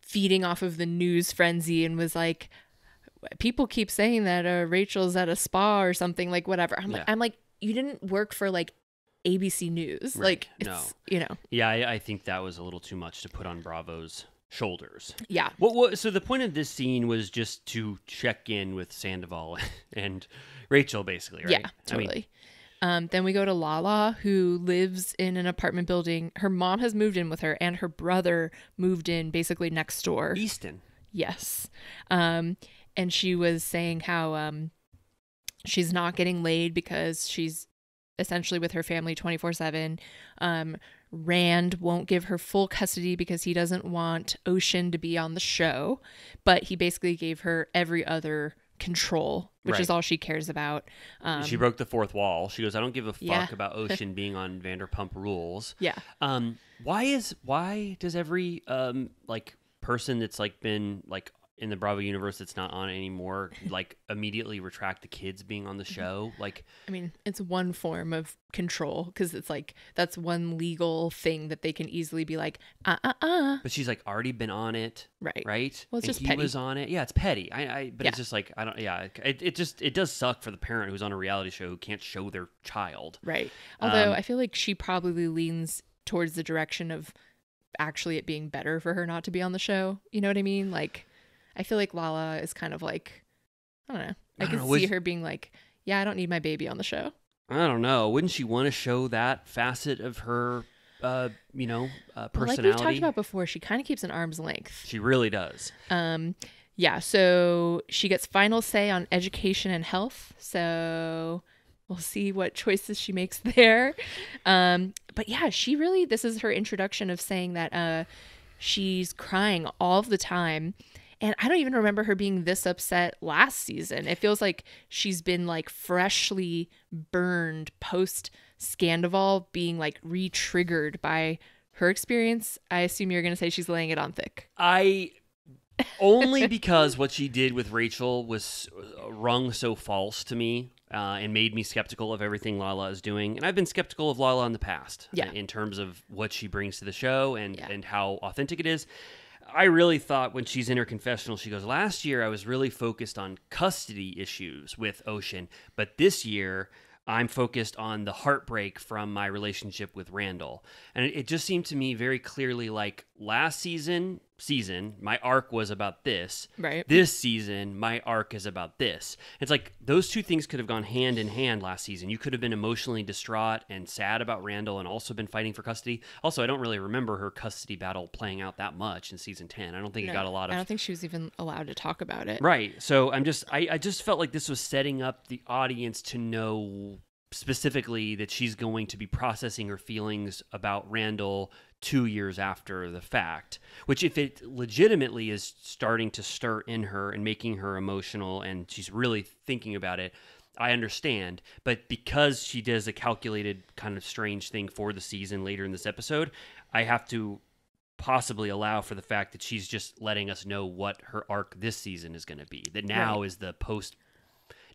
feeding off of the news frenzy and was like, people keep saying that uh, Rachel's at a spa or something, like whatever. I'm like, I'm like, you didn't work for like ABC News. Right. Like, No. you know, yeah, I, I think that was a little too much to put on Bravo's shoulders. yeah. What, what? So the point of this scene was just to check in with Sandoval and Rachel, basically, right? Yeah, I mean, totally. um, then we go to Lala, who lives in an apartment building. Her mom has moved in with her, and her brother moved in basically next door. Easton. Yes. Um, and she was saying how um, she's not getting laid because she's essentially with her family 24 7. Um, Rand won't give her full custody because he doesn't want Ocean to be on the show, but he basically gave her every other control, which is all she cares about. Um, she broke the fourth wall. She goes, "I don't give a fuck Yeah. about Ocean being on Vanderpump Rules." yeah. Um, why is why does every um like person that's like been like in the Bravo universe that's not on anymore, like immediately retract the kids being on the show. Like, I mean, it's one form of control because it's like that's one legal thing that they can easily be like, uh, uh, uh. but she's like already been on it, Right. right? Well, it's And just he petty. was on it. Yeah, it's petty. I, I but it's just like I don't. Yeah, it, it just it does suck for the parent who's on a reality show who can't show their child. Right. Although Um, I feel like she probably leans towards the direction of actually it being better for her not to be on the show. You know what I mean? Like, I feel like Lala is kind of like, I don't know. I, I can know, see was- her being like, yeah, I don't need my baby on the show. I don't know. Wouldn't she want to show that facet of her, uh, you know, uh, personality? Like we've talked about before, she kind of keeps an arm's length. she really does. Um, yeah, so she gets final say on education and health. So we'll see what choices she makes there. Um, but yeah, she really this is her introduction of saying that uh, she's crying all the time. And I don't even remember her being this upset last season. It feels like she's been like freshly burned post Scandoval being like re-triggered by her experience. I assume you're gonna say she's laying it on thick. I only because what she did with Rachel was uh, rung so false to me uh, and made me skeptical of everything Lala is doing. And I've been skeptical of Lala in the past, Yeah. uh, in terms of what she brings to the show and Yeah. and how authentic it is. I really thought when she's in her confessional, she goes, Last year I was really focused on custody issues with Ocean, but this year I'm focused on the heartbreak from my relationship with Randall. And it, just seemed to me very clearly like last season, season, my arc was about this. Right. This season, my arc is about this. It's like those two things could have gone hand in hand last season. You could have been emotionally distraught and sad about Randall and also been fighting for custody. Also, I don't really remember her custody battle playing out that much in season 10. I don't think it got a lot of I don't think she was even allowed to talk about it. Right. So I'm just I, I just felt like this was setting up the audience to know specifically that she's going to be processing her feelings about Randall two years after the fact. Which if it legitimately is starting to stir in her and making her emotional and she's really thinking about it, I understand. But because she does a calculated kind of strange thing for the season later in this episode, I have to possibly allow for the fact that she's just letting us know what her arc this season is going to be. That now Right. is the post,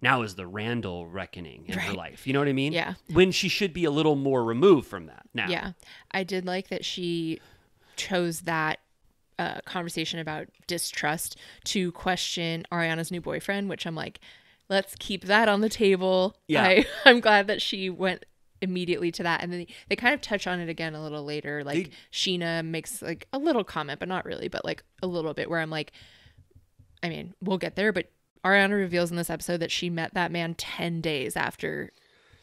now is the Randall reckoning in her life. You know what I mean? Yeah. When she should be a little more removed from that now. Yeah. I did like that she chose that uh, conversation about distrust to question Ariana's new boyfriend, which I'm like, let's keep that on the table. Yeah. I, I'm glad that she went immediately to that. And then they, they kind of touch on it again a little later. Like They- Scheana makes like a little comment, but not really, but like a little bit where I'm like, I mean, we'll get there, but Ariana reveals in this episode that she met that man 10 days after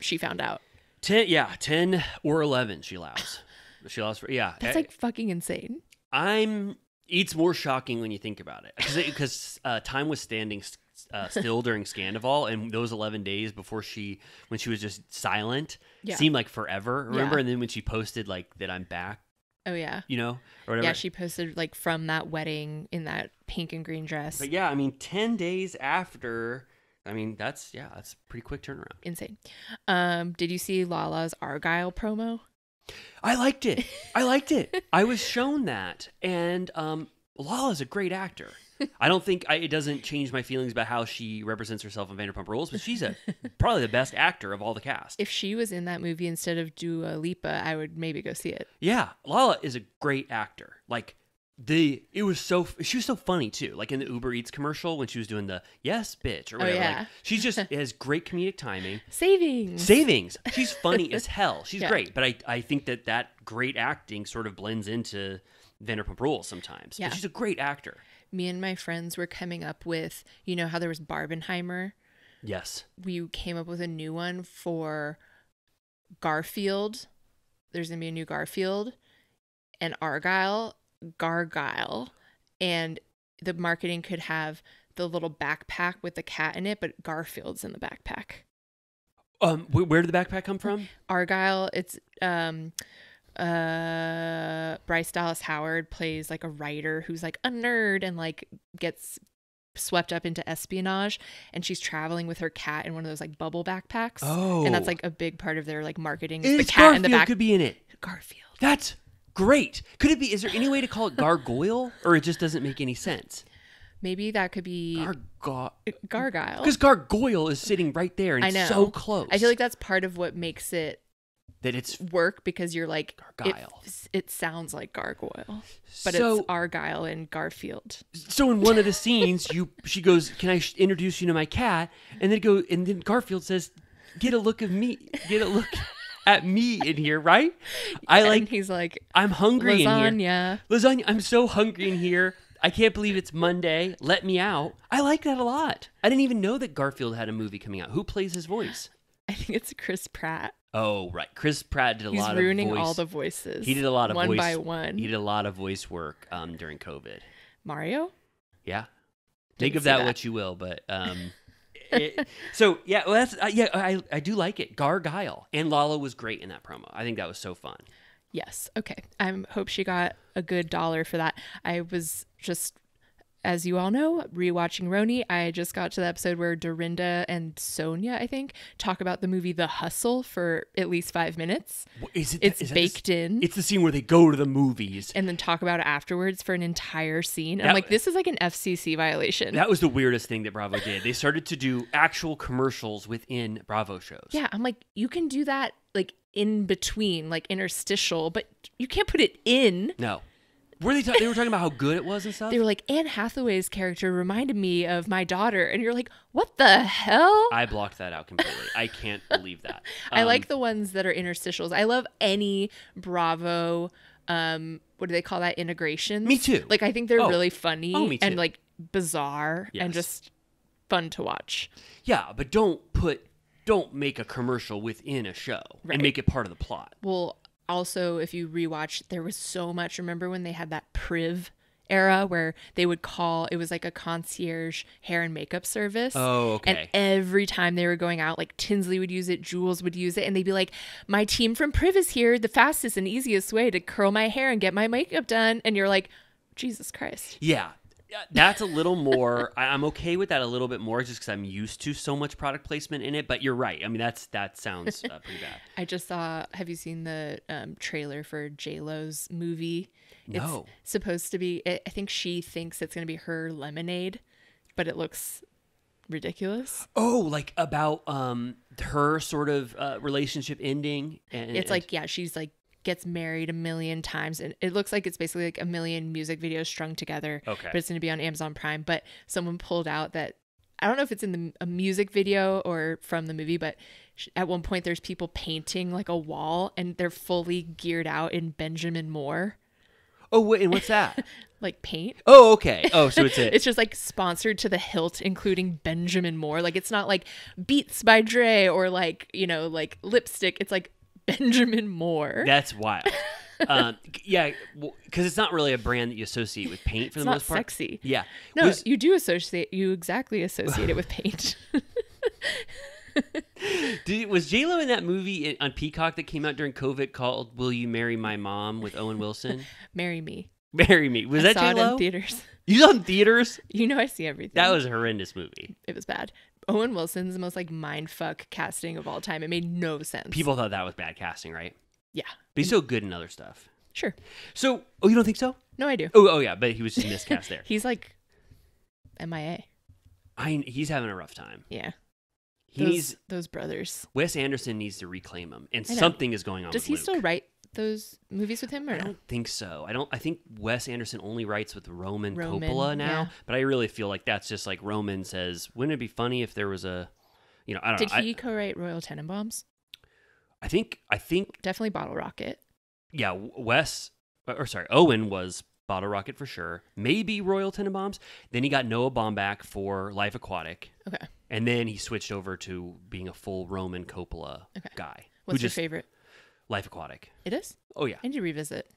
she found out. Ten, yeah, ten or eleven. She allows. she allows for yeah. That's I- like fucking insane. I'm. It's more shocking when you think about it because uh, time was standing uh, still during Scandoval, and those eleven days before she, when she was just silent, Yeah. seemed like forever. Remember? Yeah. And then when she posted like that, I'm back. Oh, yeah. You know, or whatever. Yeah, she posted like from that wedding in that pink and green dress. But yeah, I mean, ten days after. I mean, that's yeah, that's a pretty quick turnaround. Insane. Um, did you see Lala's Argyle promo? I liked it. I liked it. I was shown that, and um, Lala's a great actor. I don't think I, it doesn't change my feelings about how she represents herself in Vanderpump Rules, but she's a probably the best actor of all the cast. If she was in that movie instead of Dua Lipa, I would maybe go see it. yeah, Lala is a great actor. Like the it was so she was so funny too. Like in the Uber Eats commercial when she was doing the yes bitch or Oh, whatever. yeah. Like she's just has great comedic timing. Savings. Savings. She's funny as hell. She's Yeah. great, but I, I think that that great acting sort of blends into Vanderpump Rules sometimes. Yeah. But she's a great actor. Me and my friends were coming up with, you know how there was Barbenheimer? Yes. We came up with a new one for Garfield. There's going to be a new Garfield and Argyle, Gargyle. And the marketing could have the little backpack with the cat in it, but Garfield's in the backpack. Um, where did the backpack come from? Argyle, it's um uh Bryce Dallas Howard plays like a writer who's like a nerd and like gets swept up into espionage and she's traveling with her cat in one of those like bubble backpacks. Oh. And that's Oh. like a big part of their like marketing is the cat Garfield in the back could be in it. Garfield. That's great. Could it be? Is there any way to call it gargoyle, or it just doesn't make any sense? maybe that could be Gargoyle. Gargoyle. Because Gargoyle is sitting right there and I know. so close. I feel like that's part of what makes it that it's work because you're like it, Gargoyle. it sounds like gargoyle, but so. it's Argyle and Garfield. so in one of the scenes, you she goes, "Can I sh- introduce you to my cat?" And then go, and then Garfield says, "Get a look of me. Get a look at me in here, right?" I and like. he's like I'm hungry in here. lasagna. Lasagna. I'm so hungry in here. I can't believe it's Monday. Let me out. I like that a lot. I didn't even know that Garfield had a movie coming out. Who plays his voice? I think it's Chris Pratt. Oh, right. Chris Pratt did a He's lot ruining of voice. all the voices. he did a lot of one voice by one. He did a lot of voice work um, during COVID. Mario. Yeah. Didn't Make of that, that. what you will, but um, it- so yeah, well, that's uh, yeah, I I do like it. Gargyle and Lala was great in that promo. I think that was so fun. Yes. Okay. I hope she got a good dollar for that. I was just, as you all know, rewatching RHONY. I just got to the episode where Dorinda and Sonja, I think, talk about the movie The Hustle for at least five minutes Is it? It's is that baked in. It's the scene where they go to the movies. and then talk about it afterwards for an entire scene. That- I'm like, this is like an FCC violation. That was the weirdest thing that Bravo did. They started to do actual commercials within Bravo shows. yeah. I'm like, you can do that like in between, like interstitial, but you can't put it in. No. Were they? Ta- they were talking about how good it was and stuff. They were like, Anne Hathaway's character reminded me of my daughter. And you're like, what the hell? I blocked that out completely. I can't believe that. I Um, like the ones that are interstitials. I love any Bravo. Um, what do they call that? Integration. Me too. Like I think they're Oh. really funny Oh, me and like bizarre Yes. and just fun to watch. Yeah, but don't put don't make a commercial within a show Right. and make it part of the plot. Well, also if you rewatch, there was so much. Remember when they had that Priv era where they would call it was like a concierge hair and makeup service. Oh, okay. And every time they were going out, like Tinsley would use it, Jules would use it, and they'd be like, My team from Priv is here, the fastest and easiest way to curl my hair and get my makeup done. And you're like, Jesus Christ. Yeah. Yeah, That's a little more. I'm okay with that a little bit more, just because I'm used to so much product placement in it. But you're right. I mean, that's that sounds uh, pretty bad. I just saw have you seen the um, trailer for J Lo's movie? No. It's supposed to be I I think she thinks it's gonna be her lemonade, but it looks ridiculous. Oh, like about um her sort of uh, relationship ending. And It's like, yeah, she's like gets married a million times and it looks like it's basically like a million music videos strung together. Okay. But it's going to be on Amazon Prime. But someone pulled out that I don't know if it's in the, a music video or from the movie, but at one point there's people painting like a wall and they're fully geared out in Benjamin Moore oh wait, and what's that? like paint. oh, okay. Oh, so it's it. It's just like sponsored to the hilt, including Benjamin Moore. Like it's not like Beats by Dre or like, you know, like lipstick. It's like Benjamin Moore. That's wild. um, yeah, because it's not really a brand that you associate with paint for it's the most part. sexy. Yeah. No, Was- you do associate. You exactly associate it with paint. Did, was J Lo in that movie on Peacock that came out during COVID called "Will You Marry My Mom" with Owen Wilson? Marry me. Marry me. Was I that J Lo? theaters. You saw in theaters? You know, I see everything. That was a horrendous movie. it was bad. Owen Wilson's the most like mind fuck casting of all time. It made no sense. People thought that was bad casting, right? yeah, But he's so good in other stuff. sure. So, oh, you don't think so? No, I do. Oh, oh yeah, but he was just miscast there. He's like MIA. I he's having a rough time. Yeah, He those, needs those brothers. Wes Anderson needs to reclaim him, and something is going on. Does he Luke. still write those movies with him or I don't think so. I don't. I think Wes Anderson only writes with Roman, Roman, Coppola now. yeah. But I really feel like that's just like Roman says. Wouldn't it be funny if there was a, you know, I don't Did know. he co-write Royal Tenenbaums? I, I think. I think. Definitely Bottle Rocket. Yeah, Wes. Uh, or sorry, Owen was Bottle Rocket for sure. Maybe Royal Tenenbaums. Then he got Noah Baumbach for Life Aquatic, Okay. and then he switched over to being a full Roman Coppola Okay. guy. What's your just favorite? Life Aquatic. It is. Oh yeah. I need to revisit.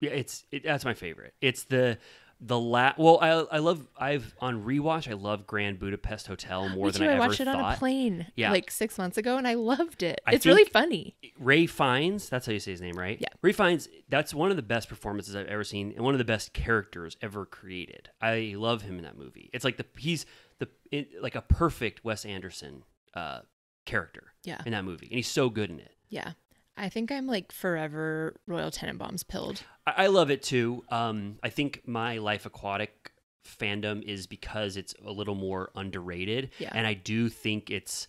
Yeah, it's it, that's my favorite. It's the the last. Well, I I love I've on rewatch. I love Grand Budapest Hotel more Me than too. I, I ever watched it on a plane Yeah. like six months ago, and I loved it. I it's really funny. Ray Fiennes, that's how you say his name, right? Yeah. Ray Fiennes. That's one of the best performances I've ever seen, and one of the best characters ever created. I love him in that movie. It's like the he's the it, like a perfect Wes Anderson uh, character Yeah. in that movie, and he's so good in it. Yeah. I think I'm like forever Royal Tenenbaums pilled. I, I love it too. Um, I think my Life Aquatic fandom is because it's a little more underrated. Yeah. And I do think it's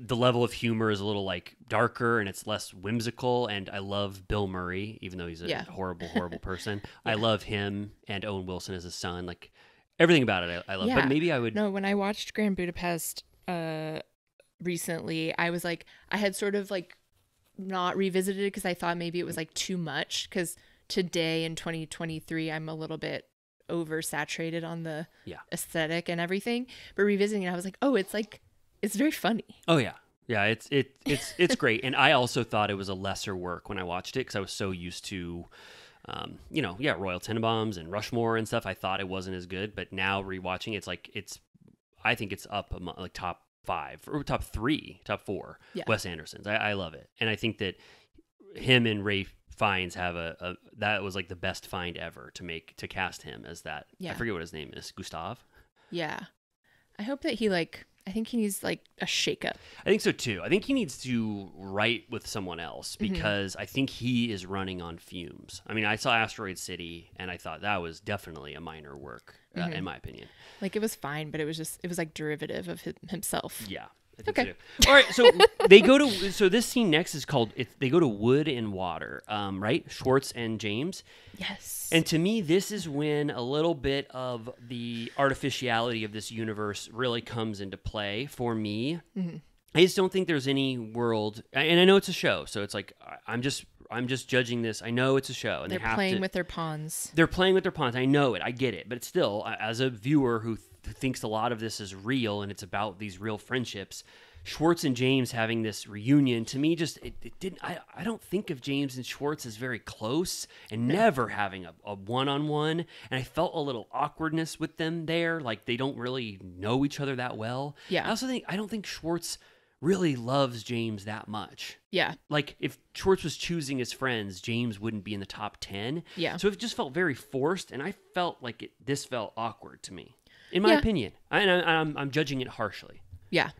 the level of humor is a little like darker and it's less whimsical. And I love Bill Murray, even though he's a Yeah. horrible, horrible person. I love him and Owen Wilson as his son. Like everything about it, I, I love. Yeah. But maybe I would. No, when I watched Grand Budapest uh recently, I was like I had sort of like not revisited because I thought maybe it was like too much because today in 2023 I'm a little bit oversaturated on the Yeah. aesthetic and everything. But revisiting it, I was like, oh, it's like it's very funny. Oh yeah, yeah. It's it it's it's great. And I also thought it was a lesser work when I watched it because I was so used to, um, you know, yeah, Royal Tenenbaums and Rushmore and stuff. I thought it wasn't as good, but now rewatching, it's like it's. I think it's up amo- like top five or top three, top four. Yeah. Wes Anderson's. I, I love it, and I think that him and Ray Fiennes have a, a that was like the best find ever to make to cast him as that. Yeah. I forget what his name is. Gustav. Yeah. I hope that he like I think he needs like a shakeup. I think so too. I think he needs to write with someone else Mm-hmm. because I think he is running on fumes. I mean, I saw Asteroid City and I thought that was definitely a minor work, uh, Mm-hmm. in my opinion. Like it was fine, but it was just it was like derivative of hi- himself. Yeah. Okay. so. All right, so they go to so this scene next is called it, they go to Wood and Water, um, right? Schwartz and James. Yes. And to me, this is when a little bit of the artificiality of this universe really comes into play for me. I just don't think there's any world, and I know it's a show, so it's like I'm just I'm just judging this. I know it's a show, and they're they playing to, with their pawns. they're playing with their pawns. I know it. I get it. But it's still, as a viewer who th- thinks a lot of this is real and it's about these real friendships, Schwartz and James having this reunion to me just it, it didn't. I, I don't think of James and Schwartz as very close and never having a, a one-on-one. And I felt a little awkwardness with them there, like they don't really know each other that well. Yeah. I also think I don't think Schwartz really loves James that much Yeah. like if Schwartz was choosing his friends, James wouldn't be in the top ten. Yeah. So it just felt very forced, and I felt like it. This felt awkward to me, in my Yeah. opinion. I, and I, I'm I'm judging it harshly. Yeah.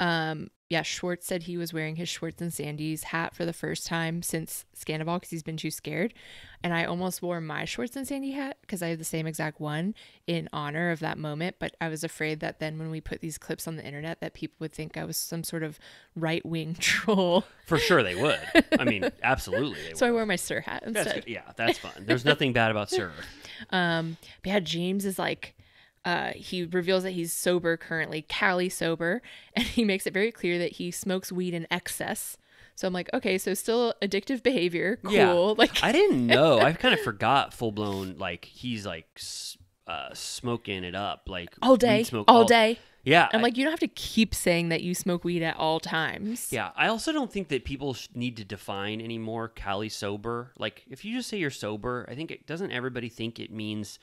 Um, yeah, Schwartz said he was wearing his Schwartz and Sandy's hat for the first time since Scandoval because he's been too scared. And I almost wore my Schwartz and Sandy hat because I have the same exact one in honor of that moment. But I was afraid that then when we put these clips on the internet, that people would think I was some sort of right wing troll. For sure, they would. I mean, absolutely, they So I would. wore my Sir hat instead. good. Yeah, that's fun. There's nothing bad about Sir. Um, but yeah, James is like, uh, he reveals that he's sober currently, Cali sober, and he makes it very clear that he smokes weed in excess. So I'm like, okay, so still addictive behavior, cool. Yeah. Like, I didn't know. I kind of forgot full blown. Like he's like uh, smoking it up, like all day, smoke all day. Yeah, I'm I- like, you don't have to keep saying that you smoke weed at all times. Yeah, I also don't think that people sh- need to define anymore Cali sober. Like, if you just say you're sober, I think it doesn't everybody think it means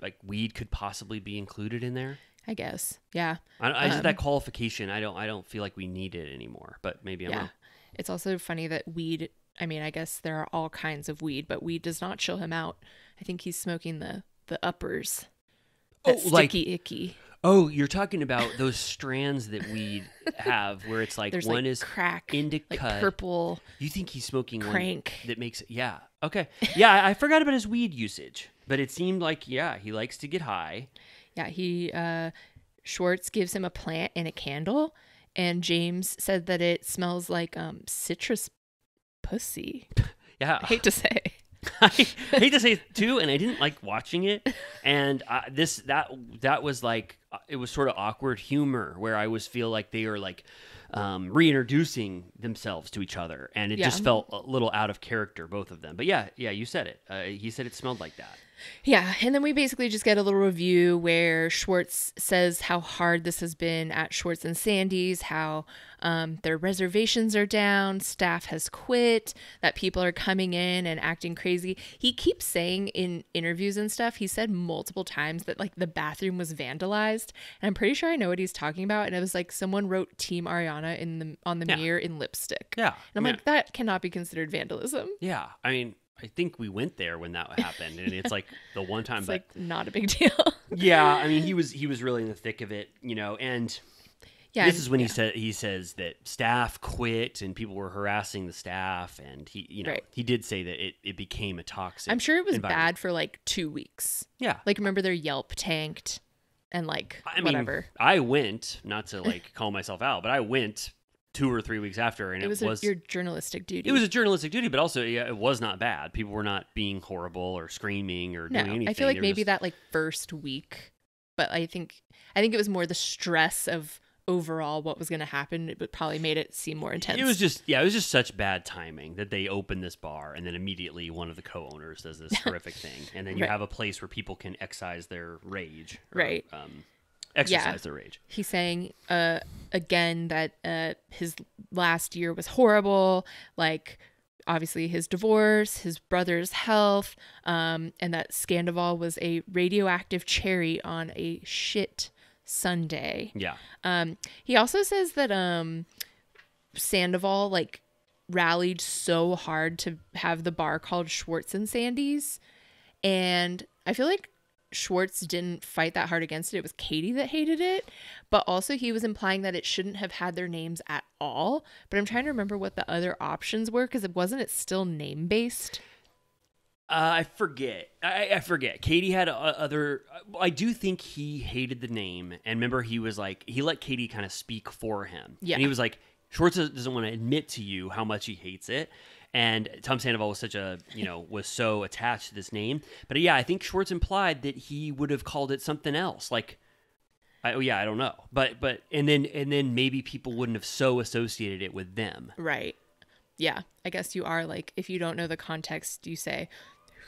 like weed could possibly be included in there. I guess. Yeah. I, I just Um, that qualification. I don't. I don't feel like we need it anymore. But maybe I'm yeah. wrong. It's also funny that weed, I mean, I guess there are all kinds of weed, but weed does not chill him out. I think he's smoking the the uppers. That Oh, like- icky. Oh, you're talking about those strands that weed have, where it's like There's one like is crack, indica. like purple. You think he's smoking crank. one that makes it? yeah okay yeah I forgot about his weed usage, but it seemed like yeah he likes to get high. Yeah, he uh Schwartz gives him a plant and a candle, and James said that it smells like um citrus pussy. Yeah, I hate to say. I hate to say it too, and I didn't like watching it. And uh, this that that was like uh, it was sort of awkward humor where I was feel like they are like um, reintroducing themselves to each other, and it Yeah. just felt a little out of character, both of them. But yeah, yeah, you said it. Uh, he said it smelled like that. Yeah, and then we basically just get a little review where Schwartz says how hard this has been at Schwartz and Sandy's, how um, their reservations are down, staff has quit, that people are coming in and acting crazy. He keeps saying in interviews and stuff, he said multiple times that like the bathroom was vandalized, and I'm pretty sure I know what he's talking about. And it was like someone wrote Team Ariana in the on the Yeah. mirror in lipstick. Yeah, and I'm mean, like, that cannot be considered vandalism. yeah. I mean, I think we went there when that happened, and it's like the one time. It's but like not a big deal. yeah, I mean, he was he was really in the thick of it, you know, and Yeah, this and- is when he said he says that staff quit and people were harassing the staff, and he, you know, Right. he did say that it, it became a toxic. I'm sure it was bad for like two weeks. Yeah, Like remember their Yelp tanked, and like I mean, whatever. I went not to like call myself out, but I went two or three weeks after, and it was, was a, your journalistic duty. it was a journalistic duty, but also yeah, it was not bad. People were not being horrible or screaming or no. doing anything. I feel like maybe just- that like first week, but I think I think it was more the stress of overall what was going to happen. It would probably made it seem more intense. It was just yeah, it was just such bad timing that they opened this bar and then immediately one of the co-owners does this horrific thing, and then you Right. have a place where people can excise their rage, or, Right. Um, exercise their rage. he's saying uh again that uh his last year was horrible. Like obviously his divorce his brother's health um and that scandoval was a radioactive cherry on a shit sunday. Yeah, um he also says that um sandoval like rallied so hard to have the bar called schwartz and sandy's. And I feel like Schwartz didn't fight that hard against it. It was Katie that hated it. But also, he was implying that it shouldn't have had their names at all. But I'm trying to remember what the other options were because it wasn't it still name based. uh, I forget. I, I forget. Katie had uh, other. I do think he hated the name, and remember he was like he let Katie kind of speak for him. Yeah. and he was like Schwartz doesn't want to admit to you how much he hates it. And Tom Sandoval was such a, you know, was so attached to this name. But yeah, I think Schwartz implied that he would have called it something else. Like, I, oh yeah, I don't know. But but and then and then maybe people wouldn't have so associated it with them. Right. Yeah. I guess you are like, if you don't know the context, you say,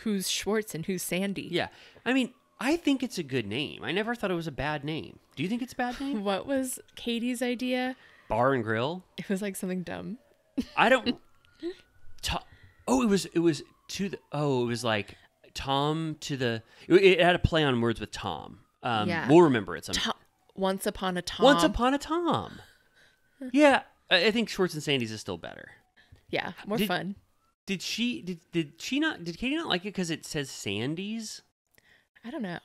who's Schwartz and who's Sandy? Yeah, I mean, I think it's a good name. I never thought it was a bad name. Do you think it's a bad name? What was Katie's idea? Bar and Grill. It was like something dumb. I don't. To, oh, it was it was to the. Oh, it was like Tom to the. It, it had a play on words with Tom. Um, Yeah. we'll remember it. Some To- Once upon a Tom. Once upon a Tom. Yeah, I, I think Schwartz and Sandy's is still better. Yeah. More Did- fun. Did she? Did did she not? Did Katie not like it because it says Sandy's? I don't know.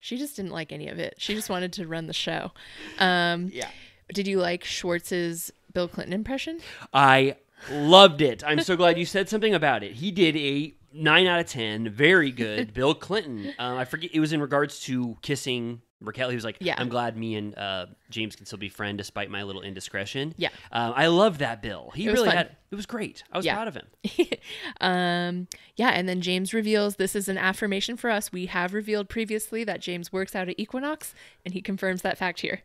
She just didn't like any of it. She just wanted to run the show. Um, Yeah. did you like Schwartz's Bill Clinton impression? I loved it. I'm so glad you said something about it. He did a nine out of ten, very good. Bill Clinton. Uh, I forget. It was in regards to kissing Raquel. He was like, Yeah. I'm glad me and uh, James can still be friends despite my little indiscretion." Yeah. um, I love that Bill. He really fun. had. It was great. I was Yeah. proud of him. um, yeah, and then James reveals this is an affirmation for us. We have revealed previously that James works out at Equinox, and he confirms that fact here.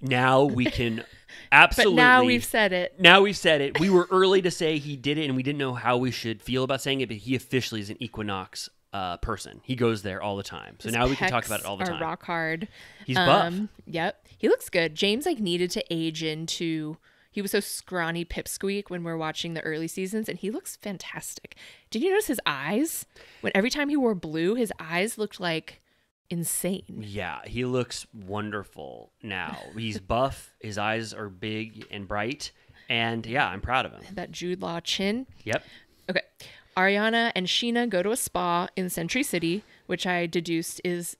Now we can But absolutely. now we've said it. Now we've said it. We were early to say he did it, and we didn't know how we should feel about saying it. But he officially is an Equinox uh, person. He goes there all the time. So His now we can talk about it all the time. Rock hard. He's buff. Um, yep, he looks good. James like needed to age into. He was so scrawny pipsqueak when we are watching the early seasons, and he looks fantastic. Did you notice his eyes? When every time he wore blue, his eyes looked like insane. Yeah, he looks wonderful now. He's buff. His eyes are big and bright. And yeah, I'm proud of him. That Jude Law chin. Yep. Okay. Ariana and Scheana go to a spa in Century City, which I deduced is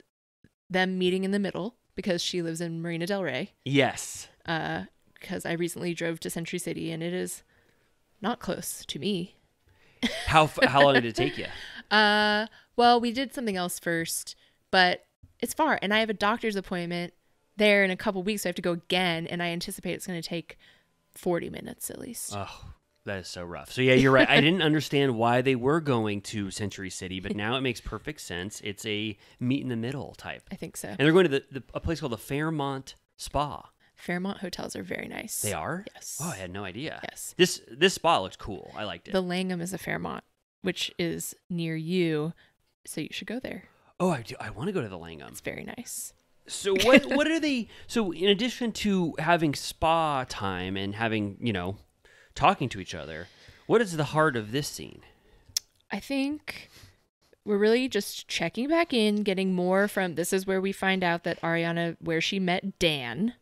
them meeting in the middle because she lives in Marina Del Rey. Yes. Uh, because I recently drove to Century City and it is not close to me. How f- how long did it take you? Uh, well, we did something else first, but it's far, and I have a doctor's appointment there in a couple weeks. So I have to go again, and I anticipate it's going to take forty minutes at least. Oh, that is so rough. So yeah, you're right. I didn't understand why they were going to Century City, but now it makes perfect sense. It's a meet in the middle type. I think so. And they're going to the, the a place called the Fairmont Spa. Fairmont hotels are very nice. They are? Yes. Oh, I had no idea. Yes. This this spa looks cool. I liked it. The Langham is a Fairmont, which is near you, so you should go there. oh, I do, I want to go to the Langham. It's very nice. So what what are they? So in addition to having spa time and having you know talking to each other, what is the heart of this scene? I think we're really just checking back in, getting more from this is where we find out that Ariana where she met Dan.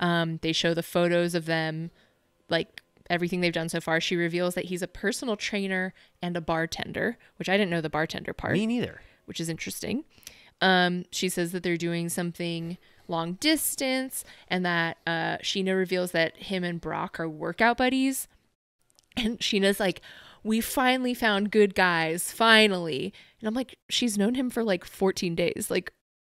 Um, they show the photos of them, like everything they've done so far. She reveals that he's a personal trainer and a bartender, which I didn't know the bartender part, Me neither. which is interesting. Um, she says that they're doing something long distance, and that uh, Scheana reveals that him and Brock are workout buddies. And Scheana's like, We finally found good guys, finally. And I'm like, She's known him for like 14 days. Like,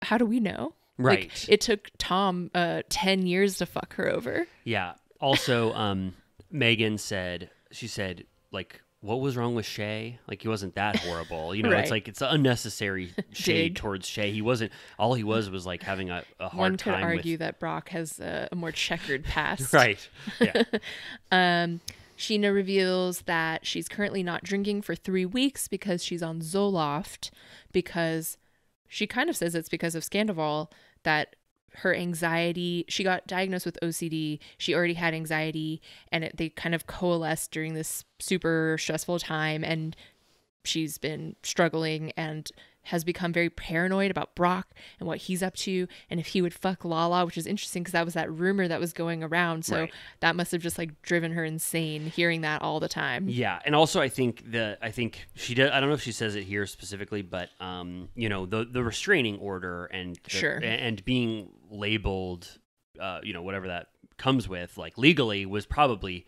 how do we know? Right. Like, it took Tom uh, 10 years to fuck her over. Yeah. Also, um, Megan said she said like, "What was wrong with Shay? Like he wasn't that horrible. You know, Right. it's like it's unnecessary shade towards Shay. He wasn't. All he was was like having a, a hard One could time argue with. that Brock has a, a more checkered past. Right. Yeah. Um, Scheana reveals that she's currently not drinking for three weeks because she's on Zoloft because she kind of says it's because of Scandoval that her anxiety she got diagnosed with OCD she already had anxiety and it, they kind of coalesced during this super stressful time and she's been struggling and has become very paranoid about Brock and what he's up to and if he would fuck Lala, which is interesting because that was that rumor that was going around. So Right. that must have just like driven her insane hearing that all the time. Yeah, and also I think the I think she did. I don't know if she says it here specifically, but um, you know, the the restraining order and the, Sure. and being labeled, uh, you know, whatever that comes with, like legally, was probably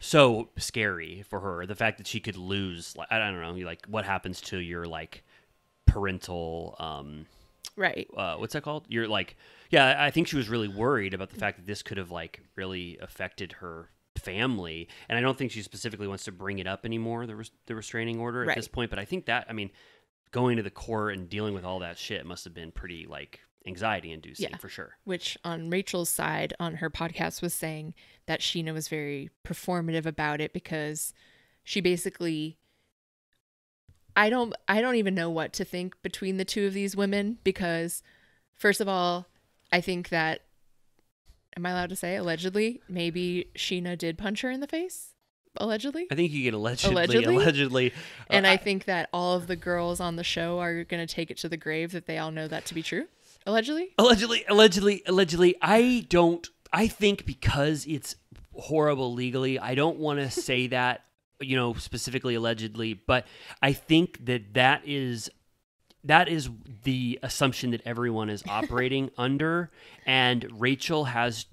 so scary for her. The fact that she could lose, like I don't know, like what happens to your like parental um Right. uh, what's that called? You're like, yeah, I think she was really worried about the fact that this could have like really affected her family, and I don't think she specifically wants to bring it up anymore. The res- the restraining order at Right. this point, but I think that I mean, going to the court and dealing with all that shit must have been pretty like anxiety inducing Yeah. for sure. Which on Rachel's side on her podcast was saying that Scheana was very performative about it because she basically I don't I don't even know what to think between the two of these women because first of all, I think that am I allowed to say allegedly maybe Scheana did punch her in the face? Allegedly? I think you get allegedly, Allegedly? allegedly, And uh, I think that all of the girls on the show are going to take it to the grave that they all know that to be true. Allegedly? allegedly allegedly allegedly i don't i think because it's horrible legally i don't want to say that you know specifically allegedly but i think that that is that is the assumption that everyone is operating under and rachel has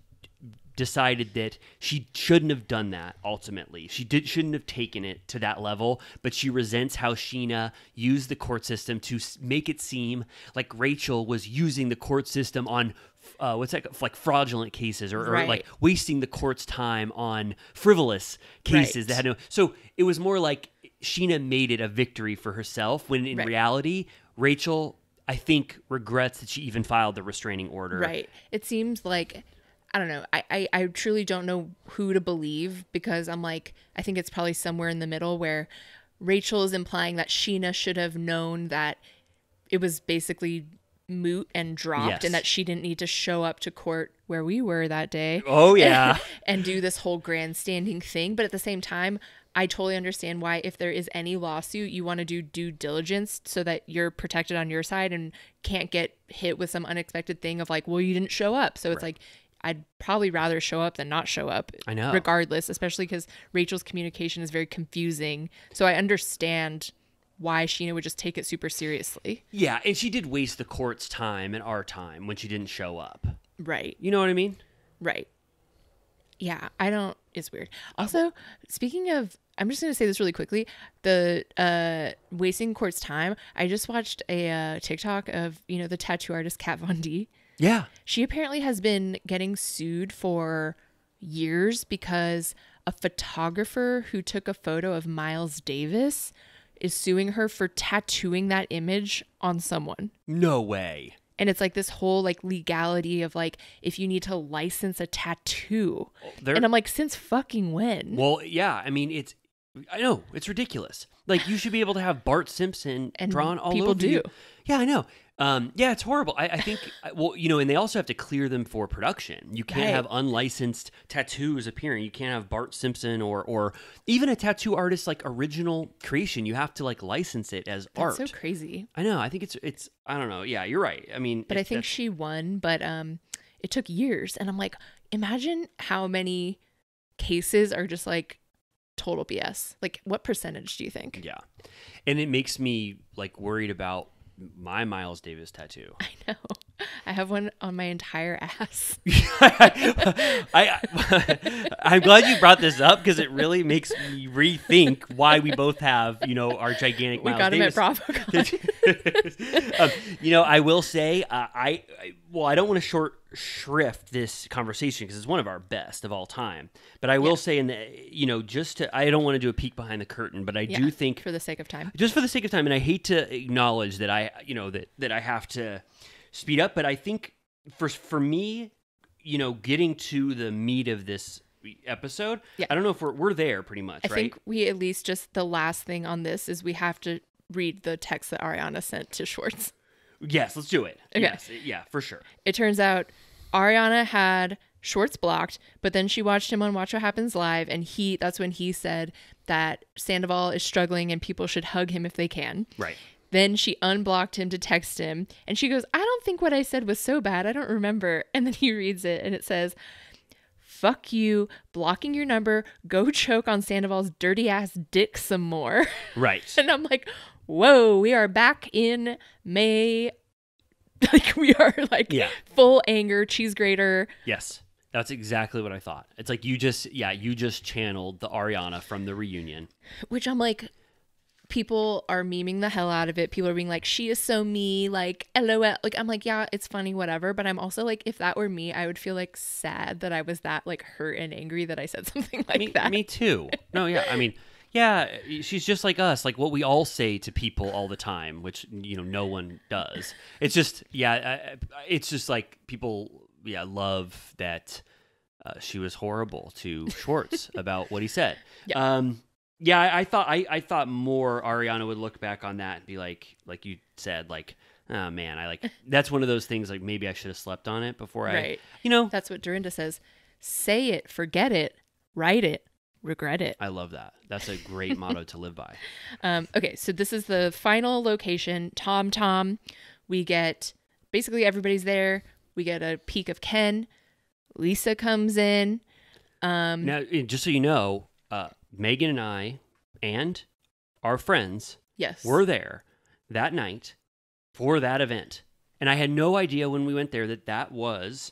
decided that she shouldn't have done that ultimately. She did shouldn't have taken it to that level, but she resents how Scheana used the court system to make it seem like Rachel was using the court system on uh, what's that like fraudulent cases or, or Right. like wasting the court's time on frivolous cases Right. that had no so it was more like Scheana made it a victory for herself when in Right. reality Rachel I think regrets that she even filed the restraining order. Right. It seems like I don't know. I, I, I truly don't know who to believe because I'm like I think it's probably somewhere in the middle where Rachel is implying that Scheana should have known that it was basically moot and dropped Yes. and that she didn't need to show up to court where we were that day. Oh yeah. and do this whole grandstanding thing. But at the same time, I totally understand why, if there is any lawsuit, you want to do due diligence so that you're protected on your side and can't get hit with some unexpected thing of like, well, you didn't show up. So it's like, I'd probably rather show up than not show up. I know. Regardless, especially because Rachel's communication is very confusing. So I understand why Scheana would just take it super seriously. Yeah, and she did waste the court's time and our time when she didn't show up. Right. You know what I mean? Right. Yeah, I don't. It's weird. Also, speaking of, I'm just gonna say this really quickly. The uh, wasting court's time. I just watched a uh, TikTok of you know the tattoo artist Kat Von D. Yeah. She apparently has been getting sued for years because a photographer who took a photo of Miles Davis is suing her for tattooing that image on someone. No way. And it's like this whole like legality of like if you need to license a tattoo. Oh, there- And I'm like, since fucking when? Well, yeah. I mean, it's. I know it's ridiculous. Like you should be able to have Bart Simpson And drawn all people over do. you. Yeah, I know. Um, yeah, it's horrible. I, I think. Well, you know, and they also have to clear them for production. You can't Right. have unlicensed tattoos appearing. You can't have Bart Simpson or or even a tattoo artist like original creation. You have to like license it as That's art. so crazy. I know. I think it's it's. I don't know. Yeah, you're right. I mean, But I think she won, but um it took years. And I'm like, imagine how many cases are just like total BS. Like what percentage do you think? Yeah. And it makes me like worried about my Miles Davis tattoo. I know. I have one on my entire ass. I, I'm glad you brought this up because it really makes me rethink why we both have, you know, our gigantic. We Miles got him at um, you know, I will say, uh, I, I well, I don't want to short shrift this conversation because it's one of our best of all time. But I will say, in the, you know, just to, I don't want to do a peek behind the curtain, but I do think for the sake of time. just for the sake of time, and I hate to acknowledge that I, you know, that that I have to speed up, but I think for for me, you know, getting to the meat of this episode, Yeah. I don't know if we're we're there pretty much, I right? think we at least just the last thing on this is we have to read the text that Ariana sent to Schwartz. yes, let's do it. Okay. Yes, yeah, for sure. It turns out Ariana had Schwartz blocked, but then she watched him on Watch What Happens Live, and he that's when he said that Sandoval is struggling and people should hug him if they can. Right. Then she unblocked him to text him, and she goes, I don't think what I said was so bad. I don't remember. And then he reads it, and it says, Fuck you, blocking your number, go choke on Sandoval's dirty ass dick some more. Right. and I'm like, Whoa, we are back in May. Like, we are like Yeah. full anger, cheese grater. Yes. That's exactly what I thought. It's like you just, yeah, you just channeled the Ariana from the reunion. which I'm like, people are memeing the hell out of it. People are being like, she is so me, like, lol. Like, I'm like, yeah, it's funny, whatever. But I'm also like, if that were me, I would feel like sad that I was that like hurt and angry that I said something like me, that. me too. No, yeah. I mean, yeah, she's just like us, like what we all say to people all the time, which you know no one does. It's just, yeah, it's just like people, yeah, love that uh, she was horrible to Schwartz about what he said. Yeah. Um, yeah, I, I thought I, I thought more Ariana would look back on that and be like, like you said, like, oh man, I like that's one of those things. Like maybe I should have slept on it before I, Right. you know, That's what Dorinda says. Say it, forget it, write it, regret it. I love that. That's a great motto to live by. Um, okay, so this is the final location, Tom Tom. We get basically everybody's there. We get a peek of Ken. Lisa comes in. Um, Now, just so you know, uh, Megan and I and our friends yes. were there that night for that event. And I had no idea when we went there that that was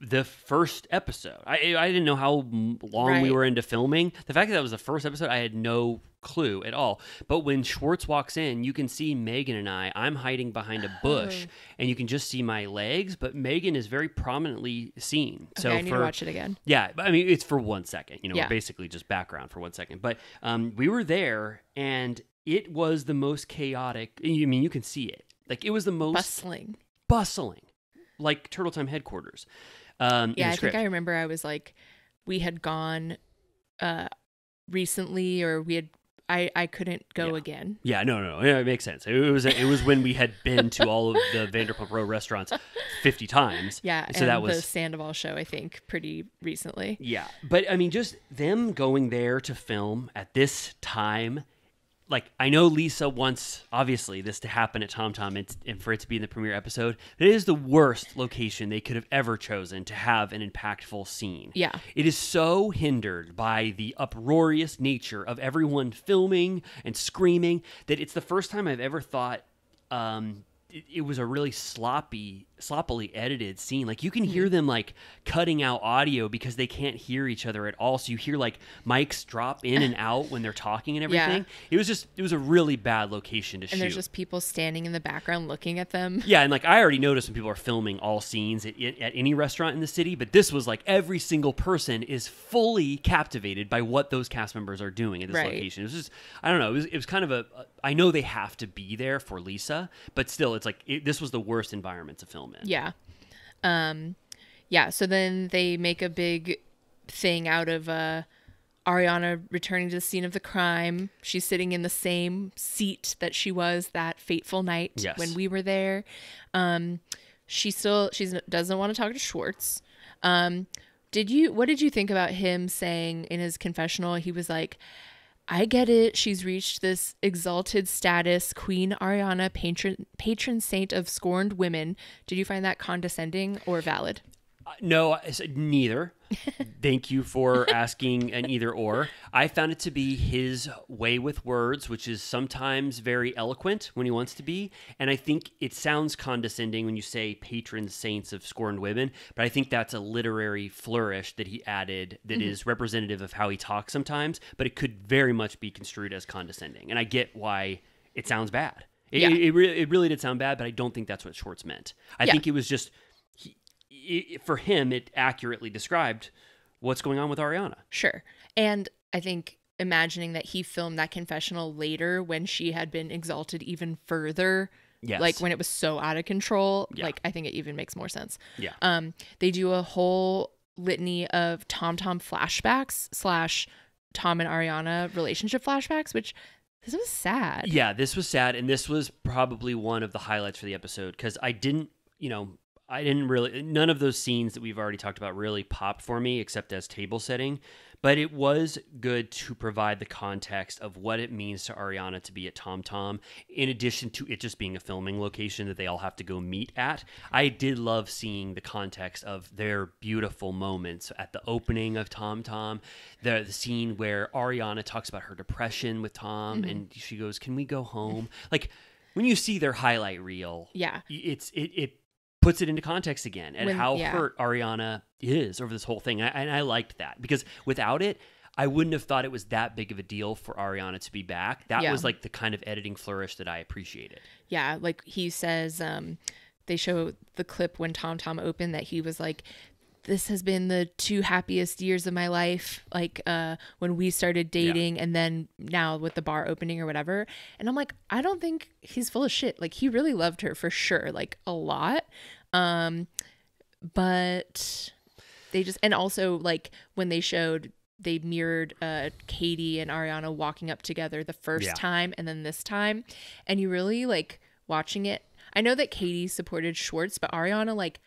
the first episode. I I didn't know how long we were into filming. The fact that that was the first episode, I had no clue at all. But when Schwartz walks in, you can see Megan and I. I'm hiding behind a bush, Oh. and you can just see my legs. But Megan is very prominently seen. Okay, So I need for to watch it again. yeah, I mean, it's for one second. You know, Yeah. basically just background for one second. But um, we were there, and it was the most chaotic. I mean, you can see it. Like it was the most Bustling. bustling, like Turtle Time headquarters. Um, Yeah, I think. I remember I was like, we had gone uh recently or we had I I couldn't go Yeah. again. Yeah, no, no, no. Yeah, it makes sense. It was it was when we had been to all of the Vanderpump Row restaurants fifty times. Yeah, so and that the Sandoval show I think pretty recently. Yeah, but I mean, just them going there to film at this time. Like I know Lisa wants obviously this to happen at Tom Tom and, and for it to be in the premiere episode. But It is the worst location they could have ever chosen to have an impactful scene. Yeah. It is so hindered by the uproarious nature of everyone filming and screaming that it's the first time I've ever thought um, it, it was a really sloppy, sloppily edited scene. Like you can Mm-hmm. hear them like cutting out audio because they can't hear each other at all. So you hear like mics drop in and out when they're talking and Yeah. everything. It was just, it was a really bad location to And shoot. there's just people standing in the background looking at them. Yeah, and like I already noticed when people are filming all scenes at, at any restaurant in the city, but this was like every single person is fully captivated by what those cast members are doing at this Right. location. It was just, I don't know, it was, it was kind of a. I know they have to be there for Lisa, but still, it's like it, this was the worst environment to film Yeah. Um yeah, so then they make a big thing out of uh Ariana returning to the scene of the crime. She's sitting in the same seat that she was that fateful night Yes. when we were there. Um she still she doesn't want to talk to Schwartz. Um did you what did you think about him saying in his confessional he was like I get it. She's reached this exalted status, Queen Ariana, patron patron saint of scorned women. Did you find that condescending or valid? Uh, No, I said neither. Thank you for asking an either or. I found it to be his way with words, which is sometimes very eloquent when he wants to be. And I think it sounds condescending when you say patron saints of scorned women, but I think that's a literary flourish that he added that is representative of how he talks sometimes, but it could very much be construed as condescending. And I get why it sounds bad. It, Yeah. it, it, really, it really did sound bad, but I don't think that's what Schwartz meant. I Yeah. think it was just he, i for him, it accurately described what's going on with Ariana. Sure. And I think imagining that he filmed that confessional later when she had been exalted even further, Yes. like when it was so out of control, Yeah. like I think it even makes more sense. Yeah. Um, they do a whole litany of Tom Tom flashbacks slash Tom and Ariana relationship flashbacks, which this was sad. Yeah, this was sad, and this was probably one of the highlights for the episode because I didn't, you know, I didn't really, none of those scenes that we've already talked about really popped for me except as table setting. But it was good to provide the context of what it means to Ariana to be at Tom Tom, in addition to it just being a filming location that they all have to go meet at. I did love seeing the context of their beautiful moments at the opening of Tom Tom, the, the scene where Ariana talks about her depression with Tom, Mm-hmm. and she goes, "Can we go home?" Like when you see their highlight reel, Yeah. it's it, it puts it into context again and When- how yeah. hurt Ariana is over this whole thing. And I, and I liked that because without it, I wouldn't have thought it was that big of a deal for Ariana to be back. That Yeah. was like the kind of editing flourish that I appreciated. Yeah, like he says, um, they show the clip when Tom Tom opened that he was like, "This has been the two happiest years of my life." Like uh, when we started dating, and then now with the bar opening or whatever. And I'm like, I don't think he's full of shit. Like he really loved her for sure, like a lot. Um, but they just and also like when they showed they mirrored uh Katie and Ariana walking up together the first Yeah. time and then this time and you really like watching it I know that Katie supported Schwartz but Ariana like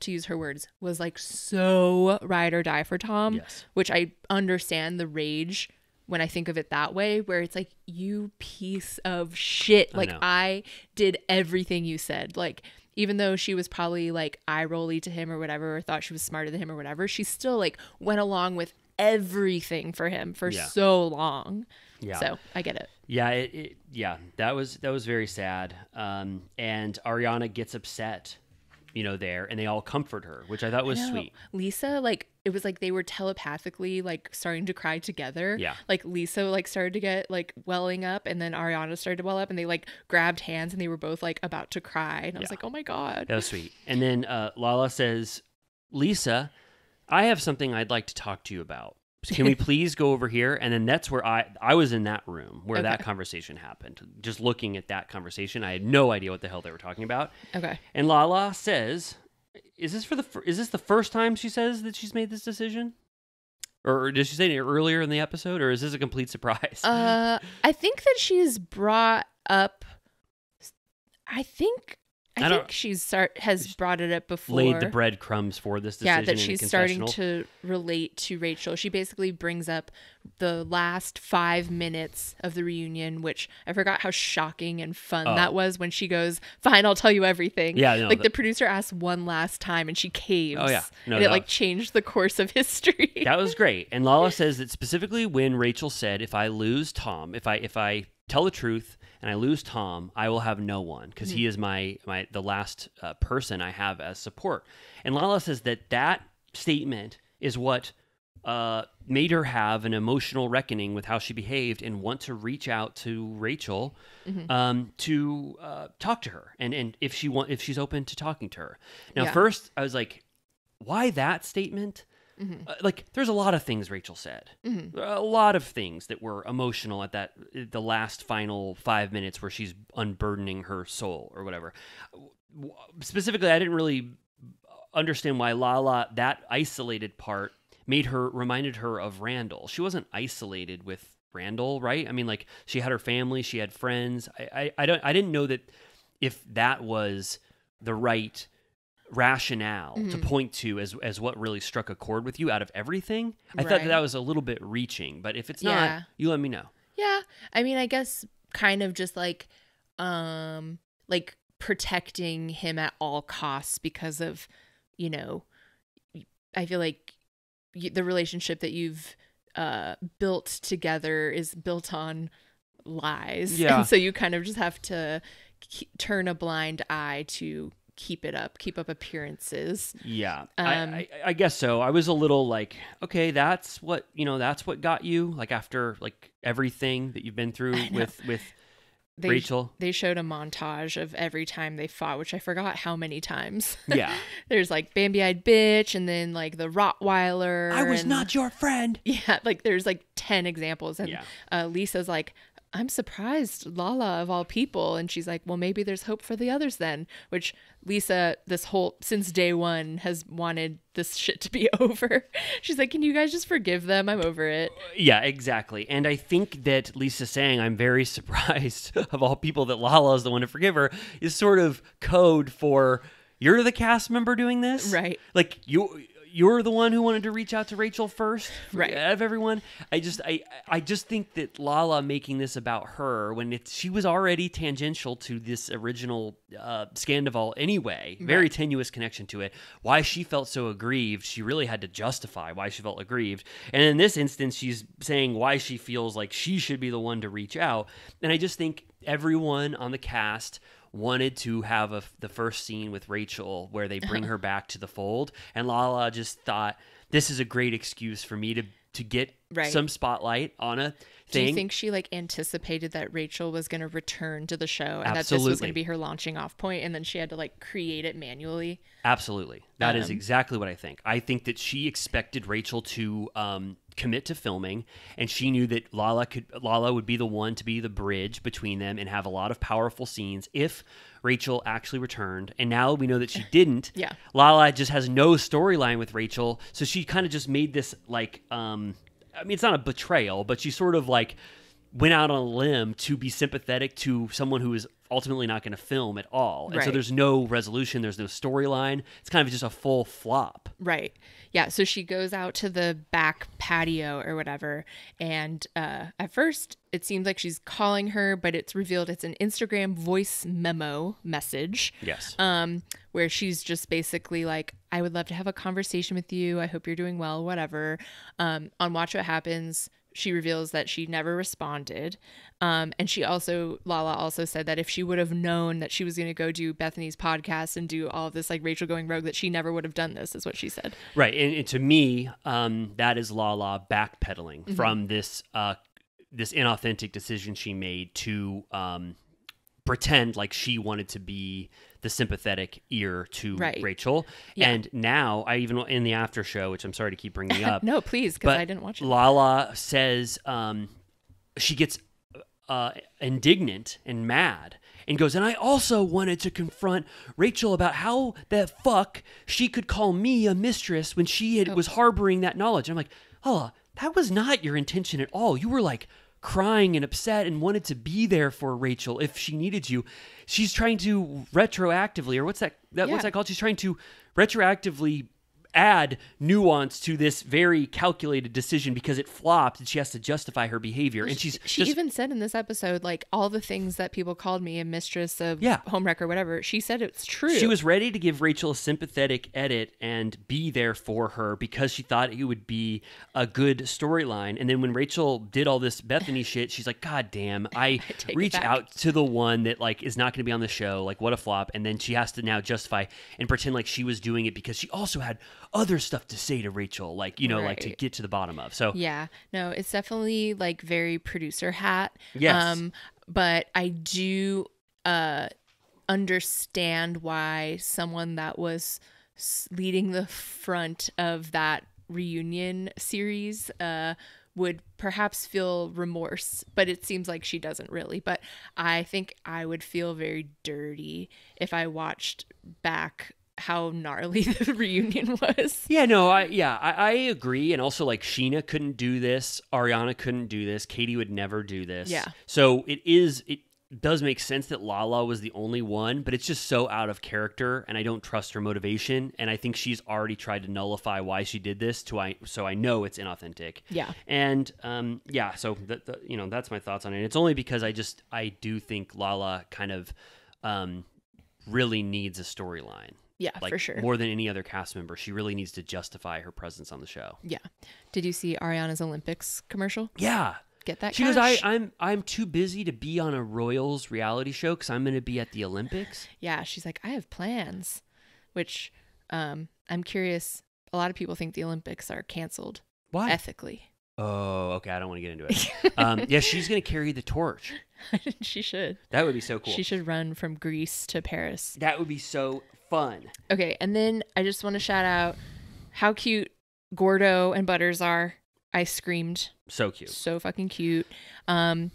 to use her words was like so ride or die for Tom Yes. which I understand the rage when I think of it that way where it's like you piece of shit like know. I did everything you said like even though she was probably like eye rolly to him or whatever, or thought she was smarter than him or whatever, she still like went along with everything for him for Yeah. so long. Yeah. So I get it. Yeah, it, it yeah, that was that was very sad. Um, and Ariana gets upset, you know, there, and they all comfort her, which I thought was No, sweet. Lisa, like it was like they were telepathically like starting to cry together. Yeah. Like Lisa like started to get like welling up and then Ariana started to well up and they like grabbed hands and they were both like about to cry. And I was like, Oh my God. That was sweet. And then uh, Lala says, Lisa, I have something I'd like to talk to you about. Can we please go over here? And then that's where I I was in that room where that conversation happened. Just looking at that conversation, I had no idea what the hell they were talking about. Okay. And Lala says, "Is this for the is this the first time she says that she's made this decision?" Or, or did she say it earlier in the episode, or is this a complete surprise? Uh I think that she's brought up I think I, I think she's start has brought it up before. Laid the breadcrumbs for this decision. yeah, that she's starting to relate to Rachel. She basically brings up the last five minutes of the reunion, which I forgot how shocking and fun Oh. that was when she goes, Fine, I'll tell you everything. Yeah, no, like that- the producer asked one last time and she caves. Oh, yeah. No, and it like was- changed the course of history. that was great. And Lala says that specifically when Rachel said, "If I lose Tom, if I if I tell the truth and I lose Tom, I will have no one because he is my my the last uh, person I have as support." And Lala says that that statement is what uh, made her have an emotional reckoning with how she behaved and want to reach out to Rachel um, to uh, talk to her and and if she want if she's open to talking to her. Now, Yeah. first I was like, why that statement? Mm-hmm. Uh, like there's a lot of things Rachel said. A lot of things that were emotional at that the last final 5 minutes where she's unburdening her soul or whatever. Specifically, I didn't really understand why Lala that isolated part made her reminded her of Randall. She wasn't isolated with Randall, right? I mean like she had her family, she had friends. I I, I don't I didn't know that if that was the right rationale to point to as as what really struck a chord with you out of everything. I thought that, that was a little bit reaching, but if it's Yeah. not, you let me know. Yeah. I mean, I guess kind of just like um like protecting him at all costs because of, you know, I feel like the relationship that you've uh, built together is built on lies. Yeah. And so you kind of just have to turn a blind eye to keep it up, keep up appearances. Yeah, Um, I, I, I guess so. I was a little like, okay, that's what you know. That's what got you. Like after like everything that you've been through with with They, Rachel. They showed a montage of every time they fought, which I forgot how many times. Yeah, There's like Bambi eyed bitch, and then like the Rottweiler. I was and- not your friend. Yeah, like there's like 10 examples. And Yeah. uh, Lisa's like, I'm surprised, Lala of all people. And she's like, well, maybe there's hope for the others then. Which Lisa, this whole, since day one, has wanted this shit to be over. She's like, can you guys just forgive them? I'm over it. Yeah, exactly. And I think that Lisa saying I'm very surprised of all people that Lala is the one to forgive her is sort of code for you're the cast member doing this, Right. Like you. You're the one who wanted to reach out to Rachel first, Right. Out of everyone, I just, I, I just think that Lala making this about her when it's she was already tangential to this original uh, Scandoval anyway, very Right. tenuous connection to it. Why she felt so aggrieved, she really had to justify why she felt aggrieved. And in this instance, she's saying why she feels like she should be the one to reach out. And I just think everyone on the cast wanted to have a, the first scene with Rachel where they bring her back to the fold. And Lala just thought this is a great excuse for me to to get Right. some spotlight on a thing. Do you think she like anticipated that Rachel was going to return to the show and that this was going to be her launching off point and then she had to like create it manually? Absolutely. that is Um, exactly what I think. I think that she expected Rachel to um, commit to filming, and she knew that Lala could Lala would be the one to be the bridge between them and have a lot of powerful scenes if Rachel actually returned. And now we know that she didn't. Yeah. Lala just has no storyline with Rachel, so she kind of just made this like um I mean it's not a betrayal, but she sort of like went out on a limb to be sympathetic to someone who is ultimately not going to film at all. And so there's no resolution, there's no storyline. It's kind of just a full flop. Right. Yeah. So she goes out to the back patio or whatever. And uh, at first, it seems like she's calling her, but it's revealed it's an Instagram voice memo message Yes. um, where she's just basically like, I would love to have a conversation with you. I hope you're doing well, whatever. Um, on Watch What Happens, she reveals that she never responded. Um, and she also, Lala also said that if she would have known that she was going to go do Bethenny's podcast and do all of this, like Rachel going rogue, that she never would have done this, is what she said. Right, and, and to me, um, that is Lala backpedaling Mm-hmm. from this uh, this inauthentic decision she made to um, pretend like she wanted to be the sympathetic ear to Right. Rachel. Yeah. And now, I even in the after show, which I'm sorry to keep bringing up, no, please, because I didn't watch it. Lala says um, she gets uh, indignant and mad and goes, and I also wanted to confront Rachel about how the fuck she could call me a mistress when she Oh. was harboring that knowledge. I'm like, Lala, that was not your intention at all. You were like crying and upset and wanted to be there for Rachel if she needed you. She's trying to retroactively, or what's that? that What's that called? She's trying to retroactively add nuance to this very calculated decision because it flopped and she has to justify her behavior and she's she just even said in this episode, like all the things that people called me a mistress of Yeah. homewrecker, whatever. She said it's true. she was ready to give Rachel a sympathetic edit and be there for her because she thought it would be a good storyline. And then when Rachel did all this Bethenny shit, she's like, God damn, I it reach out to the one that like is not going to be on the show. Like, what a flop. And then she has to now justify and pretend like she was doing it because she also had other stuff to say to Rachel, like, you know, like to get to the bottom of. So Yeah, no, it's definitely like very producer hat. Yes. Um, but I do uh understand why someone that was leading the front of that reunion series uh would perhaps feel remorse, but it seems like she doesn't really. But I think I would feel very dirty if I watched back how gnarly the reunion was. Yeah, no, I yeah, I, I agree. And also like Scheana couldn't do this, Ariana couldn't do this, Katie would never do this. Yeah. So it is it does make sense that Lala was the only one, but it's just so out of character and I don't trust her motivation. And I think she's already tried to nullify why she did this to I so I know it's inauthentic. Yeah. And um yeah, so that you know, that's my thoughts on it. It's only because I just I do think Lala kind of um really needs a storyline. Yeah, like for sure. more than any other cast member. She really needs to justify her presence on the show. Yeah. Did you see Ariana's Olympics commercial? Yeah. Get that She cash? goes, I, I'm I'm too busy to be on a Royals reality show because I'm going to be at the Olympics. yeah, she's like, I have plans, which um, I'm curious. A lot of people think the Olympics are canceled Why? ethically. oh, okay. I don't want to get into it. um, yeah, she's going to carry the torch. she should. That would be so cool. She should run from Greece to Paris. That would be so fun. Okay, and then I just want to shout out how cute Gordo and Butters are. I screamed. So cute. So fucking cute. Um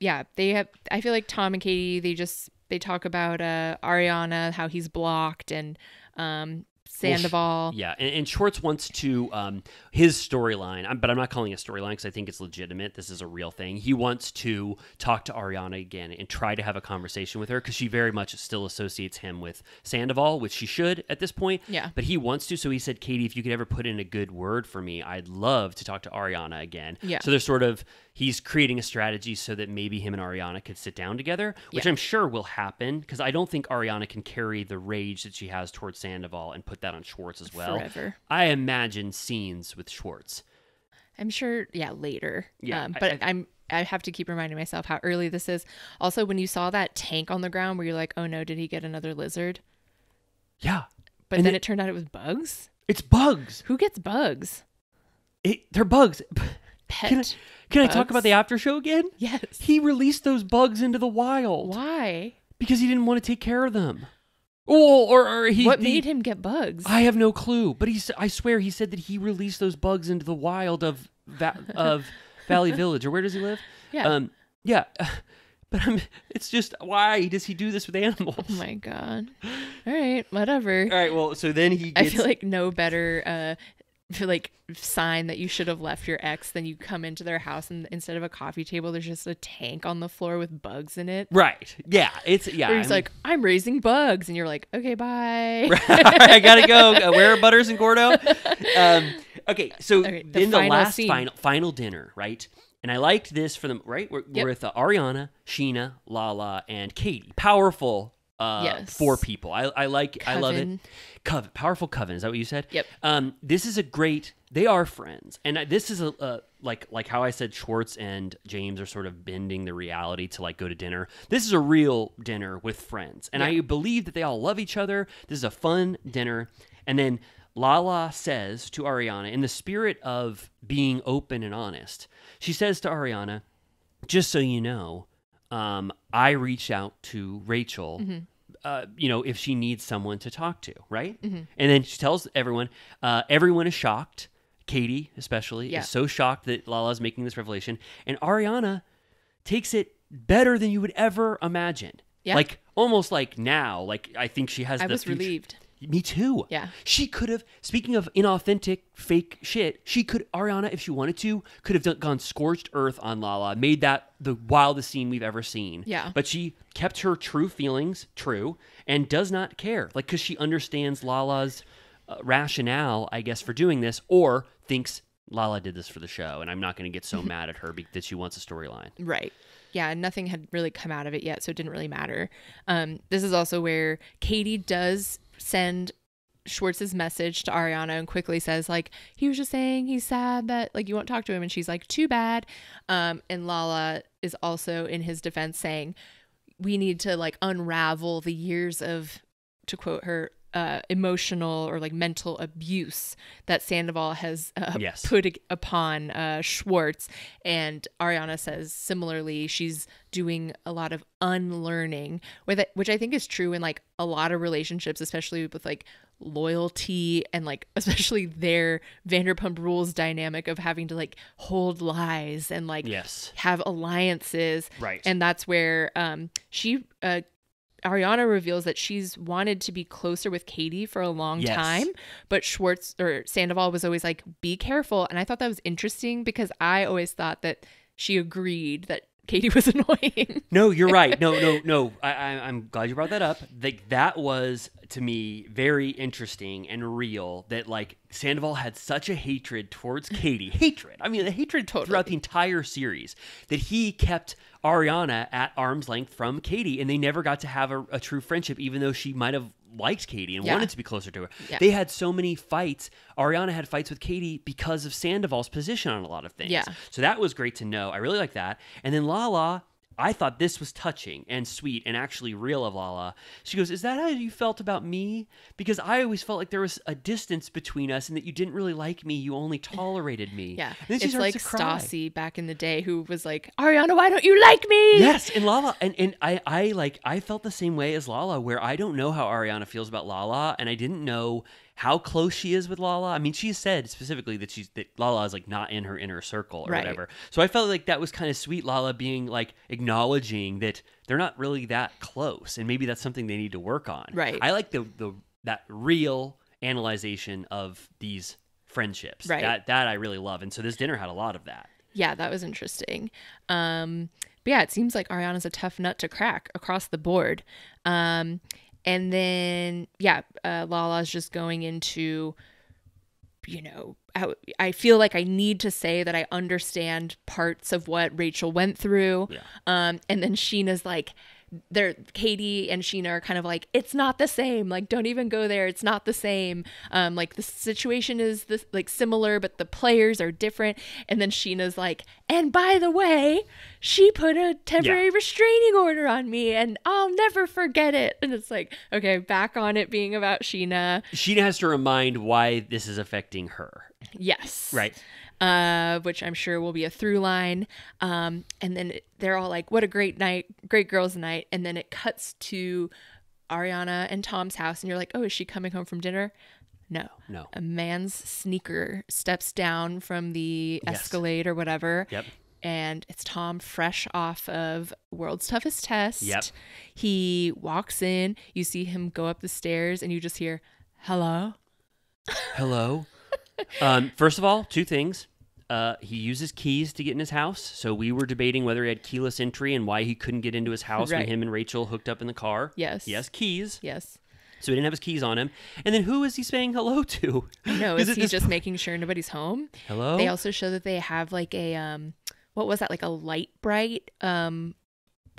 yeah, they have I feel like Tom and Katie, they just they talk about uh Ariana, how he's blocked and um Well, Sandoval. Yeah, and, and Schwartz wants to um, his storyline, but I'm not calling it a storyline because I think it's legitimate. This is a real thing. He wants to talk to Ariana again and try to have a conversation with her because she very much still associates him with Sandoval, which she should at this point. Yeah. But he wants to, so he said, "Katie, if you could ever put in a good word for me, I'd love to talk to Ariana again." Yeah. So they're sort of he's creating a strategy so that maybe him and Ariana could sit down together, which Yeah. I'm sure will happen because I don't think Ariana can carry the rage that she has towards Sandoval and put that on Schwartz as well. Forever. I imagine scenes with Schwartz. I'm sure yeah, later. Yeah, Um, but I- I, am I have to keep reminding myself how early this is. Also, when you saw that tank on the ground where you're like, oh no, did he get another lizard? Yeah. But And then it- it turned out it was bugs? It's bugs. Who gets bugs? It, they're bugs. Pet. Can I, can I talk about the after show again? Yes. He released those bugs into the wild Why? because he didn't want to take care of them. Oh, or, or he. what he- made him get bugs? I have no clue, but he's. I swear he said that he released those bugs into the wild of Va- of Valley Village, or where does he live? Yeah. Um. Yeah. But I'm, it's just why does he do this with animals? oh my god. All right, whatever. All right. Well, so then he I feel like no better uh like sign that you should have left your ex then you come into their house and instead of a coffee table there's just a tank on the floor with bugs in it. right. Yeah. It's yeah. Where he's I mean- like, I'm raising bugs, and you're like, okay, bye. I gotta go. Uh, Where are Butters and Gordo? Um, okay, so Okay, the then the last scene. final final dinner, right? And I liked this for them, right? We're, Yep. we're with uh, Ariana, Scheana, Lala, and Katie. Powerful. Uh, Yes. four people. I, I like. I love it. Coven. Coven, powerful coven. Is that what you said? Yep. Um, this is a great. They are friends, and I- this is a, a like like how I said Schwartz and James are sort of bending the reality to like go to dinner. This is a real dinner with friends, and I believe that they all love each other. This is a fun dinner, and then Lala says to Ariana, in the spirit of being open and honest, she says to Ariana, "Just so you know, um, I reached out to Rachel." Mm-hmm. Uh, you know, if she needs someone to talk to, right? Mm-hmm. And then she tells everyone. Uh, everyone is shocked. Katie, especially, Yeah. is so shocked that Lala's making this revelation, and Ariana takes it better than you would ever imagine. Yeah. Like almost like now, like I think she has. I the was future- relieved. Me too. Yeah. She could have. Speaking of inauthentic, fake shit, she could Ariana, if she wanted to, could have done, gone scorched earth on Lala, made that the wildest scene we've ever seen. Yeah. But she kept her true feelings true and does not care, like because she understands Lala's uh, rationale, I guess, for doing this, or thinks Lala did this for the show, and I'm not going to get so mad at her be- that she wants a storyline. Right. Yeah, nothing had really come out of it yet, so it didn't really matter. Um, this is also where Katie does send Schwartz's message to Ariana and quickly says, like, he was just saying he's sad that like you won't talk to him, and she's like, too bad. Um, and Lala is also in his defense saying, we need to like unravel the years of, to quote her, uh, emotional or like mental abuse that Sandoval has uh, Yes. put upon uh, Schwartz. And Ariana says similarly, she's doing a lot of unlearning, which I think is true in like a lot of relationships, especially with like loyalty and like especially their Vanderpump Rules dynamic of having to like hold lies and like Yes. have alliances. Right. And that's where um she uh Ariana reveals that she's wanted to be closer with Katie for a long Yes. time, but Schwartz or Sandoval was always like, be careful. And I thought that was interesting because I always thought that she agreed that Katie was annoying. No, you're right. No, no, no. I, I, I'm glad you brought that up. Like that was to me very interesting and real. That like Sandoval had such a hatred towards Katie, hatred. I mean, the hatred throughout the entire series that he kept Ariana at arm's length from Katie, and they never got to have a, a true friendship, even though she might have liked Katie and Yeah. wanted to be closer to her. Yeah. They had so many fights. Ariana had fights with Katie because of Sandoval's position on a lot of things. Yeah. So that was great to know. I really like that. And then Lala, I thought this was touching and sweet and actually real of Lala. She goes, Is that how you felt about me? Because I always felt like there was a distance between us and that you didn't really like me. You only tolerated me. Yeah. It's like. Stassi back in the day who was like, Ariana, why don't you like me? Yes, and Lala, and, and I, I like, I felt the same way as Lala, where I don't know how Ariana feels about Lala, and I didn't know how close she is with Lala. I mean, she said specifically that she's that Lala is like not in her inner circle or Right. whatever. So I felt like that was kind of sweet, Lala being like acknowledging that they're not really that close, and maybe that's something they need to work on. Right. I like the the that real analyzation of these friendships. Right. That that I really love, and so this dinner had a lot of that. Yeah, that was interesting. Um, but yeah, it seems like Ariana's a tough nut to crack across the board. Um, and then, yeah, uh, Lala's just going into, you know, I, I feel like I need to say that I understand parts of what Rachel went through. Yeah. Um, and then Scheana's like, they're Katie and Scheana are kind of like, it's not the same. Like, don't even go there. It's not the same. Um, like the situation is this like similar, but the players are different. And then Scheana's like, and by the way, she put a temporary restraining order on me, and I'll never forget it. And it's like, okay, back on it being about Scheana. Scheana has to remind why this is affecting her. Yes. Right. Uh, which I'm sure will be a through line. Um, and then it- they're all like, "What a great night, great girls' night!" And then it cuts to Ariana and Tom's house, and you're like, "Oh, is she coming home from dinner?" No, No. A man's sneaker steps down from the Yes. Escalade or whatever. Yep. And it's Tom fresh off of World's Toughest Test. Yep. He walks in, you see him go up the stairs, and you just hear, hello. Hello. um, first of all, two things. Uh, he uses keys to get in his house. So we were debating whether he had keyless entry and why he couldn't get into his house when him and Rachel hooked up in the car. Yes. Yes, keys. Yes. So he didn't have his keys on him. And then who is he saying hello to? No, is at he just making sure nobody's home? hello? They also show that they have like a um what was that like a light bright um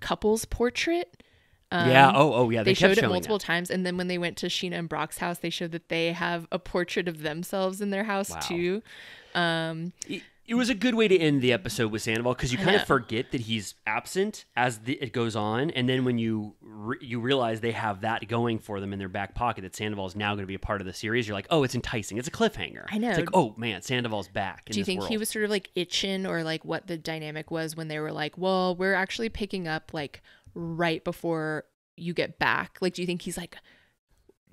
couples portrait. Um, yeah. Oh, oh, yeah. They, They, showed it multiple that. times, and then when they went to Scheana and Brock's house, they showed that they have a portrait of themselves in their house Wow. too. Um, It, it was a good way to end the episode with Sandoval because you kind of forget that he's absent as the, it goes on, and then when you re- you realize they have that going for them in their back pocket that Sandoval is now going to be a part of the series, you're like, oh, it's enticing. It's a cliffhanger. I know. It's like, oh man, Sandoval's back. In do you think he was sort of like itching, or like what the dynamic was when they were like, "Well, we're actually picking up like right before you get back"? Like, do you think he's like?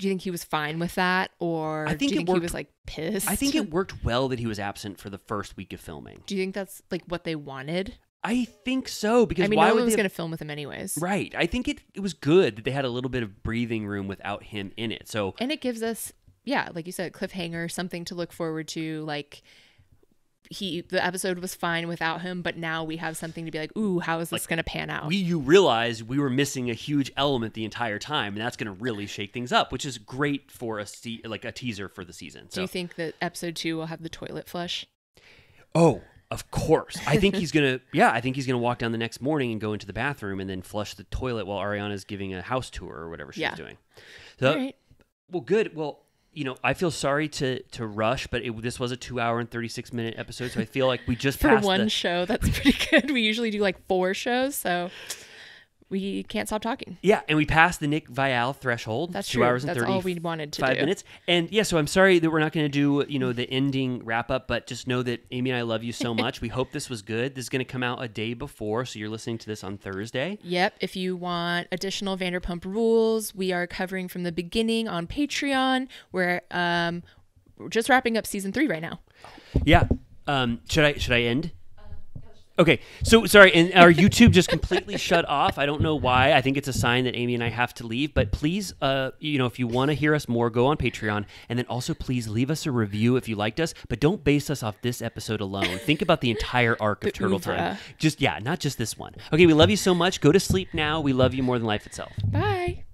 Do you think he was fine with that, or I think do you think he was like pissed? I think it worked well that he was absent for the first week of filming. Do you think that's like what they wanted? I think so because I mean, why no would one was going to film with him anyways. Right. I think it it was good that they had a little bit of breathing room without him in it. So And it gives us, yeah, like you said, cliffhanger, something to look forward to. Like he, the episode was fine without him, but now we have something to be like, ooh, how is this going to pan out? we you realize we were missing a huge element the entire time, and that's going to really shake things up, which is great for a se- like a teaser for the season. Do you think that episode two will have the toilet flush? oh, of course, I think he's gonna yeah, I think he's gonna walk down the next morning and go into the bathroom and then flush the toilet while Ariana's giving a house tour or whatever she's Yeah. doing. So All right. well, good. Well. You know, I feel sorry to to rush, but it, this was a two hour and thirty six minute episode, so I feel like we just For passed one the, show, that's pretty good. We usually do like four shows, so we can't stop talking. Yeah, and we passed the Nick Viall threshold. That's two true. hours and That's thirty all we wanted to five do. minutes. And yeah, so I'm sorry that we're not going to do you know the ending wrap up, but just know that Amy and I love you so much. we hope this was good. This is going to come out a day before, so you're listening to this on Thursday. Yep. If you want additional Vanderpump rules, we are covering from the beginning on Patreon. We're um, we're just wrapping up season three right now. Yeah. Um, should I should I end? Okay, so sorry, and our YouTube just completely shut off. I don't know why. I think it's a sign that Amy and I have to leave. But please, uh, you know, if you want to hear us more, go on Patreon, and then also please leave us a review if you liked us. But don't base us off this episode alone. Think about the entire arc of The Turtle Time. Just yeah, not just this one. Okay, we love you so much. Go to sleep now. We love you more than life itself. Bye.